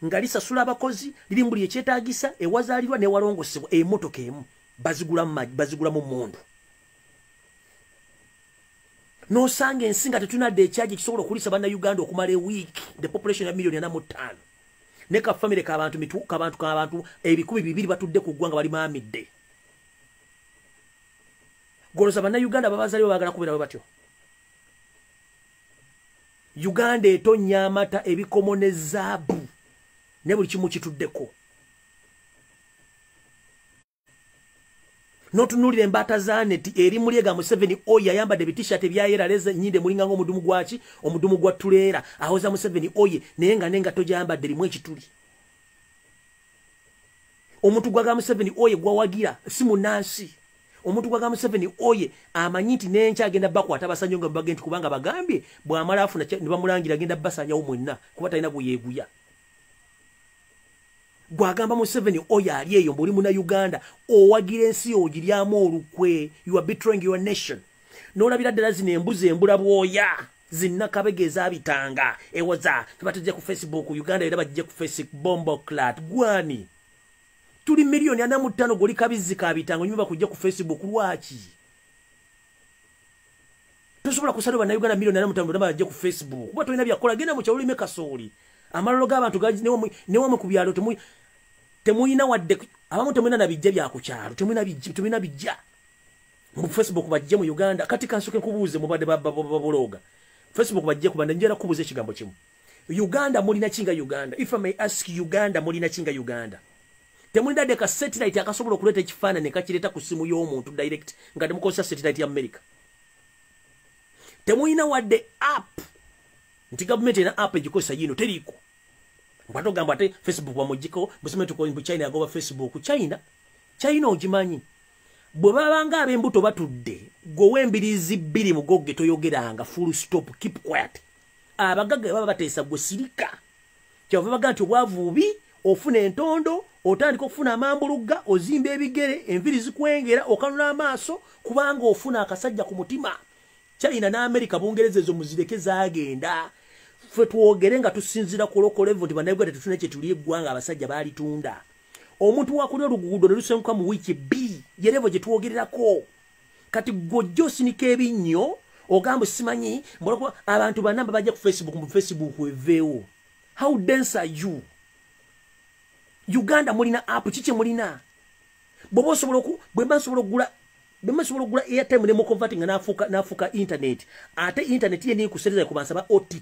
nga lisasula abakozi liri mu buli ekyetaagisa ewazaalirwa newalongosebwa emmotoka emu bazigulamu mundu nosanga ensi nga tetunadde ekyaji ekisobola okulisa bannayuganda okumala ewiiki the population ya miliyoni ana mu ttaano. Ne kafamire kabantu kabantu kabantu ebikumi bibiri batudde ku ggwanga bali maamidde. Goloza bannayuganda babazaliwo baagala kubeerawe batyo. Uganda etonya amata ebikomo ne zaabu ne buli kimu kituddeko. Notunulira embaata za neti eri mulyega museveni oyo ayambadde bitishat ebyayeraleza nyinde mulinga ngaomudumu gwaki omudumu gwa tuleera awoza museveni oye naye nga nengato gyayambadde erimu ekituli. Omuntu gwaga museveni oye gwawagira si munansi omuntu gwaga museveni oye amanyi nti nenkya agenda bakwata basanyo nga bage nti kubanga bagambye bwamala afuna ne bamulangira agenda basanyawo mwenna kuba talina bweyeeguya gwagamba museveni oyo ali eyo mbuli muna uganda owagira ensi ogiryamu olukwe. You are betraying your nation. Nolabira ddala zino embuzi embula bwoya zinnakabega ezabitanga. Ewoza tebatujja ku facebook uganda era bajje ku facebook bomboclat gwani? Tuli miliyoni ana mu ttaano goli kabizzi kabitanga onyuma bakujja ku facebook lwaki? Tosobola kusala bannayuganda miliyoni ana mu ttaano bonna bajje ku facebook. Kuba tolina byakola genda mu kyalo olime kasooli amalalo g'abantu newamwe ku byalo temuyina wadde abamu temuyina nabijja byakukyalo temuyina bijja mu facebook bajje mu uganda kati kansoke nkubuuze mubadde babuloga facebook bajje kuba njera kubuuza ekigambo kimu. Uganda mulina kinga uganda? If i may ask uganda mulina kinga uganda? Temulina dde ka satellite akasobola okuleeta ekifaanani kakireeta ku simu y'omuntu direct nga temukozesa satellite ya america. Temulina wadde app nti gavumenti erina app egikozesa yino teriiko bwatogamba ate facebook bamugiko busemetukobu china yagoba facebook. China? China ogimanyi? Bwe babanga ab'embuto batudde gwewe embirizi bbiri mugogge toyogeranga full stop keep quiet. Abagagga baba bateesa gwe sirika. Kyava baga nti obwavuubi ofuna entondo otandika okufuna amambulugga ozimba ebigere enviri zikwengera okanula amaaso kubanga ofuna akasajja ku mutima. China n'amerika bungereza ezo muzireke zagenda ffe twogere nga tusinzira ku lokolevo nti bannayuganda tetulina kyetuli eggwanga abasajja baalitunda. Omuntu wakuli oluguudo ne lusenguka mu wiiki bbiri yerevo gye twogererako. Kati gojja osinika ebinnyo ogamba simanyi abantu banamba bajja ku facebook mu facebook eveewo how dense are you? Uganda mulina app kiki mulina? Bweba osobola bwemba nsobola okugula bwemba nsobola okugula airtime ne muconverti nga nafuuka internet ate internet ye nikusereza kubansa ba ott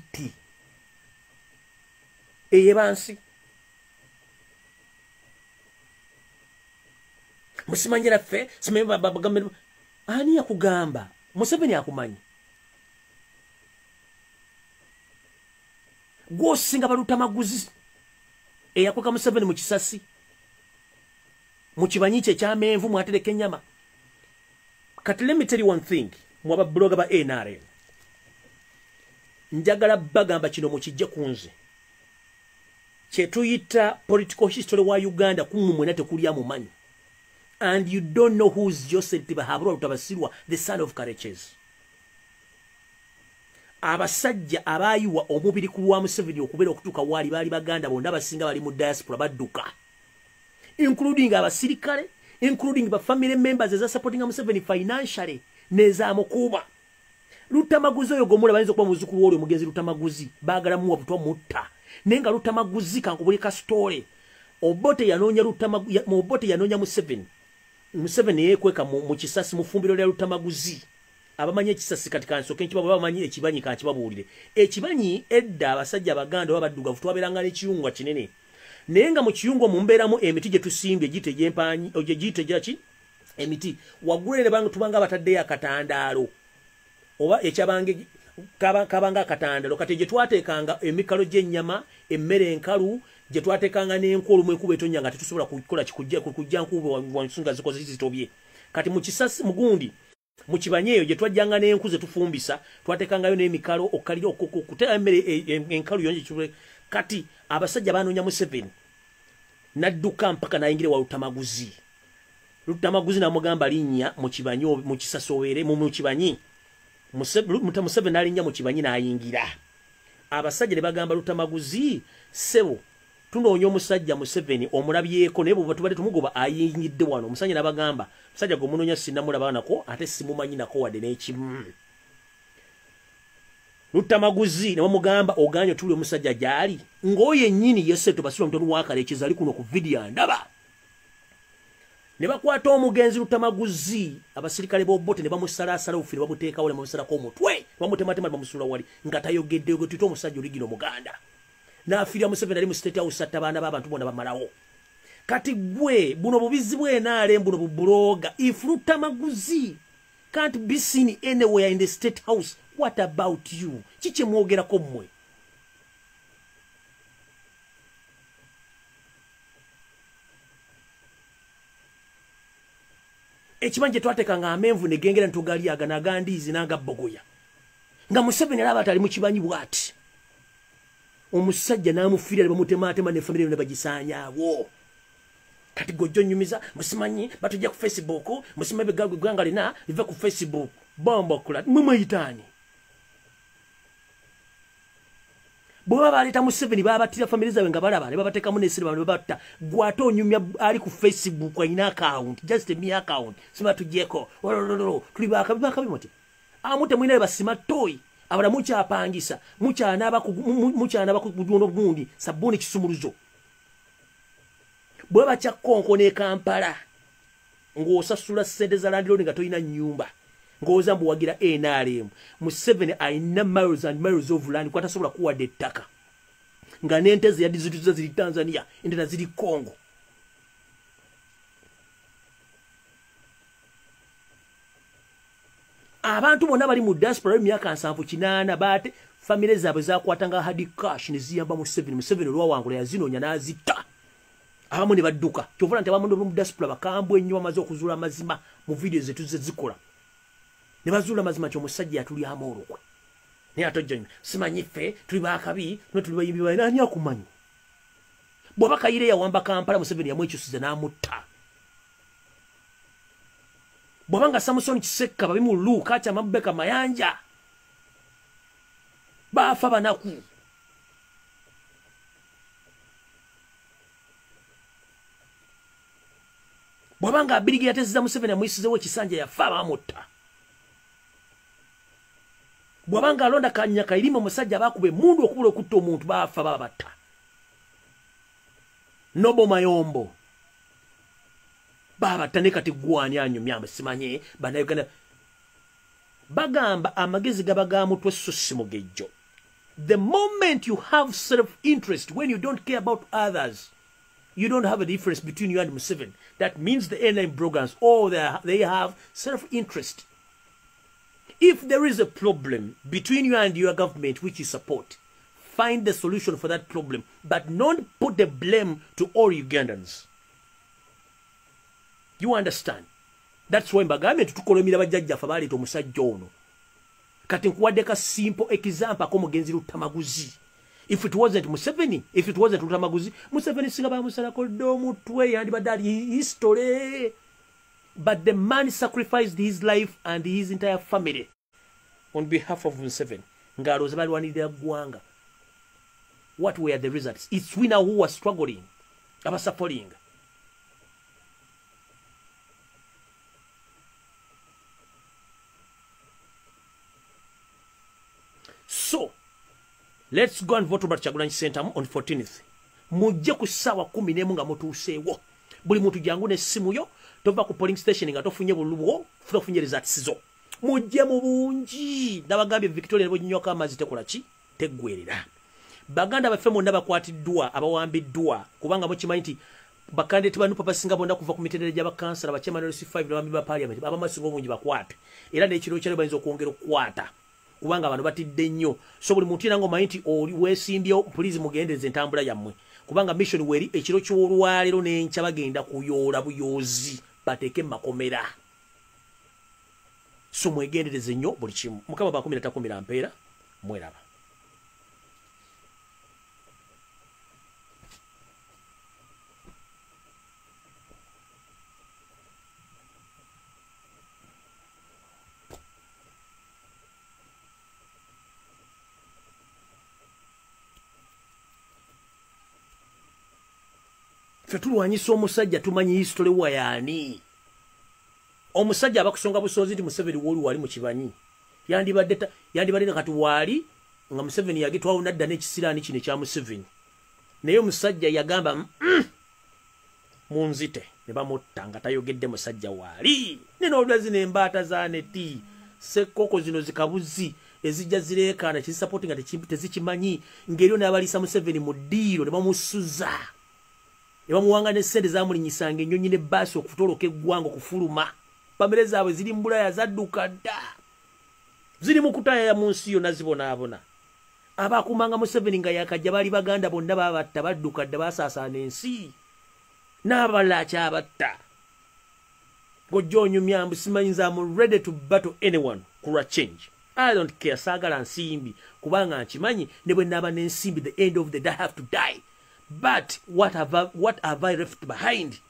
eyebansi musimanjira ffe simanyi ani yakugamba museveni akumanyi gwosinga balutamaguzi eyakweka museveni mu kisasi mu kibanyi kye ekyamenvu mwatereka ennyama kati let me tell you one thing. Mwaba buloga ba nrm njagala bagamba kino mukijje ku nze kyetuyita political history wa uganda kumwe mwena tekulya mumanyi and you don't know who's joseph tibahabulwa lutabasirwa the son of kareches. Abasajja abayiwa omubiri ku lwa museveni okubeera okutuuka waali baali baganda bonna abasinga bali mu diaspora badduka. Including abasirikale including bafamily members ezasupportinga museveni financially nezamukuuma lutamaguzi oyo gomula bayinza okuba muzukulu wolyo omugenzi lutamaguzi baagala muwa butwa mutta naye nga lutamaguzi kankubuli kasitole obote yanoonya obote yanoonya museveni museveni yeekweka mu kisasi mu fumbiro lya lutamaguzi. Abamanyi ekisasi kati kansoke nkiba bamanyi ekibanyi kankibabuulire ekibanyi edda abasajja abaganda oba baddugavu twabeeranga n'ekiyungwa kinene. Naye nga mu kiyungwa mumbeeramu emiti gye tusimbye giyite gyempanyi gye giyite gyaki emiti. Waggulu ere banga tubanga abataddeyo akatandaalo. Oba ekyabange kabanga akatandaalo kati gye twateekanga emikalo gy'ennyama emmere enkalu gye twateekanga n'enku olumu enkuba etonnya nga tetusobola kukola kujja nkuba wansunga zikoze zitobye kati mugundi mu kibanyi eyo gye twajjanga n'enku ze tufumbisa twateekangayo n'emikalo okkalira okuteera emmere enkalu yonje kati abasajja banoonya museveni nadduka mpaka nayingire wa lutamaguzi. Lutamaguzi namugamba linnya mu kibanyi mu kisasi obeere mu kibanyi museveni alinnya mu kibanyi n'ayingira. Abasajja ne bagamba lutamaguzi sebo tunoonya omusajja museveni omulabyeko naye bweba tubadde tumugoba ayingidde wano. Omusajja n'abagamba musajja gwe munoonya sinnamulaba nako ate simumanyi nako wadde n'ekimu. Lutamaguzi ne bamugamba oganye otuli omusajja gyali ng'oyo ennyini yese tubasula mutono wakala ekiza ali kuno ku vidiyo ndaba ne bakwata omugenzi lutamaguzi abasirikale b'obote ne bamusalaasala obufi ne bamuteekawo ne bamusalako omutwe. Ne bamutematema ne bamusula wali nga tayogeddeyoge tuite omusajja oligino omuganda n'afiirira museveni ali mu state house atta baana b'abantu bona bamalawo. Kati gwe buno bubizi bwenaalem buno bubuloga if lutamaguzi can't be seen anywhere in the state house what about you? Kikyemwogerako mmwe ekimanyi kyetwateekanga amenvu negengera nitugalyaga nagandiizi nagabogoya nga museveni alaba atali mukibanyi bwati. Omusajja namufiira nebamutematema nefamire ne bagisanyawo kati gojjo nyumiza musimanyi batujja ku facebook musimanyi begwanga lina live ku facebook. Bombokula mwemweyitaani bweba baleeta museveni babatira famire zaabwe nga balaba ne babateekamu nesiriba ne babatta gwate onyumya ali ku facebook alina account just emi account sibatujjeko olololo tuli bakabi bakabi muti amu temwina basima toyi abala mukyapangisa mukyanaaba ku bujono gundi sabbuuni kisumuluzo. Bwe bakyakonkona ekampala ng'osasula sente za landirodi nga tolina nyumba ng'oza mbuwagira nrm museveni alina miles and miles of land. Kwatasobola kuwadde ettaka. Nga n'ente ze yadizituza ziri tanzania endala ziri congo. Abantu bonna bali mu diaspora emyaka nsanvu kinaana bate famire zaabwe zakwatanga hadi cash ne ziyamba museveni museveni olwawangula yazinoonya n'azitta. Abamu ne badduka. Kyovula nti abamu mu diaspora bakambwe ennyo bamaze okuzuula amazima mu vidiyo zetuze zikola ne bazuula amazima nti omusajja yatulyamu olukwe naye atojja nyo simanyi ffe tuli bakabi no tuli bayimbi baye nani akumanyi? Bw'aba kayire yawamba kampala museveni yamwekyusiza n'amutta. Bw'aba nga samusoni kisekka babi mu luuka kyamabeka mayanja baafa banaku. Bw'aba nga abirigi yatezeza museveni amuyisizewo ekisanja yafa abamutta bw'aba nga alonda kanya kairima omusajja bakuba emundu okubula okutta omuntu baafa babatta nobo mayombo babatta ne kati gwani anyumya simanye bannayuganda bagamba amagezi gaba ga mutwe so si mugejjo the moment you have self interest when you don't care about others you don't have a difference between you and Museveni. That means the airline programs, oh, they have self-interest. If there is a problem between you and your government, which you support, find the solution for that problem, but don't put the blame to all Ugandans. You understand? That's why mbagambye tutukolemera bajjajjaffe baleeta omusajja ono kati nkuwadde ka simple example ak'omugenzi lutamaguzi if it wasn't museveni if it wasn't lutamaguzi museveni singa bamusalako dde omutwe yandibadde ali history but the man sacrificed his life and his entire family on behalf of museveni. Ng'alowooza balwanirira ggwanga. What were the results? Its winner who was struggling abasuffering so let's go and vote about Chagulanyi Center on 14th mujje ku ssaawa kumi n'emu nga mutuuseewo. Buli muntu jangu n'essimu yo tova ku polling station nga tofunye bulubwo tofunye results zo mujje mu bungi. Nabagambye victoria nebwenywako amazzi tekola ki? Teggwerera. Baganda baffe mwonna bakwatiddwa abawambiddwa kubanga mukimanyi nti bakandidati banu papasinga bonna kuva ku mitendera gy'abakansala bachamanelc 5 n'abambi ba parliament abamasinga obungi bakwate. Era n'ekiro kyalo bayinza okwongera okukwata kubanga abantu batidde nnyo. So buli muntu yenanga omanyi nti oli weesimbyewo pulizi mugendeze entambula yammwe. Kubanga mission weri ekiro ky'olwaleero n'enkya bagenda kuyoola buyoozi bateeke mumakomera so mwegendereze nnyo buli kimu. Mukama bakumi natakumira mpeera mweraba ffe tulwanyisa omusajja tumanyi history wa yaani? Omusajja abakusonga busonzi nti museveni wooli wali mukibanyi yandibadde ta- yandibadde kati waali nga museveni yagitwawo nadda n'ekisiraani kino ekya museveni. Naye omusajja yagamba "Mm, munzite. Ne bamutta nga tayogedde musajja waali nenoolwa zino embaata za neti sekkoko zino zikabuzi ezijja zireekaana kizisapooti nga tezikimanyi. Ng'eriyo n'abaliisa museveni mu ddiiro ne bamusuza ne bamuwanga n'essente zamulinyisanga ennyonyi n'ebbaasi okutoloka eggwanga okufuluma. Pamere zaabwe ziri mu bulaya zadduka dda. Ziri mu kutayaya mu nsi yonna zibonaabona. Abaakumanga museveni nga yakajja baali baganda bonna babatta badduka dda baasaasaana ensi. N'abalala akyabatta ng'ojja onyumya mbu simanyi nze am ready to battle anyone kulwa change. I don't care saagala nsimbi. Kubanga nkimanyi ne bwe naaba n'ensimbi the end of the day I have to die but what have I, what have I left behind?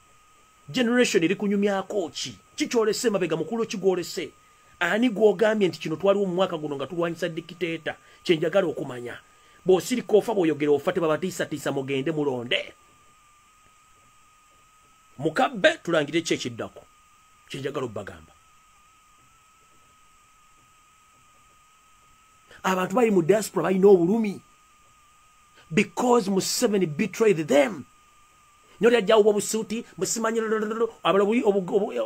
Generation eri kunyumyako ki? Kikyolese mabega mukulu kigwolese ani gwogambye nti kino twaliwo mu mwaka guno nga tulwanyisa dikiteeta? Kyenjagala okumanya. Bw'osirika ofa bw'oyogera ofa tebabatiisatiisa mugende mulonde. Mukabbe tulangire ki ekiddako? Kyenjagala obbagamba. Abantu bali mu diaspora balina obulumi because museveni betrayed them. Nyoli ajjawo obusuuti busimanyi abala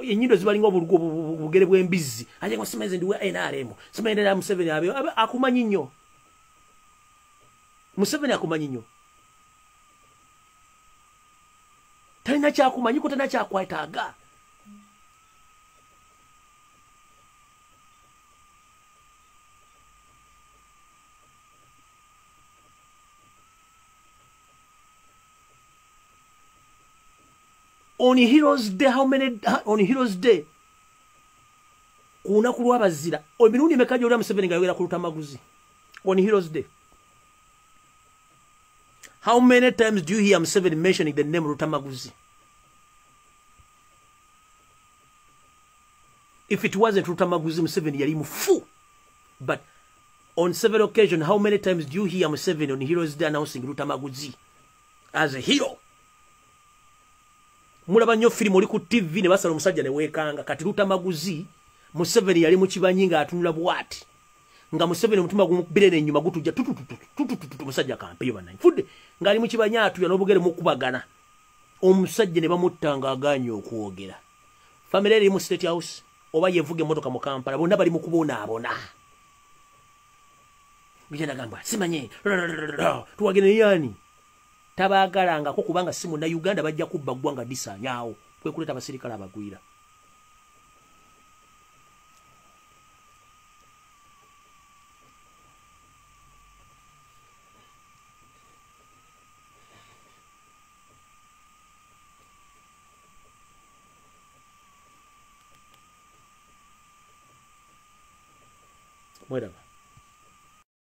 enyindo zibalinga obugere bw'embizzi. Ajenga simanyize ndiwa nrm simanyi ndala museveni abeyo akumanyi nnyo. Museveni akumanyi nnyo. Talina kyakumanyiko talina kyakwetaaga on heroes day how many on heroes day? Ku lunaku lw'abazira emirundi emeka gyolya museveni nga yogera ku lutamaguzi on heroes day. How many times do you hear museveni mentioning the name lutamaguzi if it wasn't lutamaguzi museveni yali mufu. But on several occasions how many times do you hear museveni on heroes day announcing lutamaguzi as a hero mulaba nnyo firimu oli ku tv ne basala omusajja ne weekanga. Kati lutamaguzi museveni yali mukibanyi ng'atunula bwati. Nga museveni omutima gumukubire nenyuma gutujja tutututututututu musajja kampeyo bannanyi fudde ng'ali mukibanyi atuya n'obugere mukubagana omusajja ne bamutta ng'agaanye okwogera. Famire eri mu state house oba yevuga emmotoka mu kampala bonna bali mu kubonaabona. Gyenagamba simanye tuwagene yani tabaagalangako kubanga si munnayuganda bajja kubba ggwanga disaanyaawo kwe kuleeta abasirikale abagwira